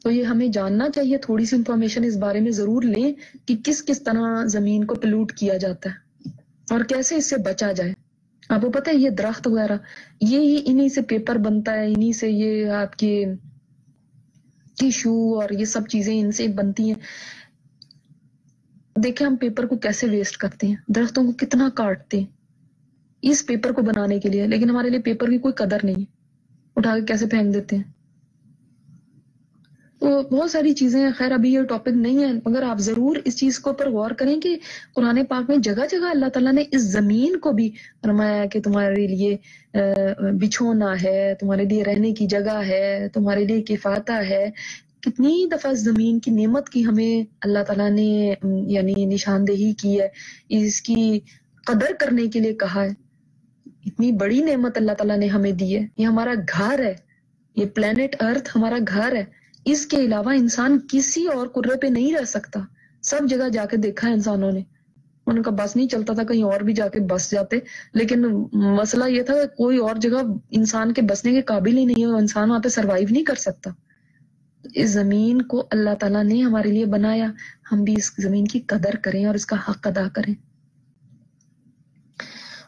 تو یہ ہمیں جاننا چاہیے، تھوڑی سی انفارمیشن اس بارے میں ضرور لیں کہ کس کس طرح زمین کو پلوٹ کیا جاتا ہے اور کیسے اس سے بچا جائے۔ آپ کو پتہ ہے، یہ درخت وغیرہ، یہ انہی سے پیپر بنتا ہے، انہی سے یہ آپ کے ٹیشو اور یہ سب چیزیں ان سے بنتی ہیں۔ دیکھیں ہم پیپر کو کیسے ویسٹ کرتے ہیں، درختوں کو کتنا کاٹتے ہیں۔ اس پیپر کو بنانے کے لیے، لیکن ہمارے لیے پیپر کی کوئی قدر نہیں ہے۔ اٹھا کے کیسے پھینک دیتے ہیں؟ تو بہت ساری چیزیں ہیں۔ خیر، ابھی یہ ٹاپک نہیں ہے، مگر آپ ضرور اس چیز کو پر غور کریں کہ قرآن پاک میں جگہ جگہ اللہ تعالیٰ نے اس زمین کو بھی فرمایا کہ تمہارے لیے بچھونا ہے، تمہارے لیے رہنے کی جگہ ہے، تمہارے لیے کفاتا ہے۔ کتنی دفعہ زمین کی نعمت کی ہمیں اللہ تعالیٰ نے یعنی نشاندہی کی ہے، اس کی قدر کرنے کے لیے کہا ہے۔ اتنی بڑی نعمت اللہ تعالیٰ نے ہمیں دی ہے۔ یہ ہمارا گھر ہے، یہ پلانٹ ارتھ ہمارا گھر ہے۔ اس کے علاوہ انسان کسی اور کرے پہ نہیں رہ سکتا۔ سب جگہ جا کے دیکھا ہے انسانوں نے۔ ان کا بس نہیں چلتا تھا، کہیں اور بھی جا کے بس جاتے۔ لیکن مسئلہ یہ تھا کوئی اور جگہ انسان کے بسنے کے قابل ہی نہیں ہے انسان وہاں پہ سروائیو نہیں کر سکتا۔ اس زمین کو اللہ تعالیٰ نے ہمارے لیے بنایا۔ ہم بھی اس زمین کی قدر کریں اور اس کا حق ادا کریں۔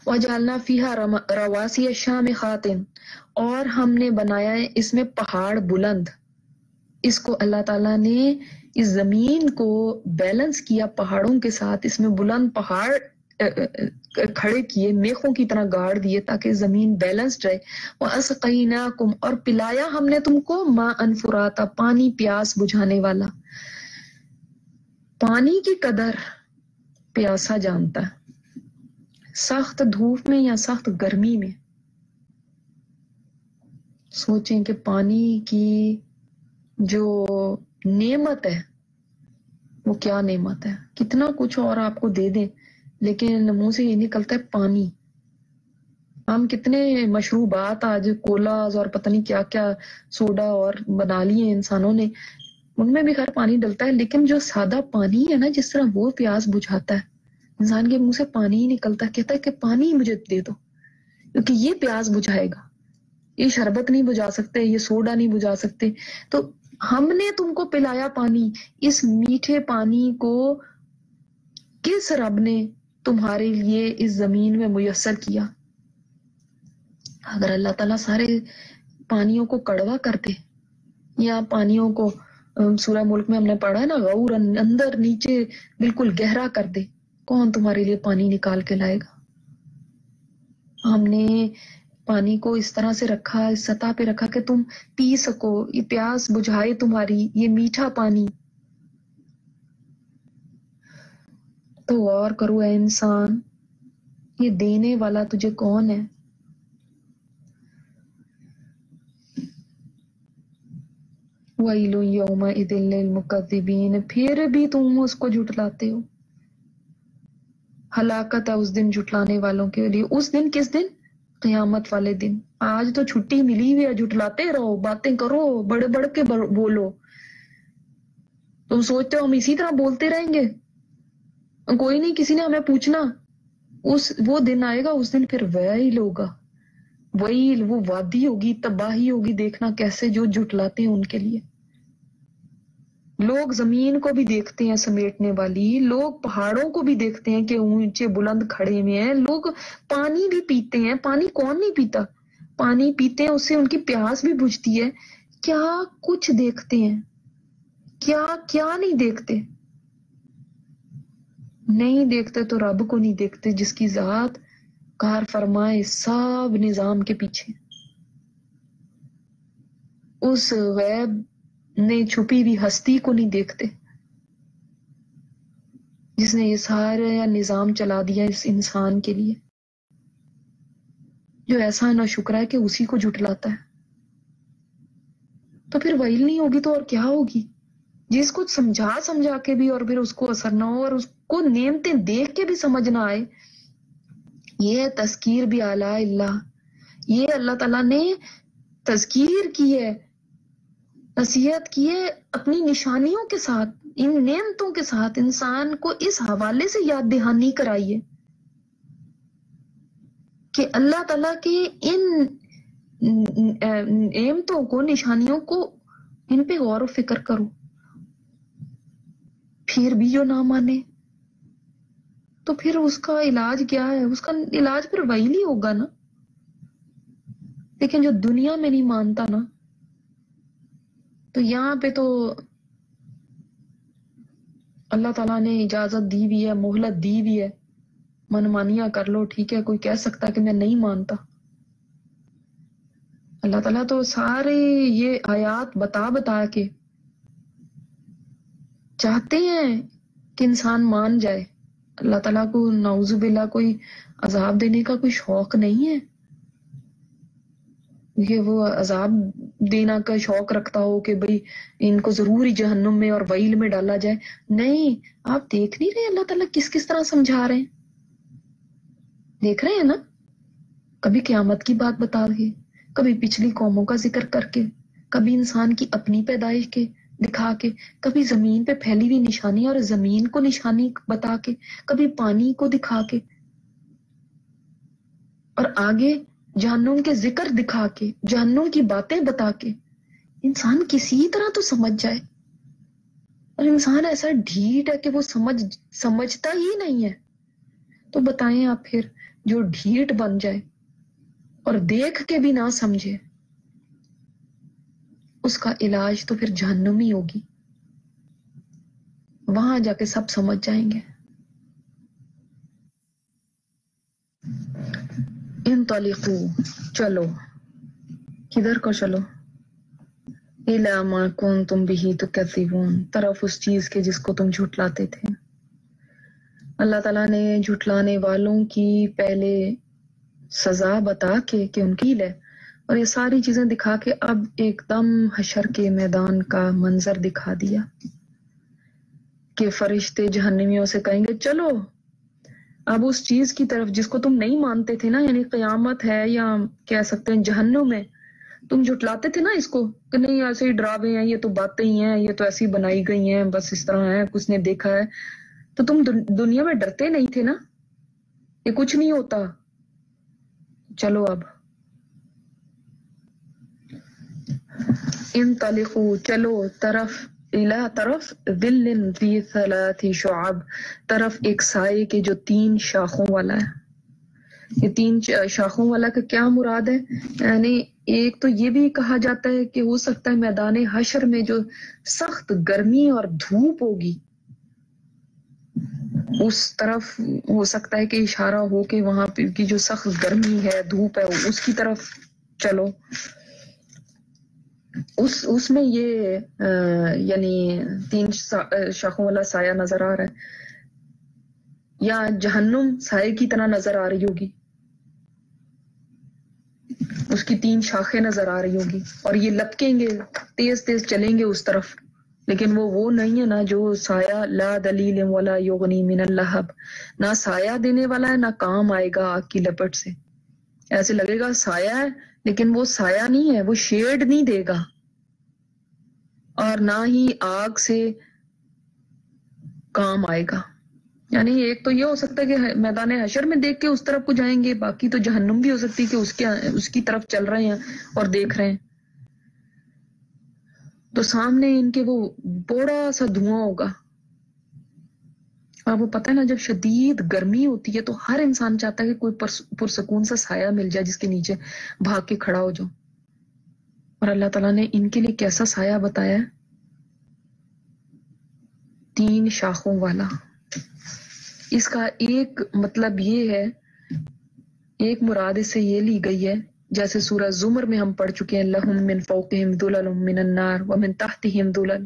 وجالنا فیحا رواسی شام خاتن اور ہم نے بنایا ہے اس میں پہاڑ بلند۔ اس کو اللہ تعالیٰ نے اس زمین کو بیلنس کیا پہاڑوں کے ساتھ، اس میں بلند پہاڑ کھڑے کیے میخوں کی طرح گاڑ دیے تاکہ زمین بیلنسڈ رہے۔ وہ اور پلایا ہم نے تم کو ماں انفراتا، پانی پیاس بجھانے والا۔ پانی کی قدر پیاسا جانتا۔ ہے سخت دھوپ میں یا سخت گرمی میں۔ سوچیں کہ پانی کی جو نعمت ہے، وہ کیا نعمت ہے؟ کتنا کچھ اور آپ کو دے دیں، لیکن منہ سے یہ نکلتا ہے پانی۔ ہم کتنے مشروبات آج کولاز اور پتہ نہیں کیا کیا سوڈا اور بنا لیے انسانوں نے۔ ان میں بھی خیر پانی ڈلتا ہے، لیکن جو سادہ پانی ہے نا، جس طرح وہ پیاس بجھاتا ہے، انسان کے منہ سے پانی ہی نکلتا ہے، کہتا ہے کہ پانی مجھے دے دو، کیونکہ یہ پیاس بجھائے گا۔ یہ شربت نہیں بجھا سکتے، یہ سوڈا نہیں بجھا سکتے۔ تو ہم نے تم کو پلایا پانی، اس میٹھے پانی کو کس رب نے تمہارے لیے اس زمین میں میسر کیا؟ اگر اللہ تعالیٰ سارے پانیوں کو کڑوا کر دے یا پانیوں کو سورہ ملک میں ہم نے پڑھا ہے نا، غور اندر نیچے بالکل گہرا کر دے، کون تمہارے لیے پانی نکال کے لائے گا؟ ہم نے پانی کو اس طرح سے رکھا، اس سطح پہ رکھا کہ تم پی سکو، یہ پیاس بجھائے تمہاری، یہ میٹھا پانی۔ تو غور کرو اے انسان، یہ دینے والا تجھے کون ہے؟ وَإِلُ يَوْمَئِذٍ لِّلْمُكَذِّبِينَ پھر بھی تم اس کو جھٹلاتے ہو۔ ہلاکت ہے اس دن جھٹلانے والوں کے لیے۔ اس دن کس دن؟ قیامت والے دن۔ آج تو چھٹی ملی ہوئی ہے، جھٹلاتے رہو، باتیں کرو بڑے بڑھ کے بولو۔ تم سوچتے ہو ہم اسی طرح بولتے رہیں گے؟ کوئی نہیں، کسی نے ہمیں پوچھنا۔ اس، وہ دن آئے گا، اس دن پھر ویل ہوگا ویل وہ وادی ہوگی، تباہی ہوگی، دیکھنا کیسے جو جھٹلاتے ہیں ان کے لیے۔ لوگ زمین کو بھی دیکھتے ہیں سمیٹنے والی، لوگ پہاڑوں کو بھی دیکھتے ہیں کہ اونچے بلند کھڑے ہوئے ہیں۔ لوگ پانی بھی پیتے ہیں۔ پانی کون نہیں پیتا؟ پانی پیتے ہیں، اس سے ان کی پیاس بھی بجھتی ہے۔ کیا کچھ دیکھتے ہیں؟ کیا کیا نہیں دیکھتے؟ نہیں دیکھتے تو رب کو نہیں دیکھتے، جس کی ذات کار فرمائے سب نظام کے پیچھے۔ اس غیب نے چھپی ہوئی ہستی کو نہیں دیکھتے۔ جس نے یہ سارا نظام چلا دیا اس انسان کے لیے۔ جو ایسا نہ شکر ہے کہ اسی کو جھٹلاتا ہے۔ تو پھر ویل نہیں ہوگی تو اور کیا ہوگی؟ جس کو سمجھا سمجھا کے بھی اور پھر اس کو اثر نہ ہو اور اس کو نعمتیں دیکھ کے بھی سمجھ نہ آئے۔ یہ تذکیر بھی اعلی اللہ۔ یہ اللہ تعالیٰ نے تذکیر کی ہے۔ نصیحت کی ہے، اپنی نشانیوں کے ساتھ، ان نعمتوں کے ساتھ انسان کو اس حوالے سے یاد دہانی کرائی ہے کہ اللہ تعالیٰ کے ان نعمتوں کو، نشانیوں کو ان پہ غور و فکر کرو۔ پھر بھی جو نہ مانے، تو پھر اس کا علاج کیا ہے؟ اس کا علاج پھر وہی نہیں ہوگا نا۔ لیکن جو دنیا میں نہیں مانتا نا تو یہاں پہ تو اللہ تعالیٰ نے اجازت دی ہوئی ہے، مہلت دی ہوئی ہے۔ منمانیاں کر لو، ٹھیک ہے، کوئی کہہ سکتا کہ میں نہیں مانتا۔ اللہ تعالیٰ تو سارے یہ آیات بتا بتا کے چاہتے ہیں کہ انسان مان جائے۔ اللہ تعالیٰ کو نعوذ باللہ کوئی عذاب دینے کا کوئی شوق نہیں ہے۔ کہ وہ عذاب دینا کا شوق رکھتا ہو کہ بھئی ان کو ضرور ہی جہنم میں اور ویل میں ڈالا جائے۔ نہیں، آپ دیکھ نہیں رہے اللہ تعالیٰ کس کس طرح سمجھا رہے ہیں؟ دیکھ رہے ہیں نا؟ کبھی قیامت کی بات بتا کے، کبھی پچھلی قوموں کا ذکر کر کے، کبھی انسان کی اپنی پیدائش کے دکھا کے، کبھی زمین پہ پھیلی ہوئی نشانی اور زمین کو نشانی بتا کے، کبھی پانی کو دکھا کے۔ اور آگے جہنم کے ذکر دکھا کے، جہنم کی باتیں بتا کے۔ انسان کسی طرح تو سمجھ جائے۔ اور انسان ایسا ڈھیٹ ہے کہ وہ سمجھ، سمجھتا ہی نہیں ہے۔ تو بتائیں آپ پھر جو ڈھیٹ بن جائے اور دیکھ کے بھی نہ سمجھے، اس کا علاج تو پھر جہنم ہی ہوگی۔ وہاں جا کے سب سمجھ جائیں گے۔ ان چلو۔ کدھر کو چلو؟ علامہ کون تم بھی تو طرف اس چیز کے جس کو تم جھٹلاتے تھے۔ اللہ تعالیٰ نے جھٹلانے والوں کی پہلے سزا بتا کے کہ ان کی لے۔ اور یہ ساری چیزیں دکھا کے اب ایک دم حشر کے میدان کا منظر دکھا دیا۔ کہ فرشتے جہنمیوں سے کہیں گے، چلو۔ اب اس چیز کی طرف جس کو تم نہیں مانتے تھے نا یعنی قیامت ہے یا کہہ سکتے ہیں جہنم میں تم جھٹلاتے تھے نا اس کو کہ نہیں، ایسے ہی ڈراوے ہیں، یہ تو باتیں ہی ہیں، یہ تو ایسی بنائی گئی ہیں، بس اس طرح ہے کچھ نے دیکھا ہے۔ تو تم دنیا میں ڈرتے نہیں تھے نا؟ یہ کچھ نہیں ہوتا۔ چلو اب۔ ان تلخو چلو طرف۔ الى طرف دل ذی ثلاث شعب، طرف ایک سائے کے جو تین شاخوں والا ہے۔ یہ تین شاخوں والا کا کیا مراد ہے؟ یعنی ایک تو یہ بھی کہا جاتا ہے کہ ہو سکتا ہے میدان حشر میں جو سخت گرمی اور دھوپ ہوگی، اس طرف ہو سکتا ہے کہ اشارہ ہو کہ وہاں کی جو سخت گرمی ہے، دھوپ ہے اس کی طرف چلو۔ اس اس میں یہ یعنی تین شاخوں والا سایہ نظر آ رہا ہے۔ یا جہنم سائے کی طرح نظر آ رہی ہوگی۔ اس کی تین شاخیں نظر آ رہی ہوگی۔ اور یہ لپکیں گے، تیز تیز چلیں گے اس طرف۔ لیکن وہ وہ نہیں ہے نا جو سایہ، لا دلیل ولا یغنی من اللہب۔ نہ سایہ دینے والا ہے، نہ کام آئے گا آگ کی لپٹ سے۔ ایسے لگے گا سایہ ہے لیکن وہ سایہ نہیں ہے، وہ شیڈ نہیں دے گا۔ اور نہ ہی آگ سے کام آئے گا۔ یعنی ایک تو یہ ہو سکتا ہے کہ میدان حشر میں دیکھ کے اس طرف کو جائیں گے، باقی تو جہنم بھی ہو سکتی کہ اس کے، اس کی طرف چل رہے ہیں اور دیکھ رہے ہیں۔ تو سامنے ان کے وہ بڑا سا دھواں ہوگا۔ اور وہ پتہ ہے نا، جب شدید گرمی ہوتی ہے تو ہر انسان چاہتا ہے کہ کوئی پرسکون سا سایہ مل جائے جس کے نیچے بھاگ کے کھڑا ہو جاؤ۔ اور اللہ تعالیٰ نے ان کے لیے کیسا سایہ بتایا ہے؟ تین شاخوں والا۔ اس کا ایک مطلب یہ ہے، ایک مراد اس سے یہ لی گئی ہے، جیسے سورہ زمر میں ہم پڑھ چکے ہیں، لہم من فوقہم دلل من النار ومن تحتہم دلل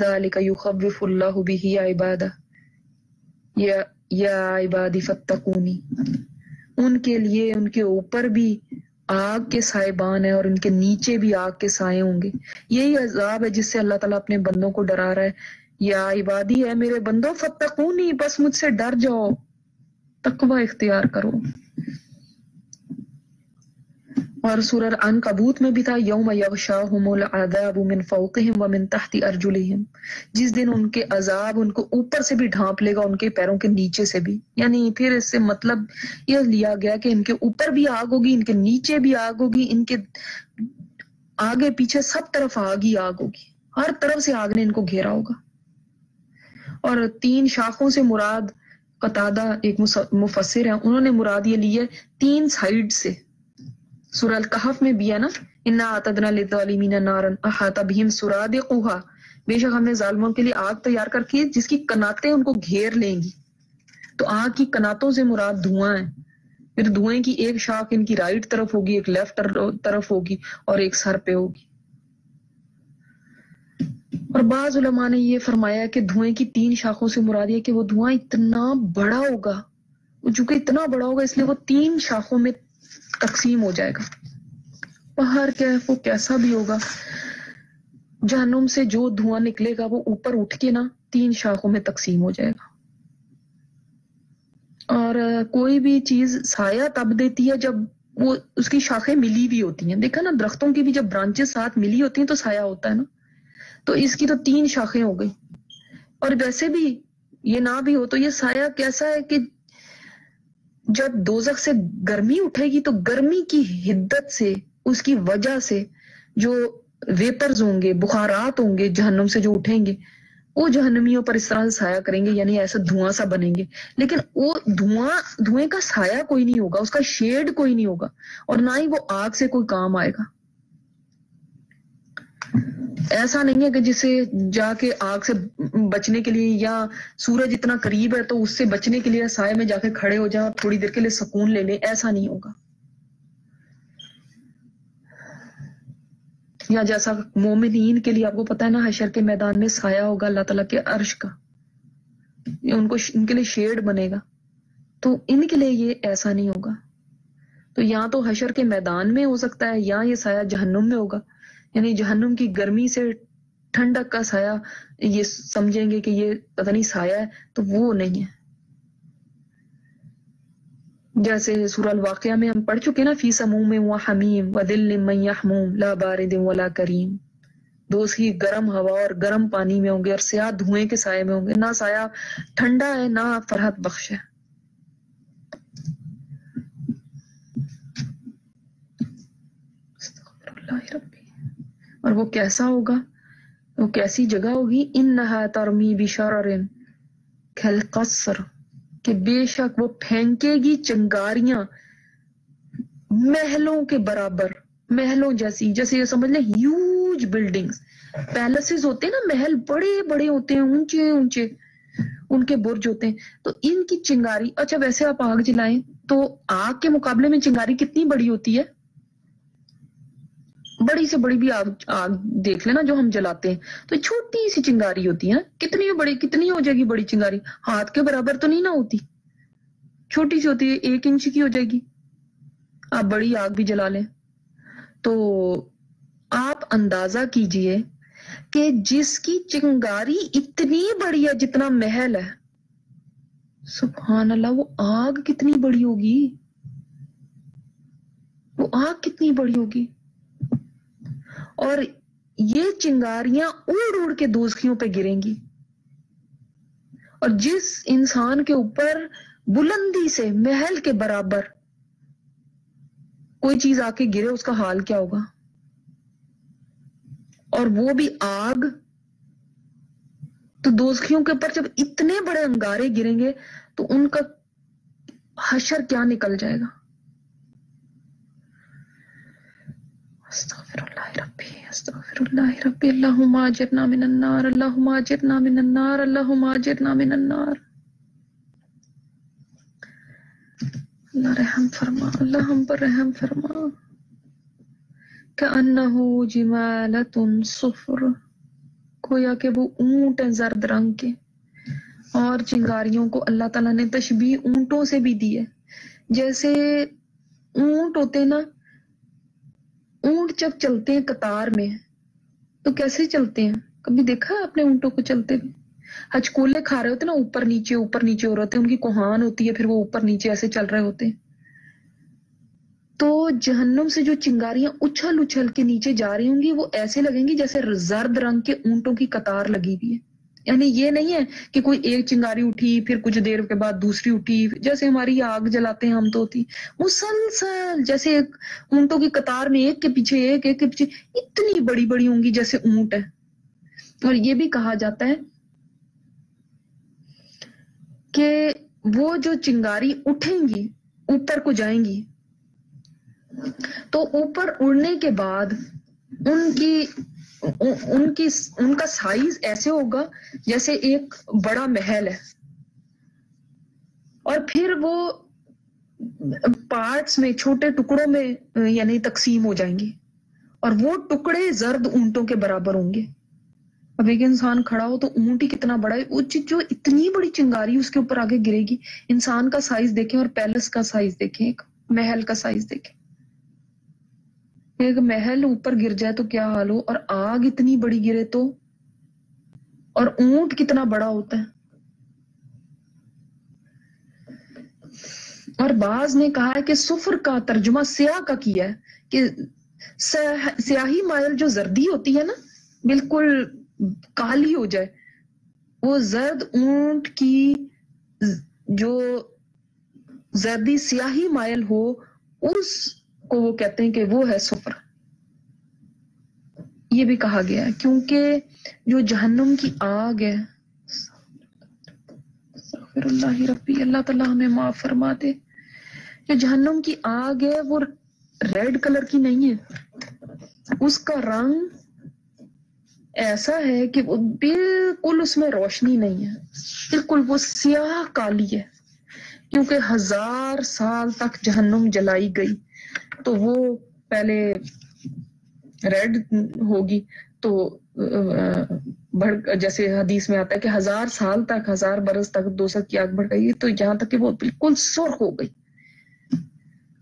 ذالک یخوف اللہ بھی عبادہ۔ یا عبادی فتقونی، ان کے لیے ان کے اوپر بھی آگ کے سائبان ہیں اور ان کے نیچے بھی آگ کے سائے ہوں گے۔ یہی عذاب ہے جس سے اللہ تعالیٰ اپنے بندوں کو ڈرا رہا ہے۔ یا عبادی ہے میرے بندوں فتقونی، بس مجھ سے ڈر جاؤ، تقوی اختیار کرو۔ اور سورر ان کبوت میں بھی تھا، یوم یغشاہم العذاب من فوقہم ومن تحت ارجلہم۔ جس دن ان کے عذاب ان کو اوپر سے بھی ڈھانپ لے گا، ان کے پیروں کے نیچے سے بھی۔ یعنی پھر اس سے مطلب یہ لیا گیا کہ ان کے اوپر بھی آگ ہوگی، ان کے نیچے بھی آگ ہوگی، ان کے آگے پیچھے سب طرف آگ ہی آگ ہوگی۔ ہر طرف سے آگ نے ان کو گھیرا ہوگا۔ اور تین شاخوں سے مراد قطادہ ایک مفسر ہے انہوں نے مراد یہ لی ہے تین سائیڈ سے۔ سورہ القحف میں بھی ہے نا؟ انا آتدنا للظالمین نارن احاط بہم سرادقها بے شک ہم نے ظالموں کے لیے آگ تیار کر کی جس کی کناتیں ان کو گھیر لیں گی۔ تو آگ کی کناتوں سے مراد دھواں ہے۔ پھر دھوئیں کی ایک شاخ ان کی رائٹ طرف ہوگی، ایک لیفٹ طرف ہوگی اور ایک سر پہ ہوگی۔ اور بعض علماء نے یہ فرمایا کہ دھوئیں کی تین شاخوں سے مراد یہ کہ وہ دھواں اتنا بڑا ہوگا چونکہ اتنا بڑا ہوگا اس لیے وہ تین شاخوں میں تقسیم ہو جائے گا۔ پہاڑ کیا ہے؟ وہ کیسا بھی ہوگا۔ جہنم سے جو دھواں نکلے گا، وہ اوپر اٹھ کے نا تین شاخوں میں تقسیم ہو جائے گا۔ اور کوئی بھی چیز سایہ تب دیتی ہے جب وہ اس کی شاخیں ملی بھی ہوتی ہیں۔ دیکھا نا، درختوں کی بھی جب برانچز ساتھ ملی ہوتی ہیں تو سایہ ہوتا ہے نا۔ تو اس کی تو تین شاخیں ہو گئی۔ اور ویسے بھی یہ نہ بھی ہو تو یہ سایہ کیسا ہے کہ جب دوزخ سے گرمی اٹھے گی تو گرمی کی حدت سے، اس کی وجہ سے جو ویپرز ہوں گے، بخارات ہوں گے، جہنم سے جو اٹھیں گے، وہ جہنمیوں پر اس طرح سے سایہ کریں گے یعنی ایسا دھواں سا بنیں گے۔ لیکن وہ دھواں، دھوئیں کا سایہ کوئی نہیں ہوگا، اس کا شیڈ کوئی نہیں ہوگا اور نہ ہی وہ آگ سے کوئی کام آئے گا۔ ایسا نہیں ہے کہ جسے جا کے آگ سے بچنے کے لیے یا سورج اتنا قریب ہے تو اس سے بچنے کے لیے سائے میں جا کے کھڑے ہو جائیں تھوڑی دیر کے لیے سکون لے لیں ایسا نہیں ہوگا۔ یا جیسا مومنین کے لیے آپ کو پتا ہے نا، حشر کے میدان میں سایہ ہوگا اللہ تعالیٰ کے عرش کا۔ ان کو ان کے لیے شیڈ بنے گا۔ تو ان کے لیے یہ ایسا نہیں ہوگا۔ تو یا تو حشر کے میدان میں ہو سکتا ہے یا یہ سایہ جہنم میں ہوگا۔ یعنی جہنم کی گرمی سے ٹھنڈک کا سایہ یہ سمجھیں گے کہ یہ پتہ نہیں سایہ ہے، تو وہ نہیں ہے۔ جیسے سورہ الواقعہ میں ہم پڑھ چکے نا، فی سموم و حمیم و دل من یحموم لا بارد ولا کریم۔ دوست کی گرم ہوا اور گرم پانی میں ہوں گے اور سیاہ دھوئیں کے سائے میں ہوں گے۔ نہ سایہ ٹھنڈا ہے، نہ فرحت بخش ہے۔ اور وہ کیسا ہوگا؟ وہ کیسی جگہ ہوگی؟ ان نہا ترمی بشرر کھل قصر، کہ بے شک وہ پھینکے گی چنگاریاں محلوں کے برابر، محلوں جیسی، جیسے یہ سمجھ لیں ہیوج بلڈنگز پیلسز ہوتے ہیں نا، محل بڑے بڑے ہوتے ہیں، اونچے اونچے، ان کے برج ہوتے ہیں. تو ان کی چنگاری اچھا ویسے آپ آگ جلائیں تو آگ کے مقابلے میں چنگاری کتنی بڑی ہوتی ہے؟ بڑی سے بڑی بھی آگ آگ دیکھ لینا جو ہم جلاتے ہیں۔ تو چھوٹی سی چنگاری ہوتی ہے کتنی بڑی کتنی ہو جائے گی بڑی چنگاری۔ ہاتھ کے برابر تو نہیں نہ ہوتی۔ چھوٹی سی ہوتی ہے، ایک انچ کی ہو جائے گی۔ آپ بڑی آگ بھی جلا لیں۔ تو آپ اندازہ کیجیے کہ جس کی چنگاری اتنی بڑی ہے جتنا محل ہے۔ سبحان اللہ، وہ آگ کتنی بڑی ہوگی۔ وہ آگ کتنی بڑی ہوگی۔ اور یہ چنگاریاں اڑ اڑ کے دوزخیوں پہ گریں گی۔ اور جس انسان کے اوپر بلندی سے محل کے برابر کوئی چیز آ کے گرے، اس کا حال کیا ہوگا؟ اور وہ بھی آگ۔ تو دوزخیوں کے اوپر جب اتنے بڑے انگارے گریں گے، تو ان کا حشر کیا نکل جائے گا؟ استغفر اللہ ربی استغفر اللہ ربی اللہم آجرنا من النار اللہم آجرنا من النار اللہم آجرنا من النار. اللہ رحم فرما اللہ ہم پر رحم فرما. کأنہو جمالت صفر. گویا کہ وہ اونٹ ہیں زرد رنگ کے۔ اور چنگاریوں کو اللہ تعالیٰ نے تشبیح اونٹوں سے بھی دی ہے۔ جیسے اونٹ ہوتے نا اونٹ جب چلتے ہیں قطار میں، تو کیسے چلتے ہیں؟ کبھی دیکھا ہے اپنے اونٹوں کو چلتے بھی ہچکولے کھا رہے ہوتے نا، اوپر نیچے اوپر نیچے ہو رہے ہوتے ہیں، ان کی کوہان ہوتی ہے، پھر وہ اوپر نیچے ایسے چل رہے ہوتے ہیں۔ تو جہنم سے جو چنگاریاں اچھل اچھل کے نیچے جا رہی ہوں گی، وہ ایسے لگیں گی جیسے زرد رنگ کے اونٹوں کی قطار لگی ہوئی ہے۔ یعنی یہ نہیں ہے کہ کوئی ایک چنگاری اٹھی، پھر کچھ دیر کے بعد دوسری اٹھی، جیسے ہماری آگ جلاتے ہیں ہم تو ہوتی مسلسل جیسے ایک اونٹوں کی قطار میں ایک کے پیچھے ایک ایک کے پیچھے اتنی بڑی بڑی ہوں گی جیسے اونٹ ہے۔ اور یہ بھی کہا جاتا ہے کہ وہ جو چنگاری اٹھیں گی، اوپر کو جائیں گی، تو اوپر اڑنے کے بعد ان کی ان کی، ان کا سائز ایسے ہوگا جیسے ایک بڑا محل ہے۔ اور پھر وہ پارٹس میں، چھوٹے ٹکڑوں میں یعنی تقسیم ہو جائیں گے اور وہ ٹکڑے زرد اونٹوں کے برابر ہوں گے۔ اب ایک انسان کھڑا ہو تو اونٹ ہی کتنا بڑا ہے، وہ جو اتنی بڑی چنگاری اس کے اوپر آگے گرے گی۔ انسان کا سائز دیکھیں اور پیلس کا سائز دیکھیں، ایک محل کا سائز دیکھیں۔ ایک محل اوپر گر جائے تو کیا حال ہو؟ اور آگ اتنی بڑی گرے تو؟ اور اونٹ کتنا بڑا ہوتا ہے؟ اور بعض نے کہا ہے کہ سفر کا ترجمہ سیاہ کا کیا ہے کہ سیاہی مائل جو زردی ہوتی ہے نا، بالکل کالی ہو جائے۔ وہ زرد اونٹ کی جو زردی سیاہی مائل ہو، اس کو وہ کہتے ہیں کہ وہ ہے سفر۔ یہ بھی کہا گیا ہے، کیونکہ جو جہنم کی آگ ہے اللہ ربی، اللہ تعالیٰ ہمیں معاف فرما دے جو جہنم کی آگ ہے، وہ ریڈ کلر کی نہیں ہے۔ اس کا رنگ ایسا ہے کہ وہ بالکل اس میں روشنی نہیں ہے۔ بالکل وہ سیاہ کالی ہے، کیونکہ ہزار سال تک جہنم جلائی گئی۔ تو وہ پہلے ریڈ ہوگی تو جیسے حدیث میں آتا ہے کہ ہزار سال تک، ہزار برس تک دو سو کی آگ بڑھ گئی تو یہاں تک کہ وہ بالکل سرخ ہو گئی۔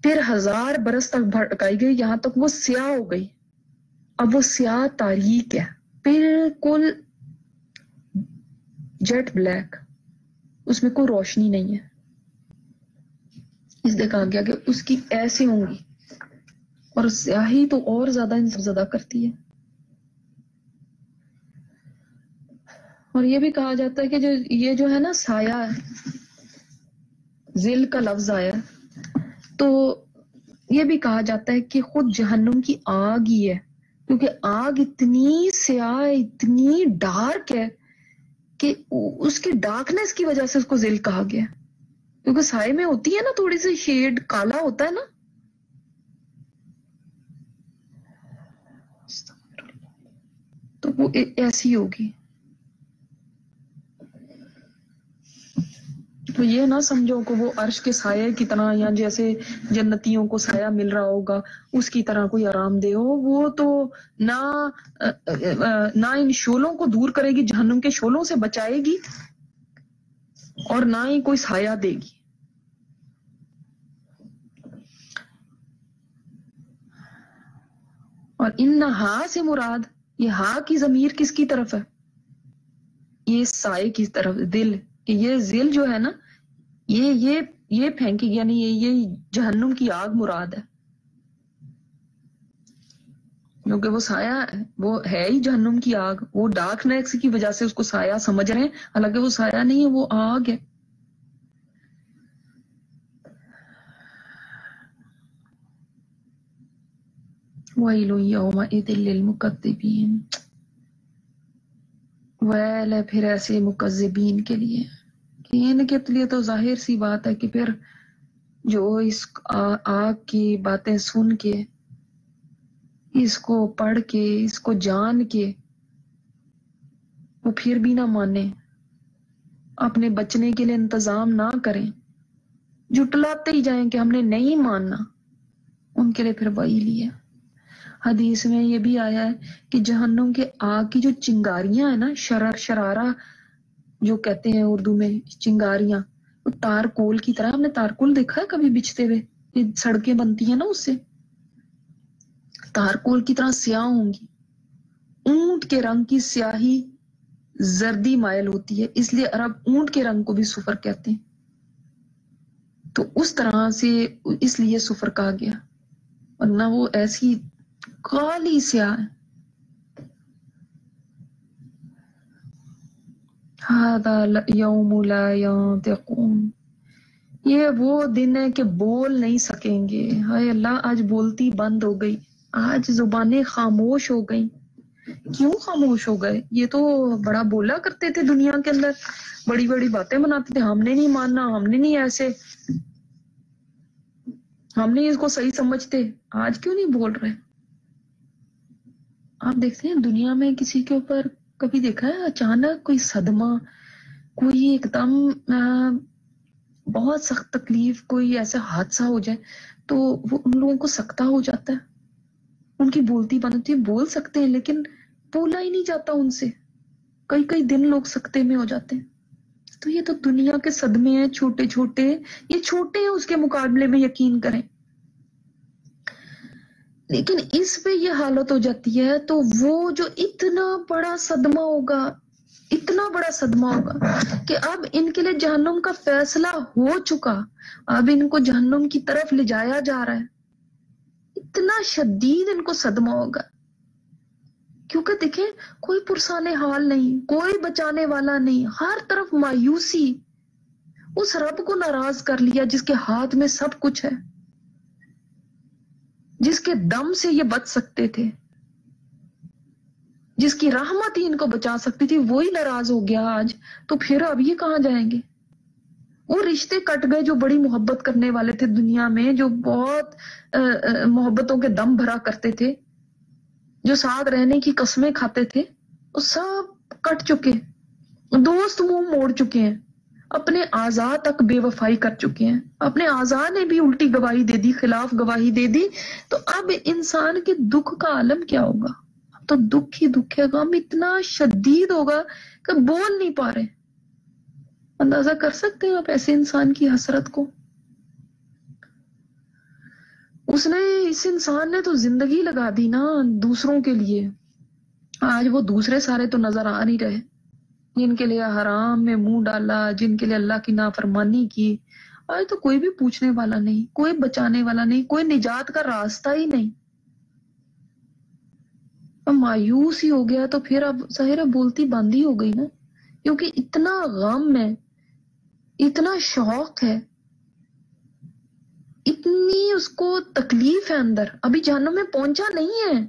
پھر ہزار برس تک بھڑکائی گئی، یہاں تک وہ سیاہ ہو گئی۔ اب وہ سیاہ تاریخ ہے۔ بالکل جیٹ بلیک۔ اس میں کوئی روشنی نہیں ہے۔ اس کہا گیا کہ اس کی ایسے ہوں گی۔ اور سیاہی تو اور زیادہ انصر زدہ کرتی ہے۔ اور یہ بھی کہا جاتا ہے کہ جو یہ جو ہے نا سایہ ذل کا لفظ آیا تو یہ بھی کہا جاتا ہے کہ خود جہنم کی آگ ہی ہے، کیونکہ آگ اتنی سیاہ اتنی ڈارک ہے کہ اس کی ڈارکنیس کی وجہ سے اس کو ذل کہا گیا کیونکہ سائے میں ہوتی ہے نا تھوڑی سی شیڈ، کالا ہوتا ہے نا تو وہ ایسی ہوگی۔ تو یہ نہ سمجھو کہ وہ عرش کے سائے کی طرح یا جیسے جنتیوں کو سایہ مل رہا ہوگا، اس کی طرح کوئی آرام دے ہو، وہ تو نہ نہ ان شولوں کو دور کرے گی، جہنم کے شولوں سے بچائے گی اور نہ ہی کوئی سایہ دے گی۔ اور ان ہا سے مراد یہ ہا کی ضمیر کس کی طرف ہے؟ یہ سائے کی طرف، دل۔ یہ ذل جو ہے نا، یہ یہ یہ پھینکی یعنی یہ یہ جہنم کی آگ مراد ہے۔ کیونکہ وہ سایہ وہ ہے ہی جہنم کی آگ۔ وہ ڈارک نیکس کی وجہ سے اس کو سایہ سمجھ رہے ہیں، حالانکہ وہ سایہ نہیں ہے، وہ آگ ہے۔ وَيْلٌ يَوْمَئِذٍ لِّلْمُكَذِّبِينَ. ویل ہے پھر ایسے مکذبین کے لیے ان کے لیے تو ظاہر سی بات ہے کہ پھر جو اس آگ کی باتیں سن کے، اس کو پڑھ کے، اس کو جان کے وہ پھر بھی نہ مانے اپنے بچنے کے لیے انتظام نہ کریں جٹلاتے ہی جائیں کہ ہم نے نہیں ماننا، ان کے لیے پھر وہی لیا حدیث میں یہ بھی آیا ہے کہ جہنم کے آگ کی جو چنگاریاں ہیں نا شرار شرارہ جو کہتے ہیں اردو میں، چنگاریاں تار کول کی طرح، ہم نے تارکول دیکھا ہے کبھی بچتے ہوئے؟ یہ سڑکیں بنتی ہیں نا اس سے۔ تارکول کی طرح سیاہ ہوں گی۔ اونٹ کے رنگ کی سیاہی زردی مائل ہوتی ہے، اس لیے عرب اونٹ کے رنگ کو بھی سفر کہتے ہیں۔ تو اس طرح سے اس لیے سفر کہا گیا۔ ورنہ وہ ایسی کالی سیاہ یوم لا ينطقون یہ وہ دن ہے کہ بول نہیں سکیں گے ہائے اللہ آج بولتی بند ہو گئی آج زبانیں خاموش ہو گئی کیوں خاموش ہو گئے یہ تو بڑا بولا کرتے تھے دنیا کے اندر بڑی بڑی باتیں بناتے تھے ہم نے نہیں ماننا ہم نے نہیں ایسے ہم نے اس کو صحیح سمجھتے آج کیوں نہیں بول رہے آپ دیکھتے ہیں دنیا میں کسی کے اوپر کبھی دیکھا ہے اچانک کوئی صدمہ، کوئی ایک دم بہت سخت تکلیف، کوئی ایسا حادثہ ہو جائے تو وہ ان لوگوں کو سکتا ہو جاتا ہے۔ ان کی بولتی بند ہوتی ہے بول سکتے ہیں لیکن بولا ہی نہیں جاتا ان سے۔ کئی کئی دن لوگ سکتے میں ہو جاتے ہیں۔ تو یہ تو دنیا کے صدمے ہیں، چھوٹے چھوٹے، یہ چھوٹے ہیں اس کے مقابلے میں یقین کریں۔ لیکن اس پہ یہ حالت ہو جاتی ہے تو وہ جو اتنا بڑا صدمہ ہوگا، اتنا بڑا صدمہ ہوگا کہ اب ان کے لیے جہنم کا فیصلہ ہو چکا۔ اب ان کو جہنم کی طرف لے جایا جا رہا ہے۔ اتنا شدید ان کو صدمہ ہوگا۔ کیونکہ دیکھیں، کوئی پرسانے حال نہیں، کوئی بچانے والا نہیں، ہر طرف مایوسی۔ اس رب کو ناراض کر لیا جس کے ہاتھ میں سب کچھ ہے۔ جس کے دم سے یہ بچ سکتے تھے۔ جس کی رحمت ہی ان کو بچا سکتی تھی، وہی ناراض ہو گیا آج۔ تو پھر اب یہ کہاں جائیں گے؟ وہ رشتے کٹ گئے جو بڑی محبت کرنے والے تھے دنیا میں، جو بہت محبتوں کے دم بھرا کرتے تھے۔ جو ساتھ رہنے کی قسمیں کھاتے تھے، وہ سب کٹ چکے۔ دوست منہ موڑ چکے ہیں۔ اپنے آزاد تک بے وفائی کر چکے ہیں۔ اپنے آزاد نے بھی الٹی گواہی دے دی، خلاف گواہی دے دی۔ تو اب انسان کے دکھ کا عالم کیا ہوگا؟ تو دکھ ہی دکھ ہے۔ غم اتنا شدید ہوگا کہ بول نہیں پا رہے۔ اندازہ کر سکتے ہیں آپ ایسے انسان کی حسرت کو؟ اس نے، اس انسان نے تو زندگی لگا دی نا دوسروں کے لیے۔ آج وہ دوسرے سارے تو نظر آ نہیں رہے۔ جن کے لیے حرام میں منہ ڈالا، جن کے لیے اللہ کی نافرمانی کی۔ آج تو کوئی بھی پوچھنے والا نہیں، کوئی بچانے والا نہیں، کوئی نجات کا راستہ ہی نہیں۔ مایوس ہی ہو گیا تو پھر اب ظاہر بولتی بند ہی ہو گئی نا۔ کیونکہ اتنا غم ہے، اتنا شوق ہے۔ اتنی اس کو تکلیف ہے اندر۔ ابھی جہنم میں پہنچا نہیں ہے۔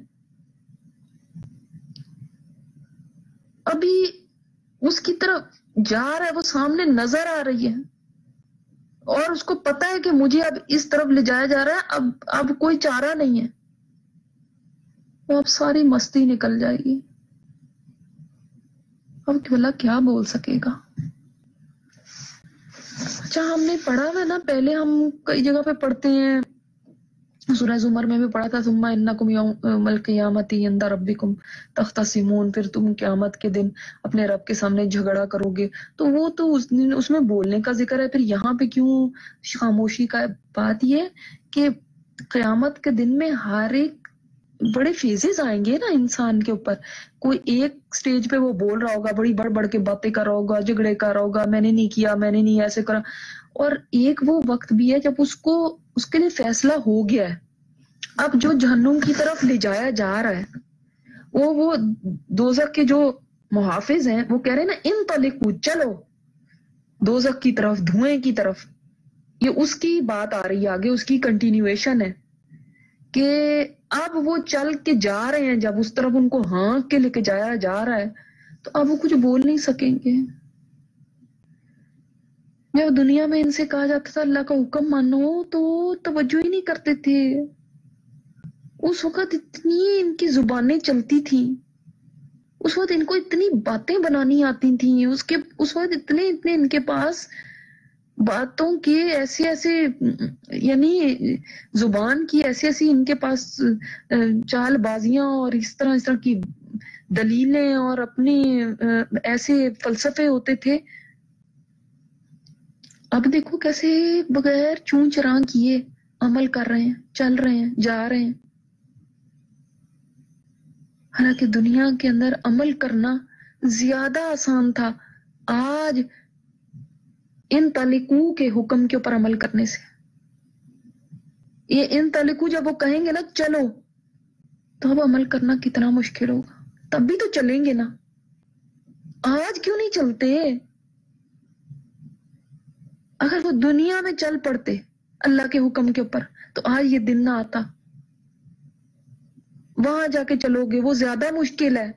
ابھی اس کی طرف جا رہا ہے، وہ سامنے نظر آ رہی ہے۔ اور اس کو پتا ہے کہ مجھے اب اس طرف لے جایا جا رہا ہے، اب اب کوئی چارہ نہیں ہے۔ تو اب ساری مستی نکل جائے گی۔ اب بلا کیا بول سکے گا۔ اچھا ہم نے پڑھا ہوا نا، پہلے ہم کئی جگہ پہ پڑھتے ہیں۔ سورہ زمر میں بھی پڑھا تھا، ثم انکم یوم القیامت عند ربکم تختصمون، پھر تم قیامت کے دن اپنے رب کے سامنے جھگڑا کرو گے۔ تو وہ تو اس اس میں بولنے کا ذکر ہے، پھر یہاں پہ کیوں خاموشی کا بات یہ کہ قیامت کے دن میں ہر ایک بڑے فیزز آئیں گے نا انسان کے اوپر۔ کوئی ایک سٹیج پہ وہ بول رہا ہوگا، بڑی بڑھ بڑھ کے باتیں کر رہا ہوگا، جھگڑے کر رہا ہوگا، میں نے نہیں کیا، میں نے نہیں ایسے کرا۔ اور ایک وہ وقت بھی ہے جب اس کو، اس کے لیے فیصلہ ہو گیا ہے۔ اب جو جہنم کی طرف لے جایا جا رہا ہے، وہ وہ دوزک کے جو محافظ ہیں، وہ کہہ رہے ہیں نا، ان تلکو چلو۔ دوزک کی طرف، دھوئیں کی طرف۔ یہ اس کی بات آ رہی ہے آگے، اس کی کنٹینیویشن ہے کہ اب وہ چل کے جا رہے ہیں۔ جب اس طرف ان کو ہانک کے لے کے جایا جا رہا ہے، تو اب وہ کچھ بول نہیں سکیں گے۔ جب دنیا میں ان سے کہا جاتا تھا، اللہ کا حکم مانو تو توجہ ہی نہیں کرتے تھے۔ اس وقت اتنی ان کی زبانیں چلتی تھیں۔ اس وقت ان کو اتنی باتیں بنانی آتی تھیں۔ اس کے، اس وقت اتنے اتنے ان کے پاس باتوں کے ایسے ایسے یعنی زبان کی ایسی ایسی ان کے پاس چال بازیاں اور اس طرح اس طرح کی دلیلیں اور اپنے ایسے فلسفے ہوتے تھے۔ اب دیکھو کیسے بغیر چون چراں کیے عمل کر رہے ہیں، چل رہے ہیں، جا رہے ہیں۔ حالانکہ دنیا کے اندر عمل کرنا زیادہ آسان تھا۔ آج ان تلکو کے حکم کے اوپر عمل کرنے سے۔ یہ ان تلکو جب وہ کہیں گے نا، چلو، تو اب عمل کرنا کتنا مشکل ہوگا۔ تب بھی تو چلیں گے نا۔ آج کیوں نہیں چلتے؟ اگر وہ دنیا میں چل پڑتے اللہ کے حکم کے اوپر، تو آج یہ دن نہ آتا۔ وہاں جا کے چلو گے، وہ زیادہ مشکل ہے۔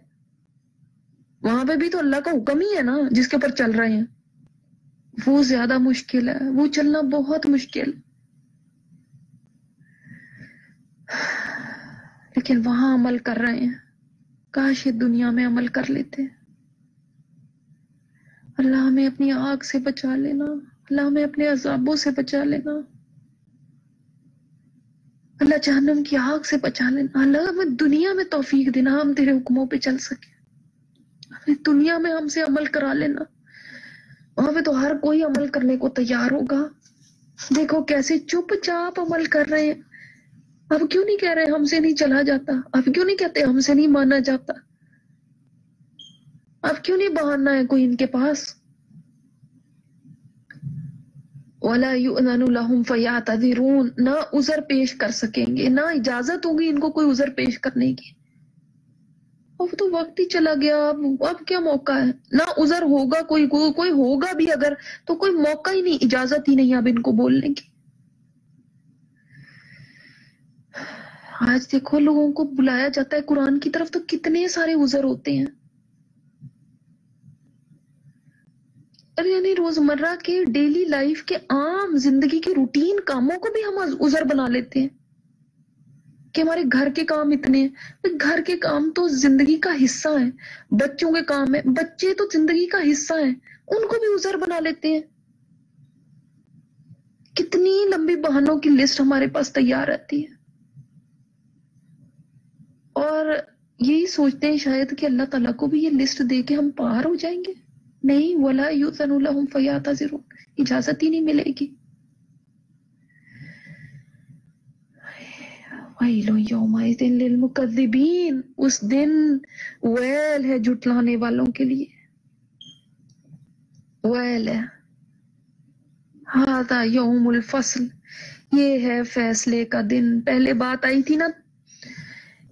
وہاں پہ بھی تو اللہ کا حکم ہی ہے نا، جس کے اوپر چل رہے ہیں۔ وہ زیادہ مشکل ہے، وہ چلنا بہت مشکل۔ لیکن وہاں عمل کر رہے ہیں۔ کاش یہ دنیا میں عمل کر لیتے۔ اللہ ہمیں اپنی آگ سے بچا لینا۔ اللہ ہمیں اپنے عذابوں سے بچا لینا۔ اللہ جہنم کی آگ سے بچا لینا۔ اللہ ہمیں دنیا میں توفیق دینا، ہم تیرے حکموں پہ چل سکے ہمیں دنیا میں ہم سے عمل کرا لینا۔ وہاں پہ تو ہر کوئی عمل کرنے کو تیار ہوگا۔ دیکھو کیسے چپ چاپ عمل کر رہے ہیں۔ اب کیوں نہیں کہہ رہے ہم سے نہیں چلا جاتا؟ اب کیوں نہیں کہتے ہم سے نہیں مانا جاتا؟ اب کیوں نہیں بہانا ہے کوئی ان کے پاس؟ وَلَا يُؤْذَنُ لَهُمْ فَيَعْتَذِرُونَ، نہ عذر پیش کر سکیں گے، نہ اجازت ہوگی ان کو کوئی عذر پیش کرنے کی۔ اب تو وقت ہی چلا گیا، اب اب کیا موقع ہے؟ نہ عذر ہوگا کوئی کوئی ہوگا بھی اگر، تو کوئی موقع ہی نہیں، اجازت ہی نہیں اب ان کو بولنے کی۔ آج دیکھو، لوگوں کو بلایا جاتا ہے، قرآن کی طرف تو کتنے سارے عذر ہوتے ہیں۔ یعنی روزمرہ کے ڈیلی لائف کے عام زندگی کے روٹین کاموں کو بھی ہم عذر بنا لیتے ہیں کہ ہمارے گھر کے کام اتنے ہیں۔ گھر کے کام تو زندگی کا حصہ ہیں۔ بچوں کے کام ہیں۔ بچے تو زندگی کا حصہ ہیں۔ ان کو بھی عذر بنا لیتے ہیں۔ کتنی لمبی بہانوں کی لسٹ ہمارے پاس تیار رہتی ہے۔ اور یہی سوچتے ہیں شاید کہ اللہ تعالیٰ کو بھی یہ لسٹ دے کے ہم پار ہو جائیں گے۔ نہیں، ولا یوزن لهم فیعتذرون اجازت ہی نہیں ملے گی۔ للمکذبین اس دن ویل ہے جھٹلانے والوں کے لیے۔ ویل ہے۔ ہاذا یوم الفصل۔ یہ ہے فیصلے کا دن۔ پہلے بات آئی تھی نا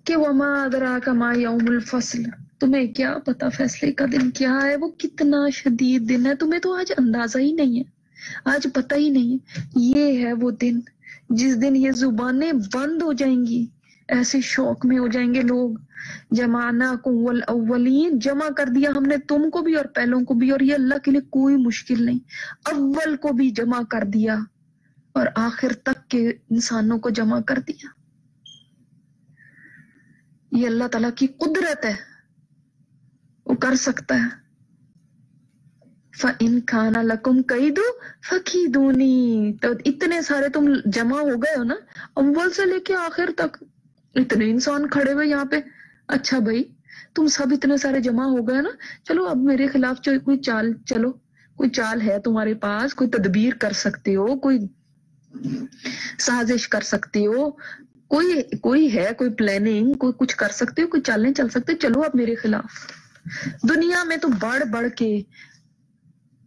کہ وما ادراک ما یوم الفصل۔ تمہیں کیا پتا فیصلے کا دن کیا ہے؟ وہ کتنا شدید دن ہے۔ تمہیں تو آج اندازہ ہی نہیں ہے۔ آج پتہ ہی نہیں ہے۔ یہ ہے وہ دن۔ جس دن یہ زبانیں بند ہو جائیں گی، ایسے شوق میں ہو جائیں گے لوگ۔ جمانا کو اولین جمع کر دیا ہم نے تم کو بھی اور پہلوں کو بھی، اور یہ اللہ کے لیے کوئی مشکل نہیں۔ اول کو بھی جمع کر دیا اور آخر تک کے انسانوں کو جمع کر دیا۔ یہ اللہ تعالی کی قدرت ہے۔ کر سکتا ہے۔ فَإِن كَانَ لَكُمْ قَيْدُ فَكِيدُونِي تو اتنے سارے تم جمع ہو گئے ہو نا، اول سے لے کے آخر تک۔ اتنے انسان کھڑے ہوئے یہاں پہ۔ اچھا بھائی، تم سب اتنے سارے جمع ہو گئے نا۔ چلو اب میرے خلاف جو کوئی چال، چلو۔ کوئی چال ہے تمہارے پاس؟ کوئی تدبیر کر سکتے ہو، کوئی سازش کر سکتے ہو۔ کوئی کوئی ہے، کوئی پلاننگ کوئی کچھ کر سکتے ہو، کوئی چالیں چل سکتے۔ چلو اب میرے خلاف۔ دنیا میں تو بڑھ بڑھ کے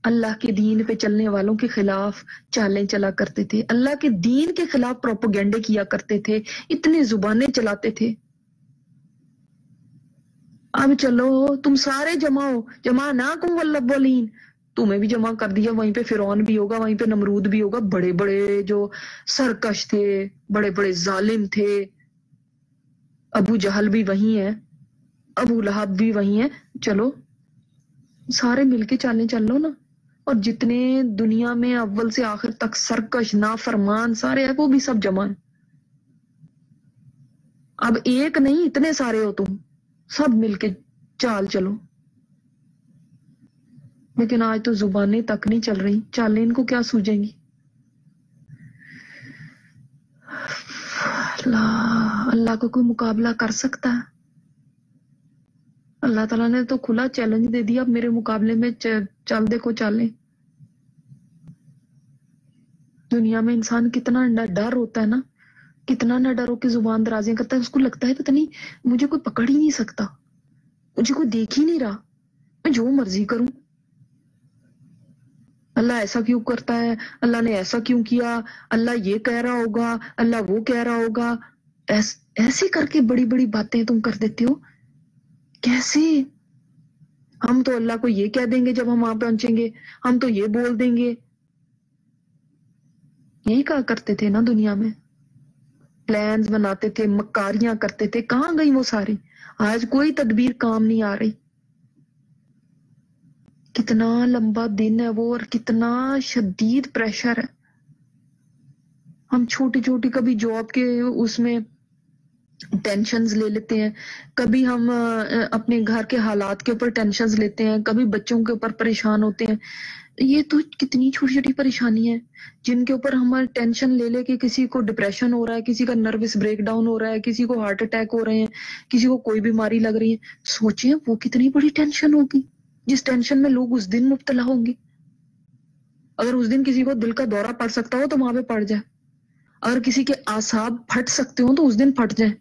اللہ کے دین پہ چلنے والوں کے خلاف چالیں چلا کرتے تھے۔ اللہ کے دین کے خلاف پروپوگینڈے کیا کرتے تھے، اتنی زبانیں چلاتے تھے۔ اب چلو، تم سارے جمع ہو جمع نہ کم والین تمہیں بھی جمع کر دیا، وہیں پہ فرعون بھی ہوگا، وہیں پہ نمرود بھی ہوگا۔ بڑے بڑے جو سرکش تھے، بڑے بڑے ظالم تھے۔ ابو جہل بھی وہی ہے ابو لہب بھی وہی ہے چلو، سارے مل کے چالیں چل لو نا۔ اور جتنے دنیا میں اول سے آخر تک سرکش، نافرمان، سارے ہیں، وہ بھی سب جمع ہیں۔ اب ایک نہیں، اتنے سارے ہو تم۔ سب مل کے چال چلو۔ لیکن آج تو زبانیں تک نہیں چل رہی۔ چالیں ان کو کیا سوجیں گی؟ اللہ اللہ کو کوئی مقابلہ کر سکتا ہے؟ اللہ تعالیٰ نے تو کھلا چیلنج دے دیا اب میرے مقابلے میں چل دیکھو چالیں۔ دنیا میں انسان کتنا ڈر ہوتا ہے نا، کتنا نہ ڈرو کہ زبان درازیاں کرتا ہے، اس کو لگتا ہے پتہ نہیں مجھے کوئی پکڑ ہی نہیں سکتا، مجھے کوئی دیکھ ہی نہیں رہا، میں جو مرضی کروں۔ اللہ ایسا کیوں کرتا ہے؟ اللہ نے ایسا کیوں کیا؟ اللہ یہ کہہ رہا ہوگا، اللہ وہ کہہ رہا ہوگا۔ ایسے کر کے بڑی بڑی باتیں تم کر دیتے ہو۔ کیسے؟ ہم تو اللہ کو یہ کہہ دیں گے جب ہم وہاں پہنچیں گے، ہم تو یہ بول دیں گے۔ یہی کہا کرتے تھے نا دنیا میں۔ پلانز بناتے تھے، مکاریاں کرتے تھے۔ کہاں گئی وہ ساری آج کوئی تدبیر کام نہیں آ رہی۔ کتنا لمبا دن ہے وہ اور کتنا شدید پریشر ہے۔ ہم چھوٹی چھوٹی کبھی جاب کے اس میں ٹینشنز لے لیتے ہیں۔ کبھی ہم اپنے گھر کے حالات کے اوپر ٹینشنز لیتے ہیں، کبھی بچوں کے اوپر پریشان ہوتے ہیں۔ یہ تو کتنی چھوٹی چھوٹی پریشانی ہے جن کے اوپر ہمارے ٹینشن لے لے کہ کسی کو ڈپریشن ہو رہا ہے، کسی کا نروس بریک ڈاؤن ہو رہا ہے، کسی کو ہارٹ اٹیک ہو رہے ہیں، کسی کو کوئی بیماری لگ رہی ہے۔ سوچیں وہ کتنی بڑی ٹینشن ہوگی، جس ٹینشن میں لوگ اس دن مبتلا ہوں گے۔ اگر اس دن کسی کو دل کا دورہ پڑ سکتا ہو تو وہاں پہ پڑ جائے۔ اگر کسی کے آساب پھٹ سکتے ہو تو اس دن پھٹ جائے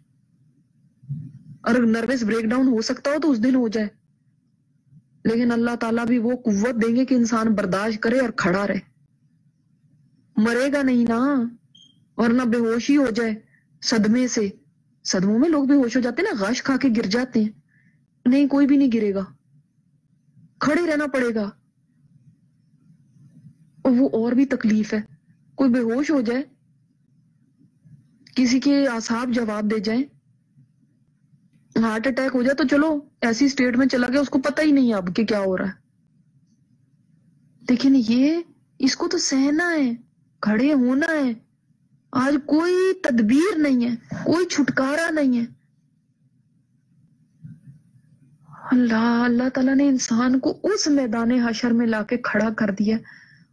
اگر نروس بریک ڈاؤن ہو سکتا ہو تو اس دن ہو جائے۔ لیکن اللہ تعالیٰ بھی وہ قوت دیں گے کہ انسان برداشت کرے اور کھڑا رہے۔ مرے گا نہیں نا، ورنہ بے ہوشی ہو جائے صدمے سے۔ صدموں میں لوگ بے ہوش ہو جاتے ہیں نا غش کھا کے گر جاتے ہیں۔ نہیں، کوئی بھی نہیں گرے گا۔ کھڑے رہنا پڑے گا۔ اور وہ اور بھی تکلیف ہے۔ کوئی بے ہوش ہو جائے، کسی کے آساب جواب دے جائیں۔ ہارٹ اٹیک ہو جائے تو چلو، ایسی اسٹیٹ میں چلا گیا، اس کو پتہ ہی نہیں اب کہ کیا ہو رہا ہے۔ لیکن یہ اس کو تو سہنا ہے، کھڑے ہونا ہے۔ آج کوئی تدبیر نہیں ہے، کوئی چھٹکارا نہیں ہے۔ اللہ اللہ تعالیٰ نے انسان کو اس میدان حشر میں لا کے کھڑا کر دیا۔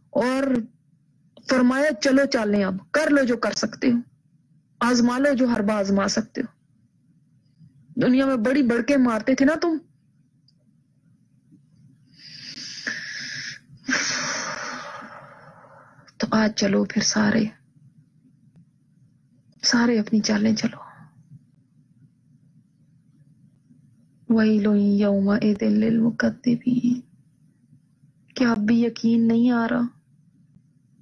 اور فرمایا، چلو چالیں اب، کر لو جو کر سکتے ہو۔ آزما لو جو ہر بار آزما سکتے ہو۔ دنیا میں بڑی بڑکے مارتے تھے نا تم۔ تو آج چلو پھر سارے۔ سارے اپنی چالیں چلو۔ وہی لو یوم دل کیا اب بھی یقین نہیں آ رہا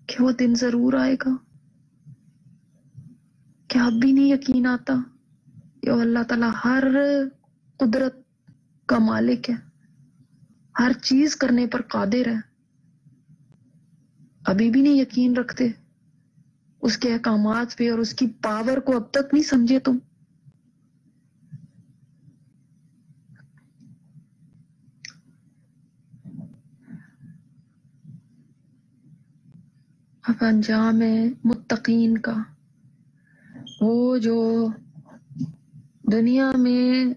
کہ وہ دن ضرور آئے گا۔ کیا اب بھی نہیں یقین آتا۔ کہ اللہ تعالیٰ ہر قدرت کا مالک ہے، ہر چیز کرنے پر قادر ہے۔ ابھی بھی نہیں یقین رکھتے اس کے احکامات پہ اور اس کی پاور کو اب تک نہیں سمجھے تم۔ اب انجام متقین کا۔ وہ جو دنیا میں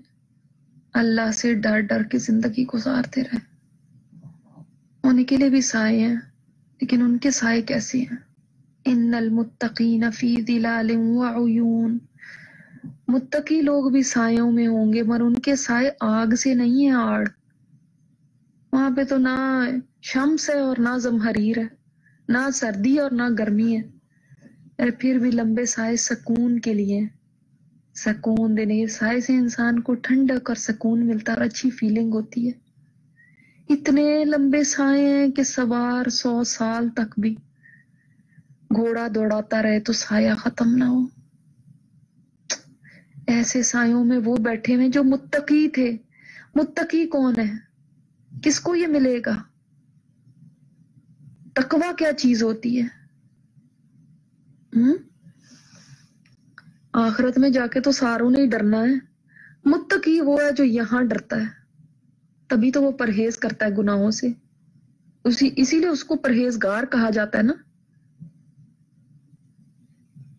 اللہ سے ڈر ڈر کے زندگی گزارتے رہے۔ ان کے لیے بھی سائے ہیں، لیکن ان کے سائے کیسے ہیں؟ ان المتقین فی ظلال وعیون متقی لوگ بھی سایوں میں ہوں گے، مگر ان کے سائے آگ سے نہیں ہیں آڑ۔ وہاں پہ تو نہ شمس ہے اور نہ زمحریر ہے، نہ سردی اور نہ گرمی ہے۔ پھر بھی لمبے سائے سکون کے لیے سکون دینے سائے سے انسان کو ٹھنڈک اور سکون ملتا اور اچھی فیلنگ ہوتی ہے۔ اتنے لمبے سائے ہیں کہ سوار سو سال تک بھی گھوڑا دوڑاتا رہے تو سایہ ختم نہ ہو۔ ایسے سایوں میں وہ بیٹھے ہوئے جو متقی تھے۔ متقی کون ہے؟ کس کو یہ ملے گا؟ تقوی کیا چیز ہوتی ہے؟ آخرت میں جا کے تو ساروں نے ہی ڈرنا ہے۔ متقی وہ ہے جو یہاں ڈرتا ہے۔ تبھی تو وہ پرہیز کرتا ہے گناہوں سے۔ اسی اسی لیے اس کو پرہیزگار کہا جاتا ہے نا۔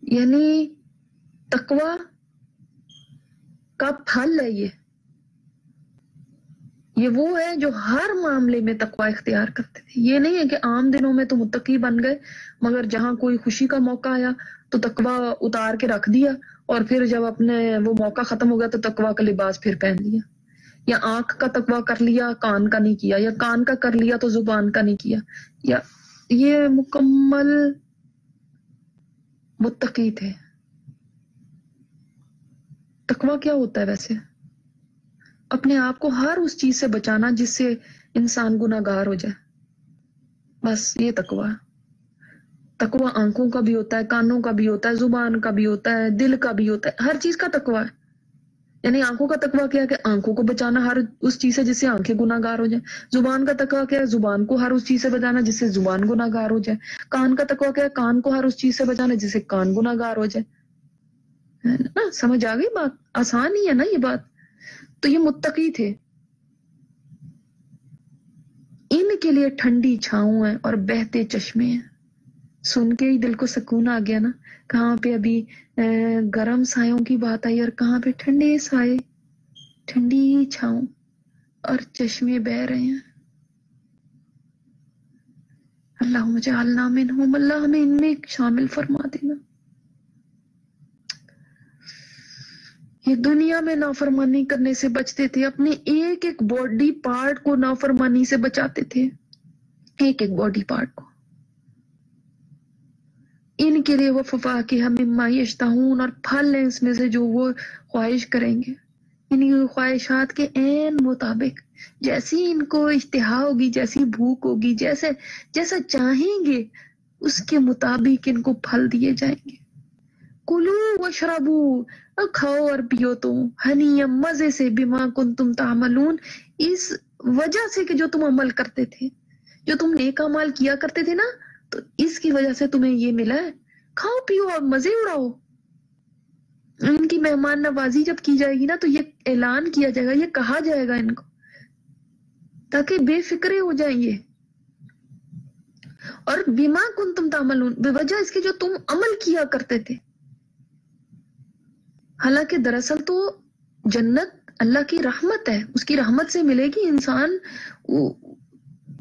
یعنی تقوی کا پھل ہے یہ۔ یہ وہ ہے جو ہر معاملے میں تقوی اختیار کرتے تھے۔ یہ نہیں ہے کہ عام دنوں میں تو متقی بن گئے، مگر جہاں کوئی خوشی کا موقع آیا تو تقوی اتار کے رکھ دیا اور پھر جب اپنے وہ موقع ختم ہو گیا تو تقوی کا لباس پھر پہن لیا۔ یا آنکھ کا تقوی کر لیا، کان کا نہیں کیا، یا کان کا کر لیا تو زبان کا نہیں کیا۔ یا یہ مکمل متقی تھے۔ تقوی کیا ہوتا ہے ویسے؟ اپنے آپ کو ہر اس چیز سے بچانا جس سے انسان گناگار ہو جائے۔ بس یہ تقوی۔ تقوی آنکھوں کا بھی ہوتا ہے، کانوں کا بھی ہوتا ہے، زبان کا بھی ہوتا ہے، دل کا بھی ہوتا ہے، ہر چیز کا تقوی ہے۔ یعنی آنکھوں کا تقوی کیا کہ آنکھوں کو بچانا ہر اس چیز سے جس سے آنکھیں گناگار ہو جائیں۔ زبان کا تقوی کیا ہے؟ زبان کو ہر اس چیز سے بچانا جس سے زبان گناگار ہو جائے۔ کان کا تقوی کیا ہے؟ کان کو ہر اس چیز سے بچانا جس سے کان گناگار ہو جائے۔ نا؟ سمجھ آ گئی بات؟ آسان ہی ہے نا یہ بات۔ تو یہ متقی تھے۔ ان کے لیے ٹھنڈی چھاؤں ہے اور بہتے چشمے ہیں۔ سن کے ہی دل کو سکون آ گیا نا۔ کہاں پہ ابھی گرم سایوں کی بات آئی اور کہاں پہ ٹھنڈے سائے، ٹھنڈی چھاؤں اور چشمے بہ رہے ہیں۔ اللہ مجھے اللہ میں اللہ ہمیں ان میں شامل فرما دینا۔ یہ دنیا میں نافرمانی کرنے سے بچتے تھے، اپنے ایک ایک باڈی پارٹ کو نافرمانی سے بچاتے تھے۔ ایک ایک باڈی پارٹ کو۔ ان کے لیے وہ ففا کے ہمیں مایشتہ اور پھل ہیں اس میں سے جو وہ خواہش کریں گے۔ یعنی ان خواہشات کے عین مطابق، جیسی ان کو اشتہا ہوگی، جیسی بھوک ہوگی، جیسے، جیسا چاہیں گے، اس کے مطابق ان کو پھل دیے جائیں گے۔ کلو و شرابو کھاؤ اور پیو تم۔ ہنی مزے سے بیما کن تم تعملون، اس وجہ سے کہ جو تم عمل کرتے تھے، جو تم نیک عمل کیا کرتے تھے نا تو اس کی وجہ سے تمہیں یہ ملا ہے، کھاؤ، پیو اور مزے اڑاؤ ان کی مہمان نوازی جب کی جائے گی نا، تو یہ اعلان کیا جائے گا، یہ کہا جائے گا ان کو۔ تاکہ بے فکرے ہو جائیں گے اور بیما کن تم تعملون بے وجہ اس کے جو تم عمل کیا کرتے تھے۔ حالانکہ دراصل تو جنت اللہ کی رحمت ہے، اس کی رحمت سے ملے گی انسان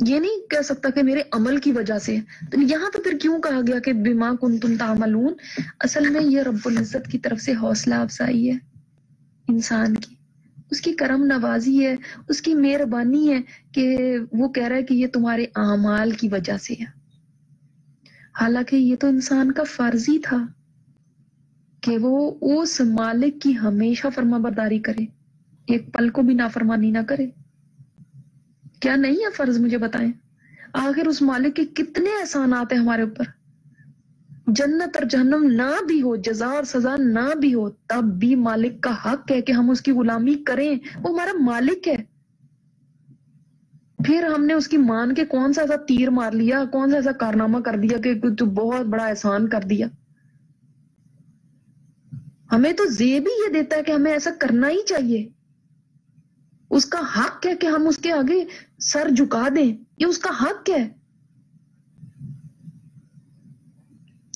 یہ نہیں کہہ سکتا کہ میرے عمل کی وجہ سے۔ تو یہاں پہ پھر کیوں کہا گیا کہ بیما کن تم تعملون؟ اصل میں یہ رب العزت کی طرف سے حوصلہ افزائی ہے انسان کی۔ اس کی کرم نوازی ہے، اس کی مہربانی ہے کہ وہ کہہ رہا ہے کہ یہ تمہارے اعمال کی وجہ سے ہے۔ حالانکہ یہ تو انسان کا فرض ہی تھا کہ وہ اس مالک کی ہمیشہ فرما برداری کرے۔ ایک پل کو بھی نافرمانی نہ کرے۔ کیا نہیں ہے فرض مجھے بتائیں؟ آخر اس مالک کے کتنے احسانات ہیں ہمارے اوپر؟ جنت اور جہنم نہ بھی ہو، جزا اور سزا نہ بھی ہو، تب بھی مالک کا حق ہے کہ ہم اس کی غلامی کریں۔ وہ ہمارا مالک ہے۔ پھر ہم نے اس کی مان کے کون سا ایسا تیر مار لیا، کون سا ایسا کارنامہ کر دیا کہ تو بہت بڑا احسان کر دیا؟ ہمیں تو زیب ہی یہ دیتا ہے کہ ہمیں ایسا کرنا ہی چاہیے۔ اس کا حق ہے کہ ہم اس کے آگے سر جھکا دیں، یہ اس کا حق ہے؟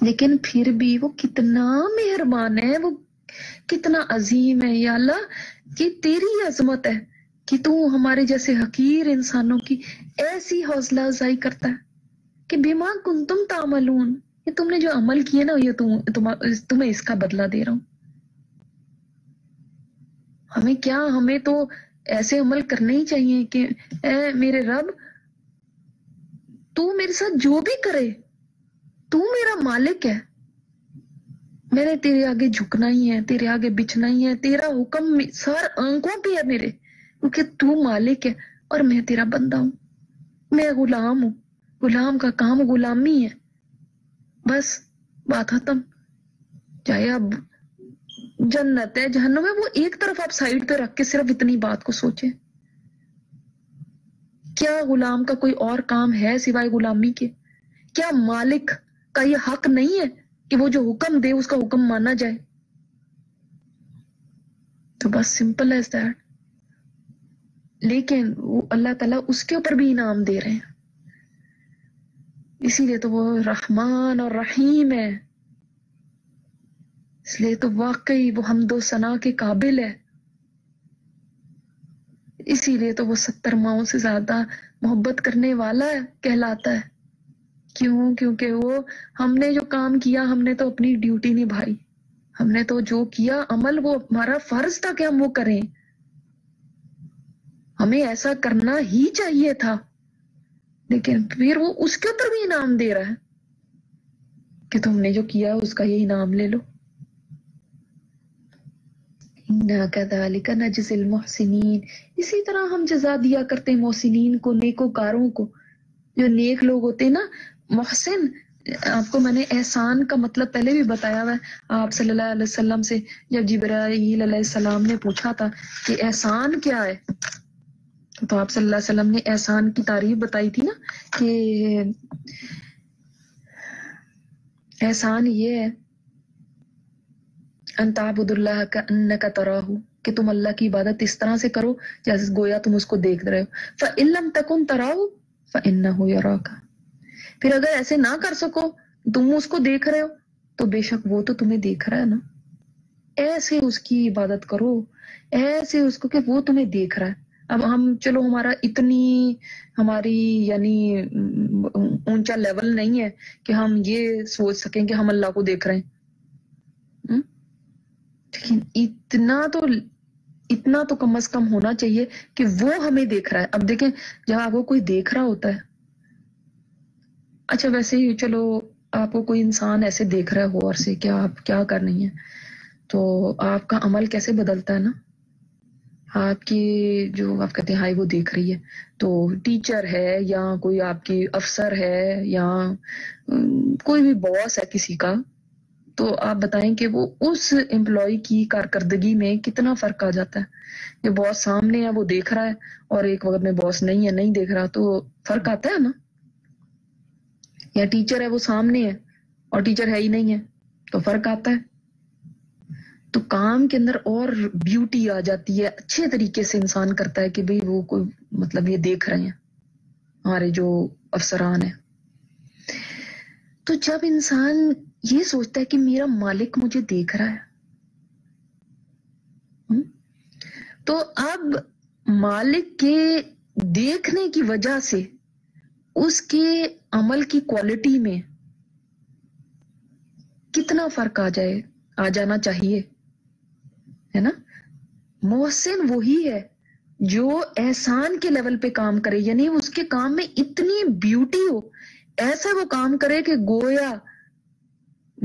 لیکن پھر بھی وہ کتنا مہربان ہے، وہ کتنا عظیم ہے، یا اللہ، کہ تیری عظمت ہے کہ تو ہمارے جیسے حقیر انسانوں کی ایسی حوصلہ افزائی کرتا ہے کہ بیما کن تم تعملون۔ یہ تم نے جو عمل کیے نا، یہ تمہیں اس کا بدلہ دے رہا ہوں۔ ہمیں کیا؟ ہمیں تو ایسے عمل کرنے ہی چاہیے کہ اے میرے رب، تو میرے ساتھ جو بھی کرے، تو میرا مالک ہے۔ میں نے تیرے آگے جھکنا ہی ہے، تیرے آگے بچنا ہی ہے، تیرا حکم سر آنکھوں پہ ہے میرے۔ کیونکہ تو مالک ہے اور میں تیرا بندہ ہوں۔ میں غلام ہوں۔ غلام کا کام غلامی ہے۔ بس، بات ختم۔ چاہے اب جنت ہے، جہنم ہے، وہ ایک طرف آپ سائڈ پہ رکھ کے صرف اتنی بات کو سوچیں۔ کیا غلام کا کوئی اور کام ہے سوائے غلامی کے؟ کیا مالک کا یہ حق نہیں ہے کہ وہ جو حکم دے، اس کا حکم مانا جائے؟ تو بس سمپل ہے دیٹ لیکن وہ اللہ تعالیٰ اس کے اوپر بھی انعام دے رہے ہیں۔ اسی لیے تو وہ رحمان اور رحیم ہے۔ اس لیے تو واقعی وہ حمد و ثنا کے قابل ہے۔ اسی لیے تو وہ ستر ماؤں سے زیادہ محبت کرنے والا ہے کہلاتا ہے۔ کیوں؟ کیونکہ وہ ہم نے جو کام کیا، ہم نے تو اپنی ڈیوٹی نبھائی۔ ہم نے تو جو کیا، عمل وہ ہمارا فرض تھا کہ ہم وہ کریں۔ ہمیں ایسا کرنا ہی چاہیے تھا۔ لیکن پھر وہ اس کے اوپر بھی انعام دے رہا ہے کہ تم نے جو کیا، اس کا یہ انعام لے لو۔ المحسنین۔ اسی طرح ہم جزا دیا کرتے محسنین کو نیکو کاروں کو۔ جو نیک لوگ ہوتے نا، محسن، آپ کو میں نے احسان کا مطلب پہلے بھی بتایا ہوا ہے۔ آپ صلی اللہ علیہ وسلم سے جب جبرائیل علیہ السلام نے پوچھا تھا کہ احسان کیا ہے، تو آپ صلی اللہ علیہ وسلم نے احسان کی تعریف بتائی تھی نا کہ احسان یہ ہے انتابد اللہ کا ان کا تراہ کہ تم اللہ کی عبادت اس طرح سے کرو جیسے گویا تم اس کو دیکھ رہے ہو۔ فعلم تکن تراہ فن ہو یا پھر اگر ایسے نہ کر سکو، تم اس کو دیکھ رہے ہو، تو بے شک وہ تو تمہیں دیکھ رہا ہے نا۔ ایسے اس کی عبادت کرو، ایسے اس کو کہ وہ تمہیں دیکھ رہا ہے۔ اب ہم، چلو ہمارا اتنی ہماری یعنی اونچا لیول نہیں ہے کہ ہم یہ سوچ سکیں کہ ہم اللہ کو دیکھ رہے ہیں۔ لیکن اتنا تو اتنا تو کم از کم ہونا چاہیے کہ وہ ہمیں دیکھ رہا ہے۔ اب دیکھیں، جب آپ کو کوئی دیکھ رہا ہوتا ہے اچھا ویسے ہی چلو، آپ کو کوئی انسان ایسے دیکھ رہا ہے غور سے کیا آپ کیا کر رہی ہیں، تو آپ کا عمل کیسے بدلتا ہے نا؟ آپ کی جو آپ کہتے ہیں، ہائی، وہ دیکھ رہی ہے۔ تو ٹیچر ہے یا کوئی آپ کی افسر ہے یا کوئی بھی باس ہے کسی کا تو آپ بتائیں کہ وہ اس امپلائی کی کارکردگی میں کتنا فرق آ جاتا ہے؟ جو باس سامنے ہے، وہ دیکھ رہا ہے اور ایک وقت میں باس نہیں ہے، نہیں دیکھ رہا، تو فرق آتا ہے نا؟ یا ٹیچر ہے، وہ سامنے ہے اور ٹیچر ہے ہی نہیں ہے، تو فرق آتا ہے۔ تو کام کے اندر اور بیوٹی آ جاتی ہے، اچھے طریقے سے انسان کرتا ہے کہ بھئی وہ کوئی مطلب یہ دیکھ رہے ہیں، ہمارے جو افسران ہیں۔ تو جب انسان یہ سوچتا ہے کہ میرا مالک مجھے دیکھ رہا ہے۔ تو اب مالک کے دیکھنے کی وجہ سے اس کے عمل کی کوالٹی میں کتنا فرق آ جائے، آ جانا چاہیے، ہے نا؟ محسن وہی ہے جو احسان کے لیول پہ کام کرے یعنی اس کے کام میں اتنی بیوٹی ہو ایسا وہ کام کرے کہ گویا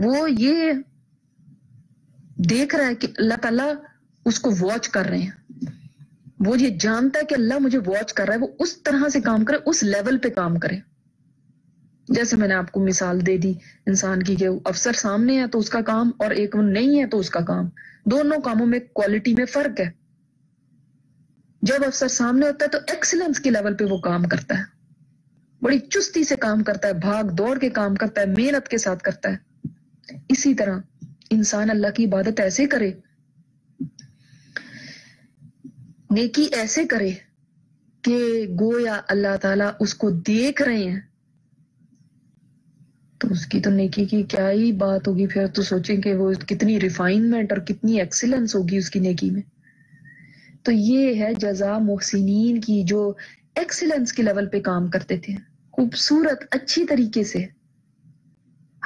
وہ یہ دیکھ رہا ہے کہ اللہ تعالیٰ اس کو واچ کر رہے ہیں۔ وہ یہ جانتا ہے کہ اللہ مجھے واچ کر رہا ہے، وہ اس طرح سے کام کرے، اس لیول پہ کام کرے۔ جیسے میں نے آپ کو مثال دے دی انسان کی کہ افسر سامنے ہے تو اس کا کام اور ایک نہیں ہے تو اس کا کام۔ دونوں کاموں میں کوالٹی میں فرق ہے۔ جب افسر سامنے ہوتا ہے تو ایکسلنس کے لیول پہ وہ کام کرتا ہے۔ بڑی چستی سے کام کرتا ہے، بھاگ دوڑ کے کام کرتا ہے، محنت کے ساتھ کرتا ہے۔ اسی طرح انسان اللہ کی عبادت ایسے کرے، نیکی ایسے کرے کہ گویا اللہ تعالی اس کو دیکھ رہے ہیں۔ تو اس کی تو نیکی کی کیا ہی بات ہوگی؟ پھر تو سوچیں کہ وہ کتنی ریفائنمنٹ اور کتنی ایکسیلنس ہوگی اس کی نیکی میں۔ تو یہ ہے جزا محسنین کی جو ایکسیلنس کے لیول پہ کام کرتے تھے۔ خوبصورت، اچھی طریقے سے۔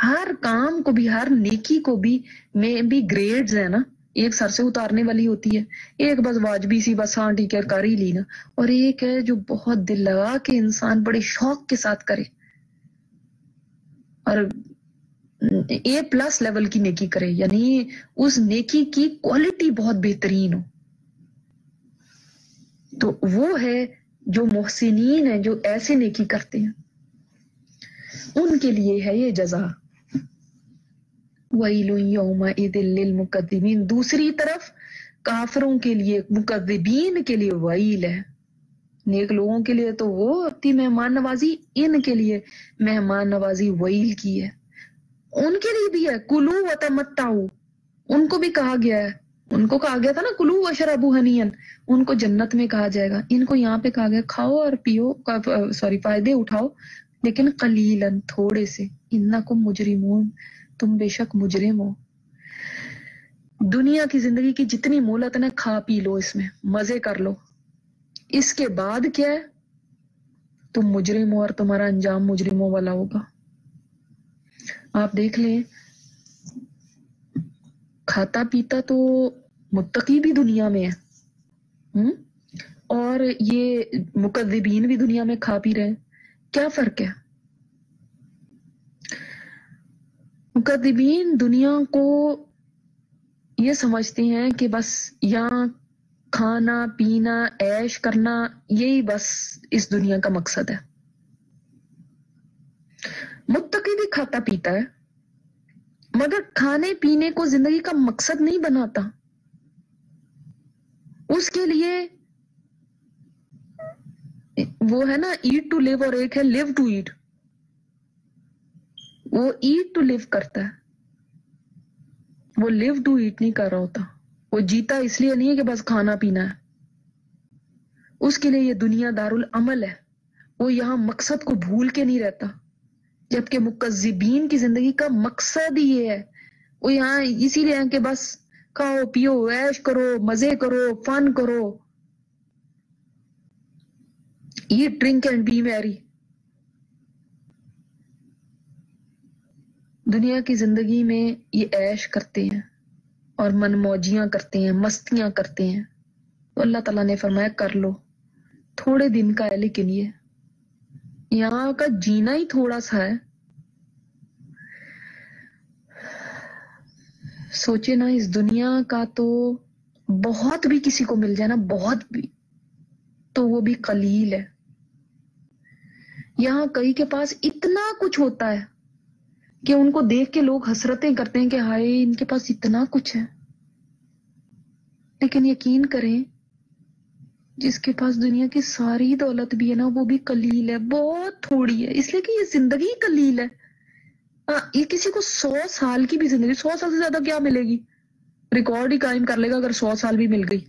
ہر کام کو بھی، ہر نیکی کو بھی میں بھی گریڈز ہے نا، ایک سر سے اتارنے والی ہوتی ہے۔ ایک بس واجبی سی، بس ہاں ٹھیک ہے، کر ہی لی نا۔ اور ایک ہے جو بہت دل لگا کے انسان بڑے شوق کے ساتھ کرے۔ اور اے پلس لیول کی نیکی کرے یعنی اس نیکی کی کوالٹی بہت بہترین ہو۔ تو وہ ہے جو محسنین ہیں جو ایسے نیکی کرتے ہیں۔ ان کے لیے ہے یہ جزا۔ وَيْلٌ يَوْمَئِذٍ لِّلْمُقَدِّمِينَ دوسری طرف کافروں کے لیے مقدبین کے لیے ویل ہے۔ نیک لوگوں کے لیے تو وہ ہوتی مہمان نوازی، ان کے لیے مہمان نوازی ویل کی ہے۔ ان کے لیے بھی ہے۔ کلو و تمتاؤ ان کو بھی کہا گیا ہے۔ ان کو کہا گیا تھا نا، کلو و شرابو ہنین ان کو جنت میں کہا جائے گا۔ ان کو یہاں پہ کہا گیا، کھاؤ اور پیو سوری، فائدے اٹھاؤ، لیکن قلیلن تھوڑے سے۔ انکم مجرمون۔ تم بے شک مجرم ہو۔ دنیا کی زندگی کی جتنی مولت ہے کھا پی لو اس میں، مزے کر لو۔ اس کے بعد کیا ہے؟ تم مجرم ہو اور تمہارا انجام مجرموں والا ہوگا۔ آپ دیکھ لیں، کھاتا پیتا تو متقی بھی دنیا میں ہے۔ اور یہ مقدبین بھی دنیا میں کھا پی رہے کیا فرق ہے؟ مقدبین دنیا کو یہ سمجھتے ہیں کہ بس یہاں کھانا پینا عیش کرنا یہی بس اس دنیا کا مقصد ہے۔ متقی بھی کھاتا پیتا ہے، مگر کھانے پینے کو زندگی کا مقصد نہیں بناتا۔ اس کے لیے وہ ہے نا ایٹ ٹو لیو اور ایک ہے لیو ٹو ایٹ وہ ایٹ ٹو لیو کرتا ہے۔ وہ لیو ٹو ایٹ نہیں کر رہا ہوتا۔ وہ جیتا اس لیے نہیں ہے کہ بس کھانا پینا ہے۔ اس کے لیے یہ دنیا دار العمل ہے۔ وہ یہاں مقصد کو بھول کے نہیں رہتا۔ جبکہ مقذبین کی زندگی کا مقصد ہی یہ ہے۔ وہ یہاں اسی لیے کہ بس کھاؤ، پیو ایش کرو، مزے کرو فن کرو۔ یہ ڈرنک اینڈ بی میری دنیا کی زندگی میں یہ عیش کرتے ہیں اور من موجیاں کرتے ہیں، مستیاں کرتے ہیں۔ تو اللہ تعالیٰ نے فرمایا، کر لو۔ تھوڑے دن کا ہے، لیکن یہ یہاں کا جینا ہی تھوڑا سا ہے۔ سوچے نا، اس دنیا کا تو بہت بھی کسی کو مل جائے نا، بہت بھی، تو وہ بھی قلیل ہے۔ یہاں کئی کے پاس اتنا کچھ ہوتا ہے۔ کہ ان کو دیکھ کے لوگ حسرتیں کرتے ہیں کہ ہائے ان کے پاس اتنا کچھ ہے۔ لیکن یقین کریں، جس کے پاس دنیا کی ساری دولت بھی ہے نا، وہ بھی کلیل ہے، بہت تھوڑی ہے۔ اس لیے کہ یہ زندگی کلیل ہے۔ ہاں، یہ کسی کو سو سال کی بھی زندگی، سو سال سے زیادہ کیا ملے گی؟ ریکارڈ ہی قائم کر لے گا، اگر سو سال بھی مل گئی۔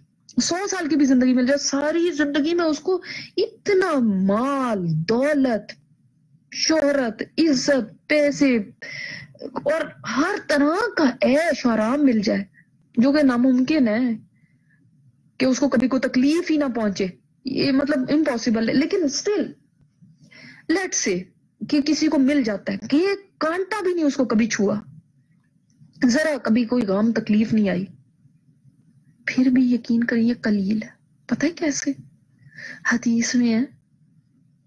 سو سال کی بھی زندگی مل جائے، ساری زندگی میں اس کو اتنا مال، دولت، شہرت، عزت پیسے اور ہر طرح کا عیش آرام مل جائے، جو کہ ناممکن ہے کہ اس کو کبھی کوئی تکلیف ہی نہ پہنچے۔ یہ مطلب امپاسبل ہے۔ لیکن اسٹل لیٹ سے کہ کسی کو مل جاتا ہے۔ کہ یہ کانٹا بھی نہیں اس کو کبھی چھوا۔ ذرا کبھی کوئی غام تکلیف نہیں آئی۔ پھر بھی یقین کریے کلیل ہے۔ پتہ ہے کیسے؟ حدیث میں ہے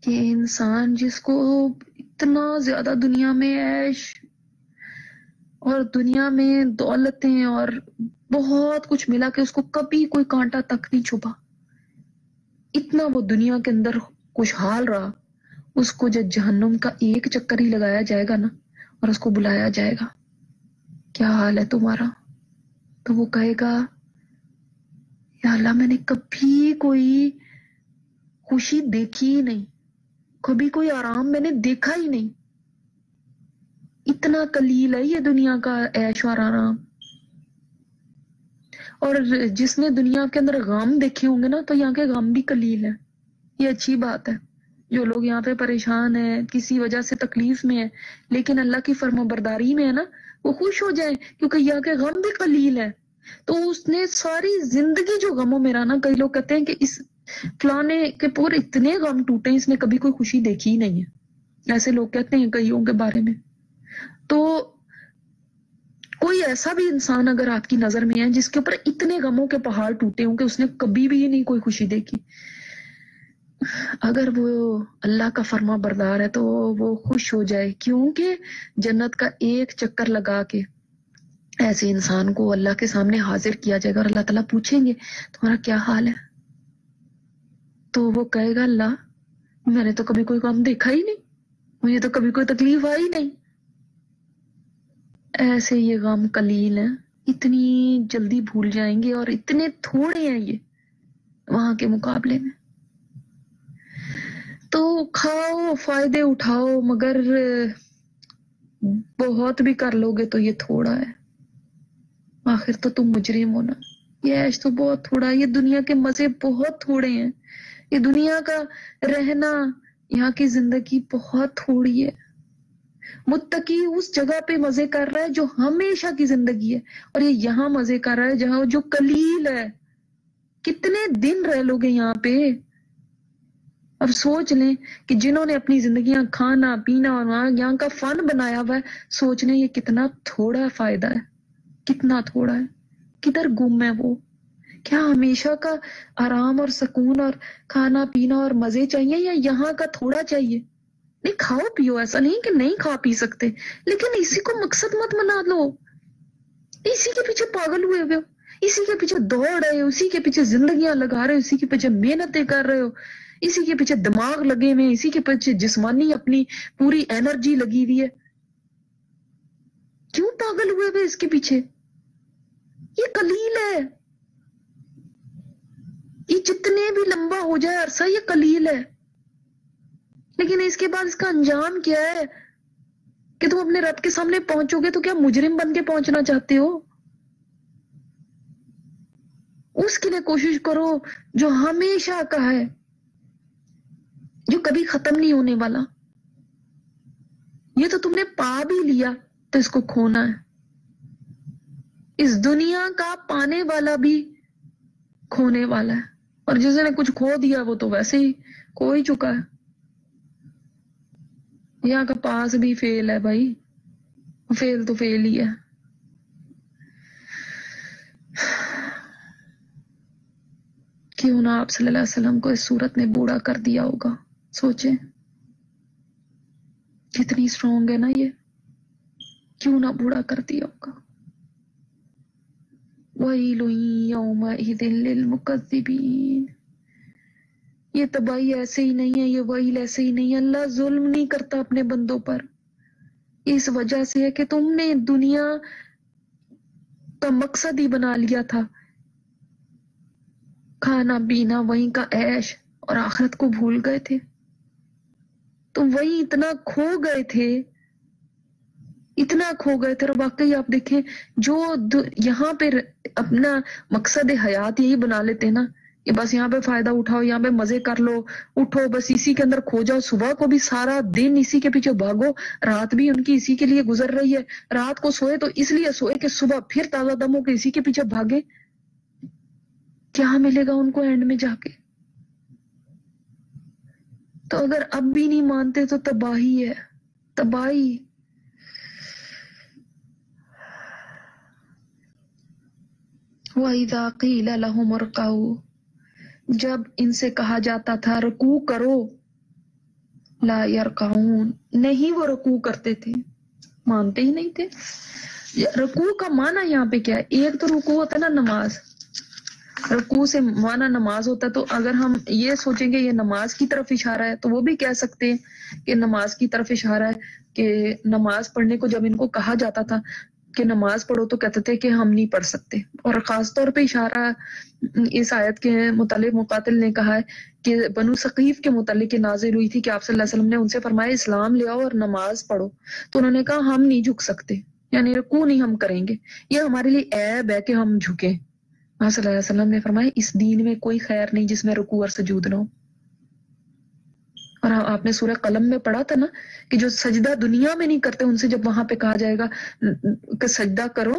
کہ انسان جس کو اتنا زیادہ دنیا میں عیش اور دنیا میں دولتیں اور بہت کچھ ملا کہ اس کو کبھی کوئی کانٹا تک نہیں چھپا۔ اتنا وہ دنیا کے اندر خوشحال رہا۔ اس کو جب جہنم کا ایک چکر ہی لگایا جائے گا نا اور اس کو بلایا جائے گا، کیا حال ہے تمہارا؟ تو وہ کہے گا، یا اللہ میں نے کبھی کوئی خوشی دیکھی ہی نہیں۔ کبھی کوئی آرام میں نے دیکھا ہی نہیں۔ اتنا کلیل ہے یہ دنیا کا ایش اور آرام۔ اور جس نے دنیا کے اندر غام دیکھے ہوں گے نا، تو یہاں کے غام بھی کلیل ہے یہ اچھی بات ہے۔ جو لوگ یہاں پہ پریشان ہیں، کسی وجہ سے تکلیف میں ہیں، لیکن اللہ کی فرما برداری میں ہے نا، وہ خوش ہو جائیں کیونکہ یہاں کے غم بھی قلیل ہے تو اس نے ساری زندگی جو غموں میں رہا کئی لوگ کہتے ہیں کہ اس فلانے کے پورے اتنے غم ٹوٹے، اس نے کبھی کوئی خوشی دیکھی ہی نہیں ہے۔ ایسے لوگ کہتے ہیں کئیوں کے بارے میں۔ تو کوئی ایسا بھی انسان اگر آپ کی نظر میں ہے جس کے اوپر اتنے غموں کے پہاڑ ٹوٹے ہوں کہ اس نے کبھی بھی نہیں کوئی خوشی دیکھی۔ اگر وہ اللہ کا فرما بردار ہے تو وہ خوش ہو جائے، کیونکہ جنت کا ایک چکر لگا کے ایسے انسان کو اللہ کے سامنے حاضر کیا جائے گا اور اللہ تعالیٰ پوچھیں گے، تمہارا کیا حال ہے؟ تو وہ کہے گا، اللہ، میں نے تو کبھی کوئی کام دیکھا ہی نہیں، مجھے تو کبھی کوئی تکلیف آئی نہیں۔ ایسے یہ غم کلیل ہیں، اتنی جلدی بھول جائیں گے اور اتنے تھوڑے ہیں یہ وہاں کے مقابلے میں۔ تو کھاؤ، فائدے اٹھاؤ، مگر بہت بھی کر لو گے تو یہ تھوڑا ہے۔ آخر تو تم مجرم ہونا یہ ایش تو بہت تھوڑا یہ دنیا کے مزے بہت تھوڑے ہیں۔ یہ دنیا کا رہنا یہاں کی زندگی بہت تھوڑی ہے۔ متقی اس جگہ پہ مزے کر رہا ہے جو ہمیشہ کی زندگی ہے اور یہ یہاں مزے کر رہا ہے جہاں جو کلیل ہے۔ کتنے دن رہ لو گے یہاں پہ؟ اب سوچ لیں کہ جنہوں نے اپنی زندگیاں کھانا، پینا اور یہاں کا فن بنایا ہوا ہے، سوچ لیں یہ کتنا تھوڑا فائدہ ہے۔ کتنا تھوڑا ہے۔ کدھر گم ہے وہ؟ کیا ہمیشہ کا آرام اور سکون اور کھانا پینا اور مزے چاہیے یا یہاں کا تھوڑا چاہیے؟ نہیں، کھاؤ پیو، ایسا نہیں کہ نہیں کھا پی سکتے۔ لیکن اسی کو مقصد مت بنا لو۔ اسی کے پیچھے پاگل ہوئے ہوئے ہو۔ اسی کے پیچھے دوڑ رہے ہو۔ اسی کے پیچھے زندگیاں لگا رہے ہو۔ اسی کے پیچھے محنتیں کر رہے ہو۔ اسی کے پیچھے دماغ لگے ہوئے اسی کے پیچھے جسمانی اپنی پوری انرجی لگی ہوئی ہے۔ کیوں پاگل ہوئے ہوئے اس کے پیچھے؟ یہ کلیل ہے۔ یہ جتنے بھی لمبا ہو جائے عرصہ یہ کلیل ہے۔ لیکن اس کے بعد اس کا انجام کیا ہے؟ کہ تم اپنے رب کے سامنے پہنچو گے تو کیا مجرم بن کے پہنچنا چاہتے ہو؟ اس کے لیے کوشش کرو جو ہمیشہ کا ہے، جو کبھی ختم نہیں ہونے والا۔ یہ تو تم نے پا بھی لیا تو اس کو کھونا ہے۔ اس دنیا کا پانے والا بھی کھونے والا ہے۔ اور جس نے کچھ کھو دیا وہ تو ویسے ہی کھو ہی چکا ہے۔ یہاں کا پاس بھی فیل ہے بھائی۔ فیل تو فیل ہی ہے۔ کیوں نہ آپ صلی اللہ علیہ وسلم کو اس صورت نے بوڑھا کر دیا ہوگا؟ سوچیں۔ کتنی اسٹرانگ ہے نا یہ۔ کیوں نہ بوڑھا کر دیا ہوگا؟ یہ تباہی ایسے ہی نہیں ہے، یہ وہیل ایسے ہی نہیں ہے۔ اللہ ظلم نہیں کرتا اپنے بندوں پر۔ اس وجہ سے ہے کہ تم نے دنیا کا مقصد ہی بنا لیا تھا۔ کھانا، پینا، وہیں کا عیش اور آخرت کو بھول گئے تھے۔ تو وہی اتنا کھو گئے تھے۔ اتنا کھو گئے۔ تھے اور واقعی آپ دیکھیں، جو یہاں پہ اپنا مقصد حیات یہی بنا لیتے نا کہ بس یہاں پہ فائدہ اٹھاؤ، یہاں پہ مزے کر لو، اٹھو، بس اسی کے اندر کھو جاؤ۔ صبح کو بھی سارا دن اسی کے پیچھے بھاگو، رات بھی ان کی اسی کے لیے گزر رہی ہے۔ رات کو سوئے تو اس لیے سوئے کہ صبح پھر تازہ دم ہو کے اسی کے پیچھے بھاگے۔ کیا ملے گا ان کو اینڈ میں جا کے؟ تو اگر اب بھی نہیں مانتے تو تباہی ہے۔ تباہی۔ وَإِذَا قِيلَ لَهُمْ ارْقَعُوا جب ان سے کہا جاتا تھا رکوع کرو، لا یرقعون نہیں وہ رکوع کرتے تھے، مانتے ہی نہیں تھے۔ رکوع کا معنی یہاں پہ کیا ہے؟ ایک تو رکوع ہوتا ہے نا نماز۔ رکوع سے مانا نماز ہوتا ہے، تو اگر ہم یہ سوچیں گے یہ نماز کی طرف اشارہ ہے، تو وہ بھی کہہ سکتے ہیں کہ نماز کی طرف اشارہ ہے کہ نماز پڑھنے کو جب ان کو کہا جاتا تھا کہ نماز پڑھو تو کہتے تھے کہ ہم نہیں پڑھ سکتے۔ اور خاص طور پہ اشارہ اس آیت کے متعلق مقاتل نے کہا ہے کہ بنو ثقیف کے متعلق نازل ہوئی تھی کہ آپ صلی اللہ علیہ وسلم نے ان سے فرمایا، اسلام لے آؤ اور نماز پڑھو۔ تو انہوں نے کہا، ہم نہیں جھک سکتے۔ یعنی رکوع نہیں ہم کریں گے۔ یہ ہمارے لیے عیب ہے کہ ہم جھکیں۔ صلی اللہ علیہ وسلم نے فرمایا، اس دین میں کوئی خیر نہیں جس میں رکوع اور سجود نہ ہو۔ اور ہاں، آپ نے سورہ قلم میں پڑھا تھا نا کہ جو سجدہ دنیا میں نہیں کرتے، ان سے جب وہاں پہ کہا جائے گا کہ سجدہ کرو،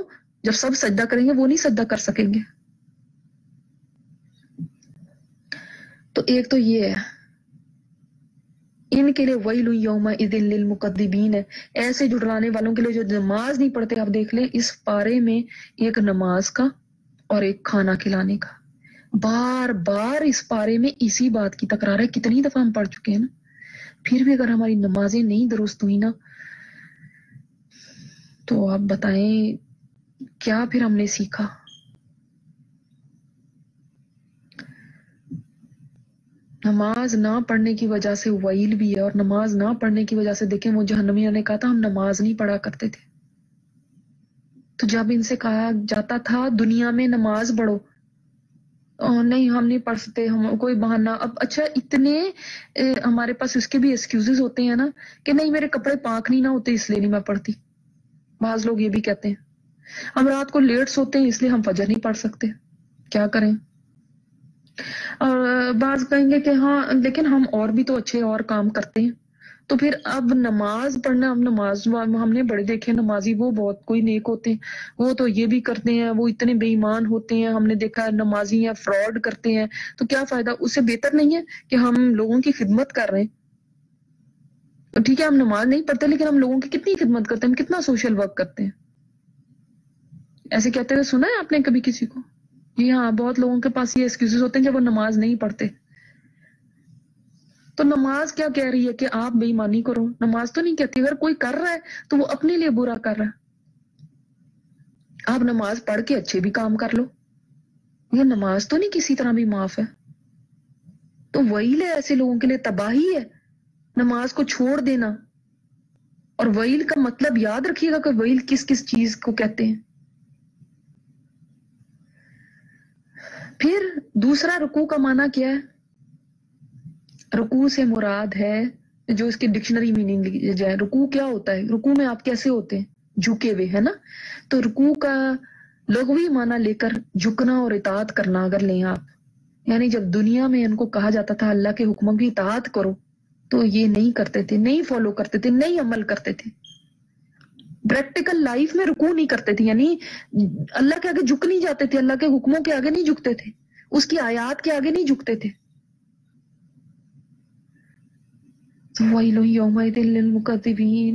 جب سب سجدہ کریں گے، وہ نہیں سجدہ کر سکیں گے۔ تو ایک تو یہ ہے، ان کے لیے وہی لو یوم للمقدبین ہے۔ ایسے جڑانے والوں کے لیے جو نماز نہیں پڑھتے، آپ دیکھ لیں، اس پارے میں ایک نماز کا اور ایک کھانا کھلانے کا۔ بار بار اس پارے میں اسی بات کی تکرار ہے، کتنی دفعہ ہم پڑھ چکے ہیں نا؟ پھر بھی اگر ہماری نمازیں نہیں درست ہوئی نا، تو آپ بتائیں کیا پھر ہم نے سیکھا؟ نماز نہ پڑھنے کی وجہ سے ویل بھی ہے اور نماز نہ پڑھنے کی وجہ سے دیکھیں، وہ جہنمیوں نے کہا تھا، ہم نماز نہیں پڑھا کرتے تھے۔ تو جب ان سے کہا جاتا تھا، دنیا میں نماز پڑھو نہیں، ہم نہیں پڑھ سکتے، ہم کوئی بہانا اب اچھا اتنے ہمارے پاس اس کے بھی ایکسکیوز ہوتے ہیں نا کہ نہیں، میرے کپڑے پاک نہیں نہ ہوتے، اس لیے نہیں میں پڑھتی۔ بعض لوگ یہ بھی کہتے ہیں۔ ہم رات کو لیٹ سوتے ہیں، اس لیے ہم فجر نہیں پڑھ سکتے۔ کیا کریں؟ اور بعض کہیں گے کہ ہاں لیکن ہم اور بھی تو اچھے اور کام کرتے ہیں۔ تو پھر اب نماز پڑھنا، اب نماز ہم نے بڑے دیکھے نمازی، وہ بہت کوئی نیک ہوتے ہیں۔ وہ تو یہ بھی کرتے ہیں، وہ اتنے بے ایمان ہوتے ہیں، ہم نے دیکھا نمازی یا فراڈ کرتے ہیں۔ تو کیا فائدہ؟ اس سے بہتر نہیں ہے کہ ہم لوگوں کی خدمت کر رہے ہیں۔ ٹھیک ہے، ہم نماز نہیں پڑھتے، لیکن ہم لوگوں کی کتنی خدمت کرتے ہیں، ہم کتنا سوشل ورک کرتے ہیں۔ ایسے کہتے ہوئے سنا ہے آپ نے کبھی کسی کو؟ جی ہاں بہت لوگوں کے پاس یہ ایکسکیوز ہوتے ہیں جب وہ نماز نہیں پڑھتے۔ تو نماز کیا کہہ رہی ہے کہ آپ بے ایمانی کرو؟ نماز تو نہیں کہتی، اگر کوئی کر رہا ہے تو وہ اپنے لیے برا کر رہا ہے۔ آپ نماز پڑھ کے اچھے بھی کام کر لو۔ یہ نماز تو نہیں کسی طرح بھی معاف ہے۔ تو وہیل ہے ایسے لوگوں کے لیے تباہی ہے۔ نماز کو چھوڑ دینا۔ اور ویل کا مطلب یاد رکھیے گا کہ ویل کس کس چیز کو کہتے ہیں۔ پھر دوسرا رکوع کا معنی کیا ہے؟ رکوع سے مراد ہے جو اس کی ڈکشنری میننگ جائے رکوع کیا ہوتا ہے؟ رکوع میں آپ کیسے ہوتے ہیں؟ جھکے ہوئے، ہے نا؟ تو رکوع کا لغوی معنی لے کر جھکنا اور اطاعت کرنا اگر لیں آپ یعنی جب دنیا میں ان کو کہا جاتا تھا اللہ کے حکموں کی اطاعت کرو، تو یہ نہیں کرتے تھے، نہیں فالو کرتے تھے، نہیں عمل کرتے تھے۔ پریکٹیکل لائف میں رکوع نہیں کرتے تھے یعنی اللہ کے آگے جھک نہیں جاتے تھے، اللہ کے حکموں کے آگے نہیں جھکتے تھے، اس کی آیات کے آگے نہیں جھکتے تھے۔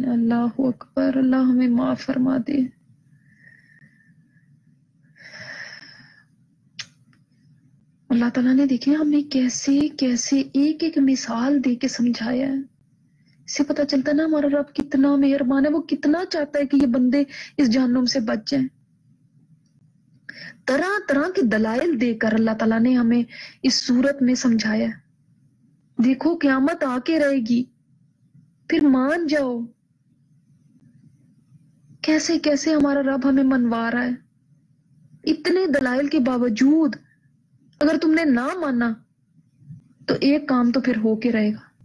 اللہ اکبر، اللہ ہمیں معاف فرما دے۔ اللہ تعالیٰ نے دیکھے ہم نے کیسے کیسے ایک ایک مثال دے کے سمجھایا۔ ہے اس سے پتا چلتا نا ہمارا رب کتنا مہربان ہے، وہ کتنا چاہتا ہے کہ یہ بندے اس جہنم سے بچ جائیں۔ طرح طرح کے دلائل دے کر اللہ تعالیٰ نے ہمیں اس صورت میں سمجھایا۔ دیکھو قیامت آ کے رہے گی۔ پھر مان جاؤ۔ کیسے کیسے ہمارا رب ہمیں منوا رہا ہے۔ اتنے دلائل کے باوجود اگر تم نے نہ مانا، تو ایک کام تو پھر ہو کے رہے گا۔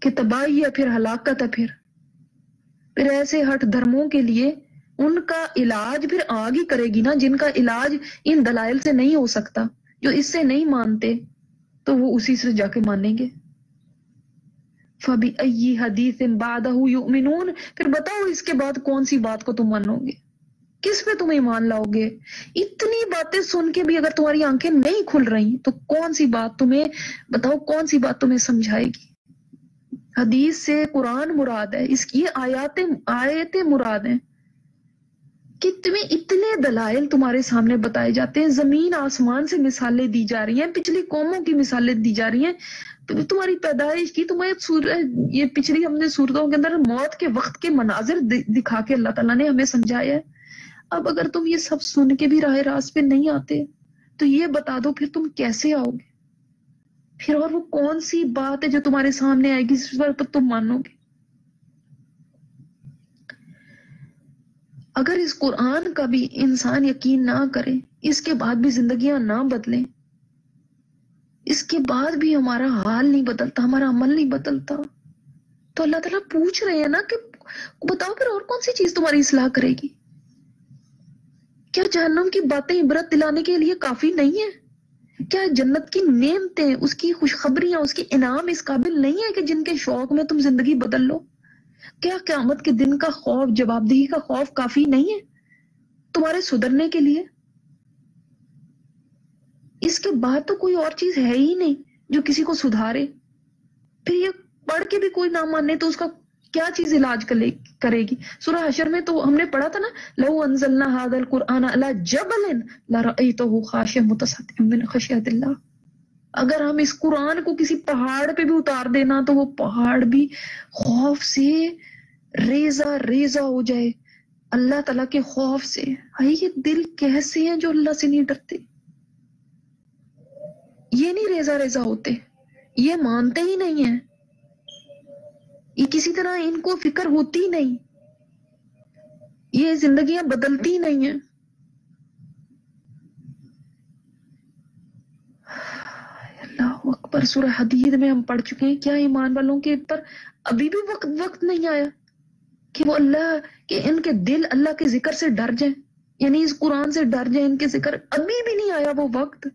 کہ تباہی ہے پھر ہلاکت ہے پھر۔ پھر ایسے ہٹ دھرموں کے لیے ان کا علاج پھر آگ ہی کرے گی نا، جن کا علاج ان دلائل سے نہیں ہو سکتا، جو اس سے نہیں مانتے، تو وہ اسی سے جا کے مانیں گے۔ فبی ائی حدیث بادہ یؤمنون، پھر بتاؤ اس کے بعد کون سی بات کو تم مانو گے؟ کس پہ تم ایمان لاؤ گے؟ اتنی باتیں سن کے بھی اگر تمہاری آنکھیں نہیں کھل رہی، تو کون سی بات تمہیں، بتاؤ کون سی بات تمہیں سمجھائے گی؟ حدیث سے قرآن مراد ہے، اس کی آیات آیت مراد ہیں۔ کہ تمہیں اتنے دلائل تمہارے سامنے بتائے جاتے ہیں، زمین آسمان سے مثالیں دی جا رہی ہیں، پچھلی قوموں کی مثالیں دی جا رہی ہیں۔ تمہاری پیدائش کی تمہیں یہ پچھلی ہم نے صورتوں کے اندر موت کے وقت کے مناظر دکھا کے اللہ تعالیٰ نے ہمیں سمجھایا ہے۔ اب اگر تم یہ سب سن کے بھی راہ راست پہ نہیں آتے، تو یہ بتا دو پھر تم کیسے آؤ گے؟ پھر اور وہ کون سی بات ہے جو تمہارے سامنے آئے گی جس پر تم مانو گے؟ اگر اس قرآن کا بھی انسان یقین نہ کرے، اس کے بعد بھی زندگیاں نہ بدلیں اس کے بعد بھی ہمارا حال نہیں بدلتا، ہمارا عمل نہیں بدلتا۔ تو اللہ تعالیٰ پوچھ رہے ہیں نا کہ بتاؤ پھر اور کون سی چیز تمہاری اصلاح کرے گی؟ کیا جہنم کی باتیں عبرت دلانے کے لیے کافی نہیں ہے کیا جنت کی نعمتیں، اس کی خوشخبریاں، اس کی انعام اس قابل نہیں ہے کہ جن کے شوق میں تم زندگی بدل لو؟ کیا قیامت کے دن کا خوف جواب دہی کا خوف کافی نہیں ہے تمہارے سدھرنے کے لیے؟ اس کے بعد تو کوئی اور چیز ہے ہی نہیں جو کسی کو سدھارے۔ پھر یہ پڑھ کے بھی کوئی نہ مانے تو اس کا کیا چیز علاج کرے گی؟ سورہ حشر میں تو ہم نے پڑھا تھا نا، لو انزلنا هذا القرآن على جبل لرأيته خاشع متصدعا من خشیت اللہ۔ اگر ہم اس قرآن کو کسی پہاڑ پہ بھی اتار دینا تو وہ پہاڑ بھی خوف سے ریزہ ریزہ ہو جائے۔ اللہ تعالیٰ کے خوف سے۔ یہ دل کیسے ہیں جو اللہ سے نہیں ڈرتے؟ یہ نہیں ریزہ ریزہ ہوتے۔ یہ مانتے ہی نہیں ہیں۔ یہ کسی طرح ان کو فکر ہوتی نہیں۔ یہ زندگیاں بدلتی نہیں ہیں۔ اللہ اکبر، سورہ حدید میں ہم پڑھ چکے ہیں۔ کیا ایمان والوں کے پر ابھی بھی وقت وقت نہیں آیا کہ وہ اللہ کہ ان کے دل اللہ کے ذکر سے ڈر جائیں۔ یعنی اس قرآن سے ڈر جائیں، ان کے ذکر ابھی بھی نہیں آیا وہ وقت۔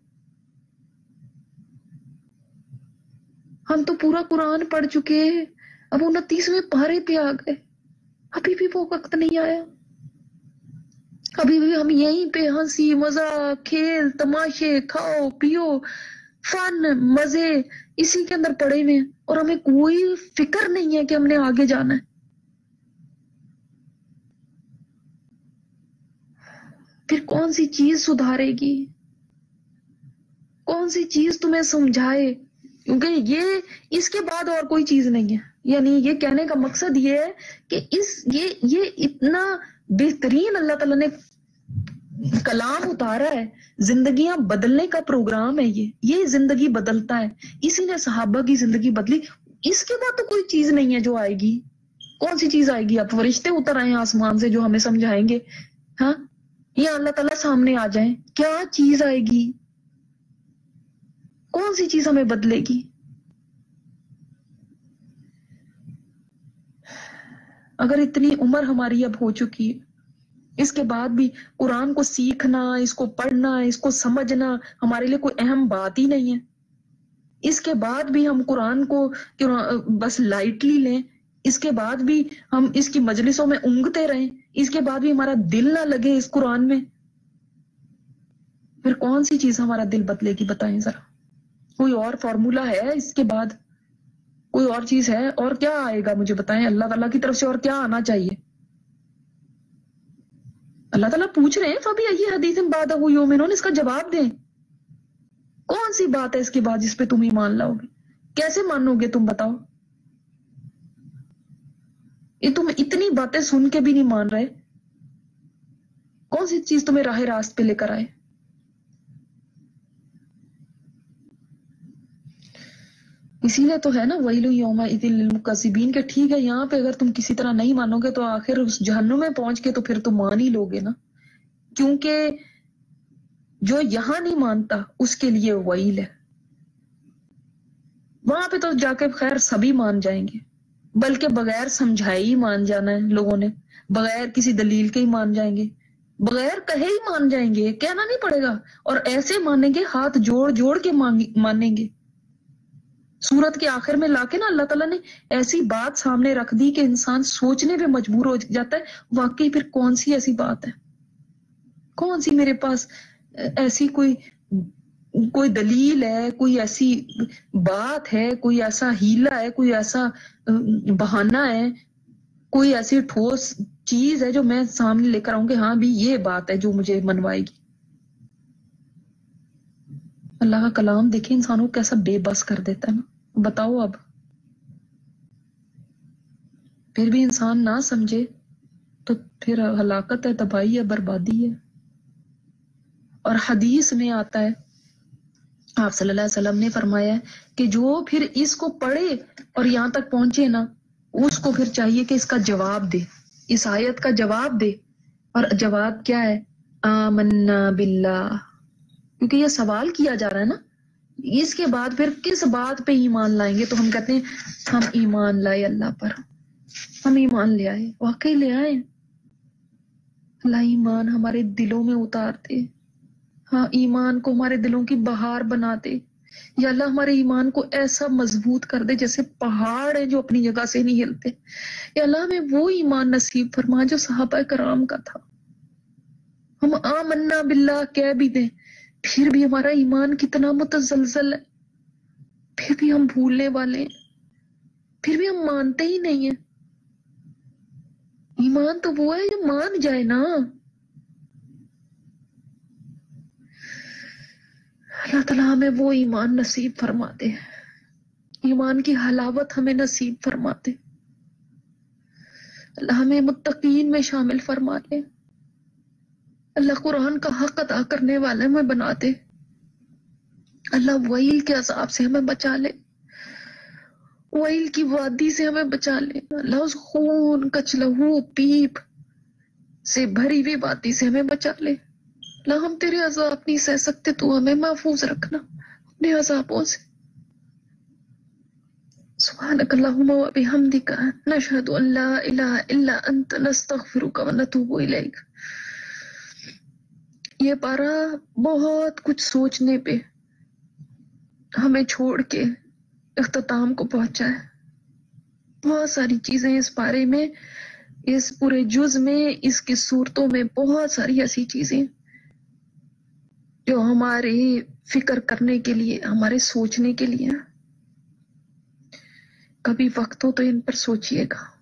ہم تو پورا قرآن پڑھ چکے ہیں۔ اب انتیسویں پارے پہ آ گئے۔ ابھی بھی وہ وقت نہیں آیا۔ ابھی بھی ہم یہیں پہ ہنسی مزہ کھیل، تماشے، کھاؤ، پیو، فن، مزے اسی کے اندر پڑے ہوئے ہیں۔ اور ہمیں کوئی فکر نہیں ہے کہ ہم نے آگے جانا ہے۔ پھر کون سی چیز سدھارے گی؟ کون سی چیز تمہیں سمجھائے؟ کیونکہ یہ اس کے بعد اور کوئی چیز نہیں ہے۔ یعنی یہ کہنے کا مقصد یہ ہے کہ اس یہ یہ اتنا بہترین اللہ تعالیٰ نے کلام اتارا ہے۔ زندگیاں بدلنے کا پروگرام ہے یہ۔ یہ زندگی بدلتا ہے۔ اسی نے صحابہ کی زندگی بدلی۔ اس کے بعد تو کوئی چیز نہیں ہے جو آئے گی۔ کون سی چیز آئے گی؟ اب فرشتے اتر آئے آسمان سے جو ہمیں سمجھائیں گے۔ ہاں؟ یہ اللہ تعالیٰ سامنے آ جائیں۔ کیا چیز آئے گی؟ کون سی چیز ہمیں بدلے گی؟ اگر اتنی عمر ہماری اب ہو چکی ہے اس کے بعد بھی قرآن کو سیکھنا، اس کو پڑھنا، اس کو سمجھنا ہمارے لیے کوئی اہم بات ہی نہیں ہے۔ اس کے بعد بھی ہم قرآن کو بس لائٹلی لیں۔ اس کے بعد بھی ہم اس کی مجلسوں میں انگتے رہیں۔ اس کے بعد بھی ہمارا دل نہ لگے اس قرآن میں۔ پھر کون سی چیز ہمارا دل بدلے گی بتائیں ذرا؟ کوئی اور فارمولا ہے اس کے بعد؟ کوئی اور چیز ہے؟ اور کیا آئے گا مجھے بتائیں؟ اللہ تعالیٰ کی طرف سے اور کیا آنا چاہیے؟ اللہ تعالیٰ پوچھ رہے ہیں، فبی یہ حدیث بات انہوں نے اس کا جواب دیں۔ کون سی بات ہے اس کے بعد جس پہ تم ہی مان لاؤ گے؟ کیسے مانو گے تم بتاؤ؟ یہ تم اتنی باتیں سن کے بھی نہیں مان رہے۔ کون سی چیز تمہیں راہ راست پہ لے کر آئے؟ اسی لیے تو ہے نا ویلو یوم للمکذبین کہ ٹھیک ہے، یہاں پہ اگر تم کسی طرح نہیں مانو گے تو آخر اس جہنم میں پہنچ کے تو پھر تم مان ہی لوگے نا۔ کیونکہ جو یہاں نہیں مانتا، اس کے لیے ویل ہے۔ وہاں پہ تو جا کے خیر سبھی مان جائیں گے۔ بلکہ بغیر سمجھائے ہی مان جانا ہے لوگوں نے۔ بغیر کسی دلیل کے ہی مان جائیں گے۔ بغیر کہے ہی مان جائیں گے۔ کہنا نہیں پڑے گا۔ اور ایسے مانیں گے، ہاتھ جوڑ جوڑ کے مانیں گے۔ سورت کے آخر میں لا کے نا اللہ تعالیٰ نے ایسی بات سامنے رکھ دی کہ انسان سوچنے پہ مجبور ہو جاتا ہے، واقعی پھر کون سی ایسی بات ہے؟ کون سی میرے پاس ایسی کوئی کوئی دلیل ہے، کوئی ایسی بات ہے، کوئی ایسا ہیلا ہے، کوئی ایسا بہانہ ہے، کوئی ایسی ٹھوس چیز ہے جو میں سامنے لے کر آؤں کہ ہاں بھی یہ بات ہے جو مجھے منوائے گی۔ اللہ کا کلام دیکھیں انسانوں کو کیسا بے بس کر دیتا ہے نا۔ بتاؤ اب۔ پھر بھی انسان نہ سمجھے تو پھر ہلاکت ہے، تباہی ہے، بربادی ہے۔ اور حدیث میں آتا ہے، آپ صلی اللہ علیہ وسلم نے فرمایا ہے کہ جو پھر اس کو پڑھے اور یہاں تک پہنچے نا، اس کو پھر چاہیے کہ اس کا جواب دے۔ اس آیت کا جواب دے۔ اور جواب کیا ہے؟ آمنا باللہ۔ کیونکہ یہ سوال کیا جا رہا ہے نا اس کے بعد پھر کس بات پہ ایمان لائیں گے تو ہم کہتے ہیں، ہم ایمان لائے اللہ پر۔ ہم ایمان لے آئے، واقعی لے آئے۔ اللہ ایمان ہمارے دلوں میں اتار دے ہاں ایمان کو ہمارے دلوں کی بہار بنا دے یا اللہ ہمارے ایمان کو ایسا مضبوط کر دے جیسے پہاڑ ہے جو اپنی جگہ سے نہیں ہلتے۔ یا اللہ ہمیں وہ ایمان نصیب فرما جو صحابہ کرام کا تھا۔ ہم آمنا باللہ کہہ بھی دیں پھر بھی ہمارا ایمان کتنا متزلزل ہے۔ پھر بھی ہم بھولنے والے ہیں۔ پھر بھی ہم مانتے ہی نہیں ہیں۔ ایمان تو وہ ہے جو مان جائے نا۔ اللہ تعالیٰ ہمیں وہ ایمان نصیب فرما دے ایمان کی حلاوت ہمیں نصیب فرما دے اللہ ہمیں متقین میں شامل فرما دے اللہ قرآن کا حق ادا کرنے والے میں بنا دے۔ اللہ ویل کے عذاب سے ہمیں بچا لے۔ ویل کی وادی سے ہمیں بچا لے۔ اللہ اس خون کچ لہو پیپ سے بھری ہوئی وادی سے ہمیں بچا لے۔ اللہ ہم تیرے عذاب نہیں سہ سکتے، تو ہمیں محفوظ رکھنا اپنے عذابوں سے۔ سبحانك اللهم وبحمدك نشهد ان لا اله الا انت نستغفرك ونتوب اليك یہ پارا بہت کچھ سوچنے پہ ہمیں چھوڑ کے اختتام کو پہنچا ہے۔ بہت ساری چیزیں اس پارے میں، اس پورے جز میں، اس کی صورتوں میں بہت ساری ایسی چیزیں جو ہماری فکر کرنے کے لیے، ہمارے سوچنے کے لیے کبھی وقت ہو تو ان پر سوچئے گا۔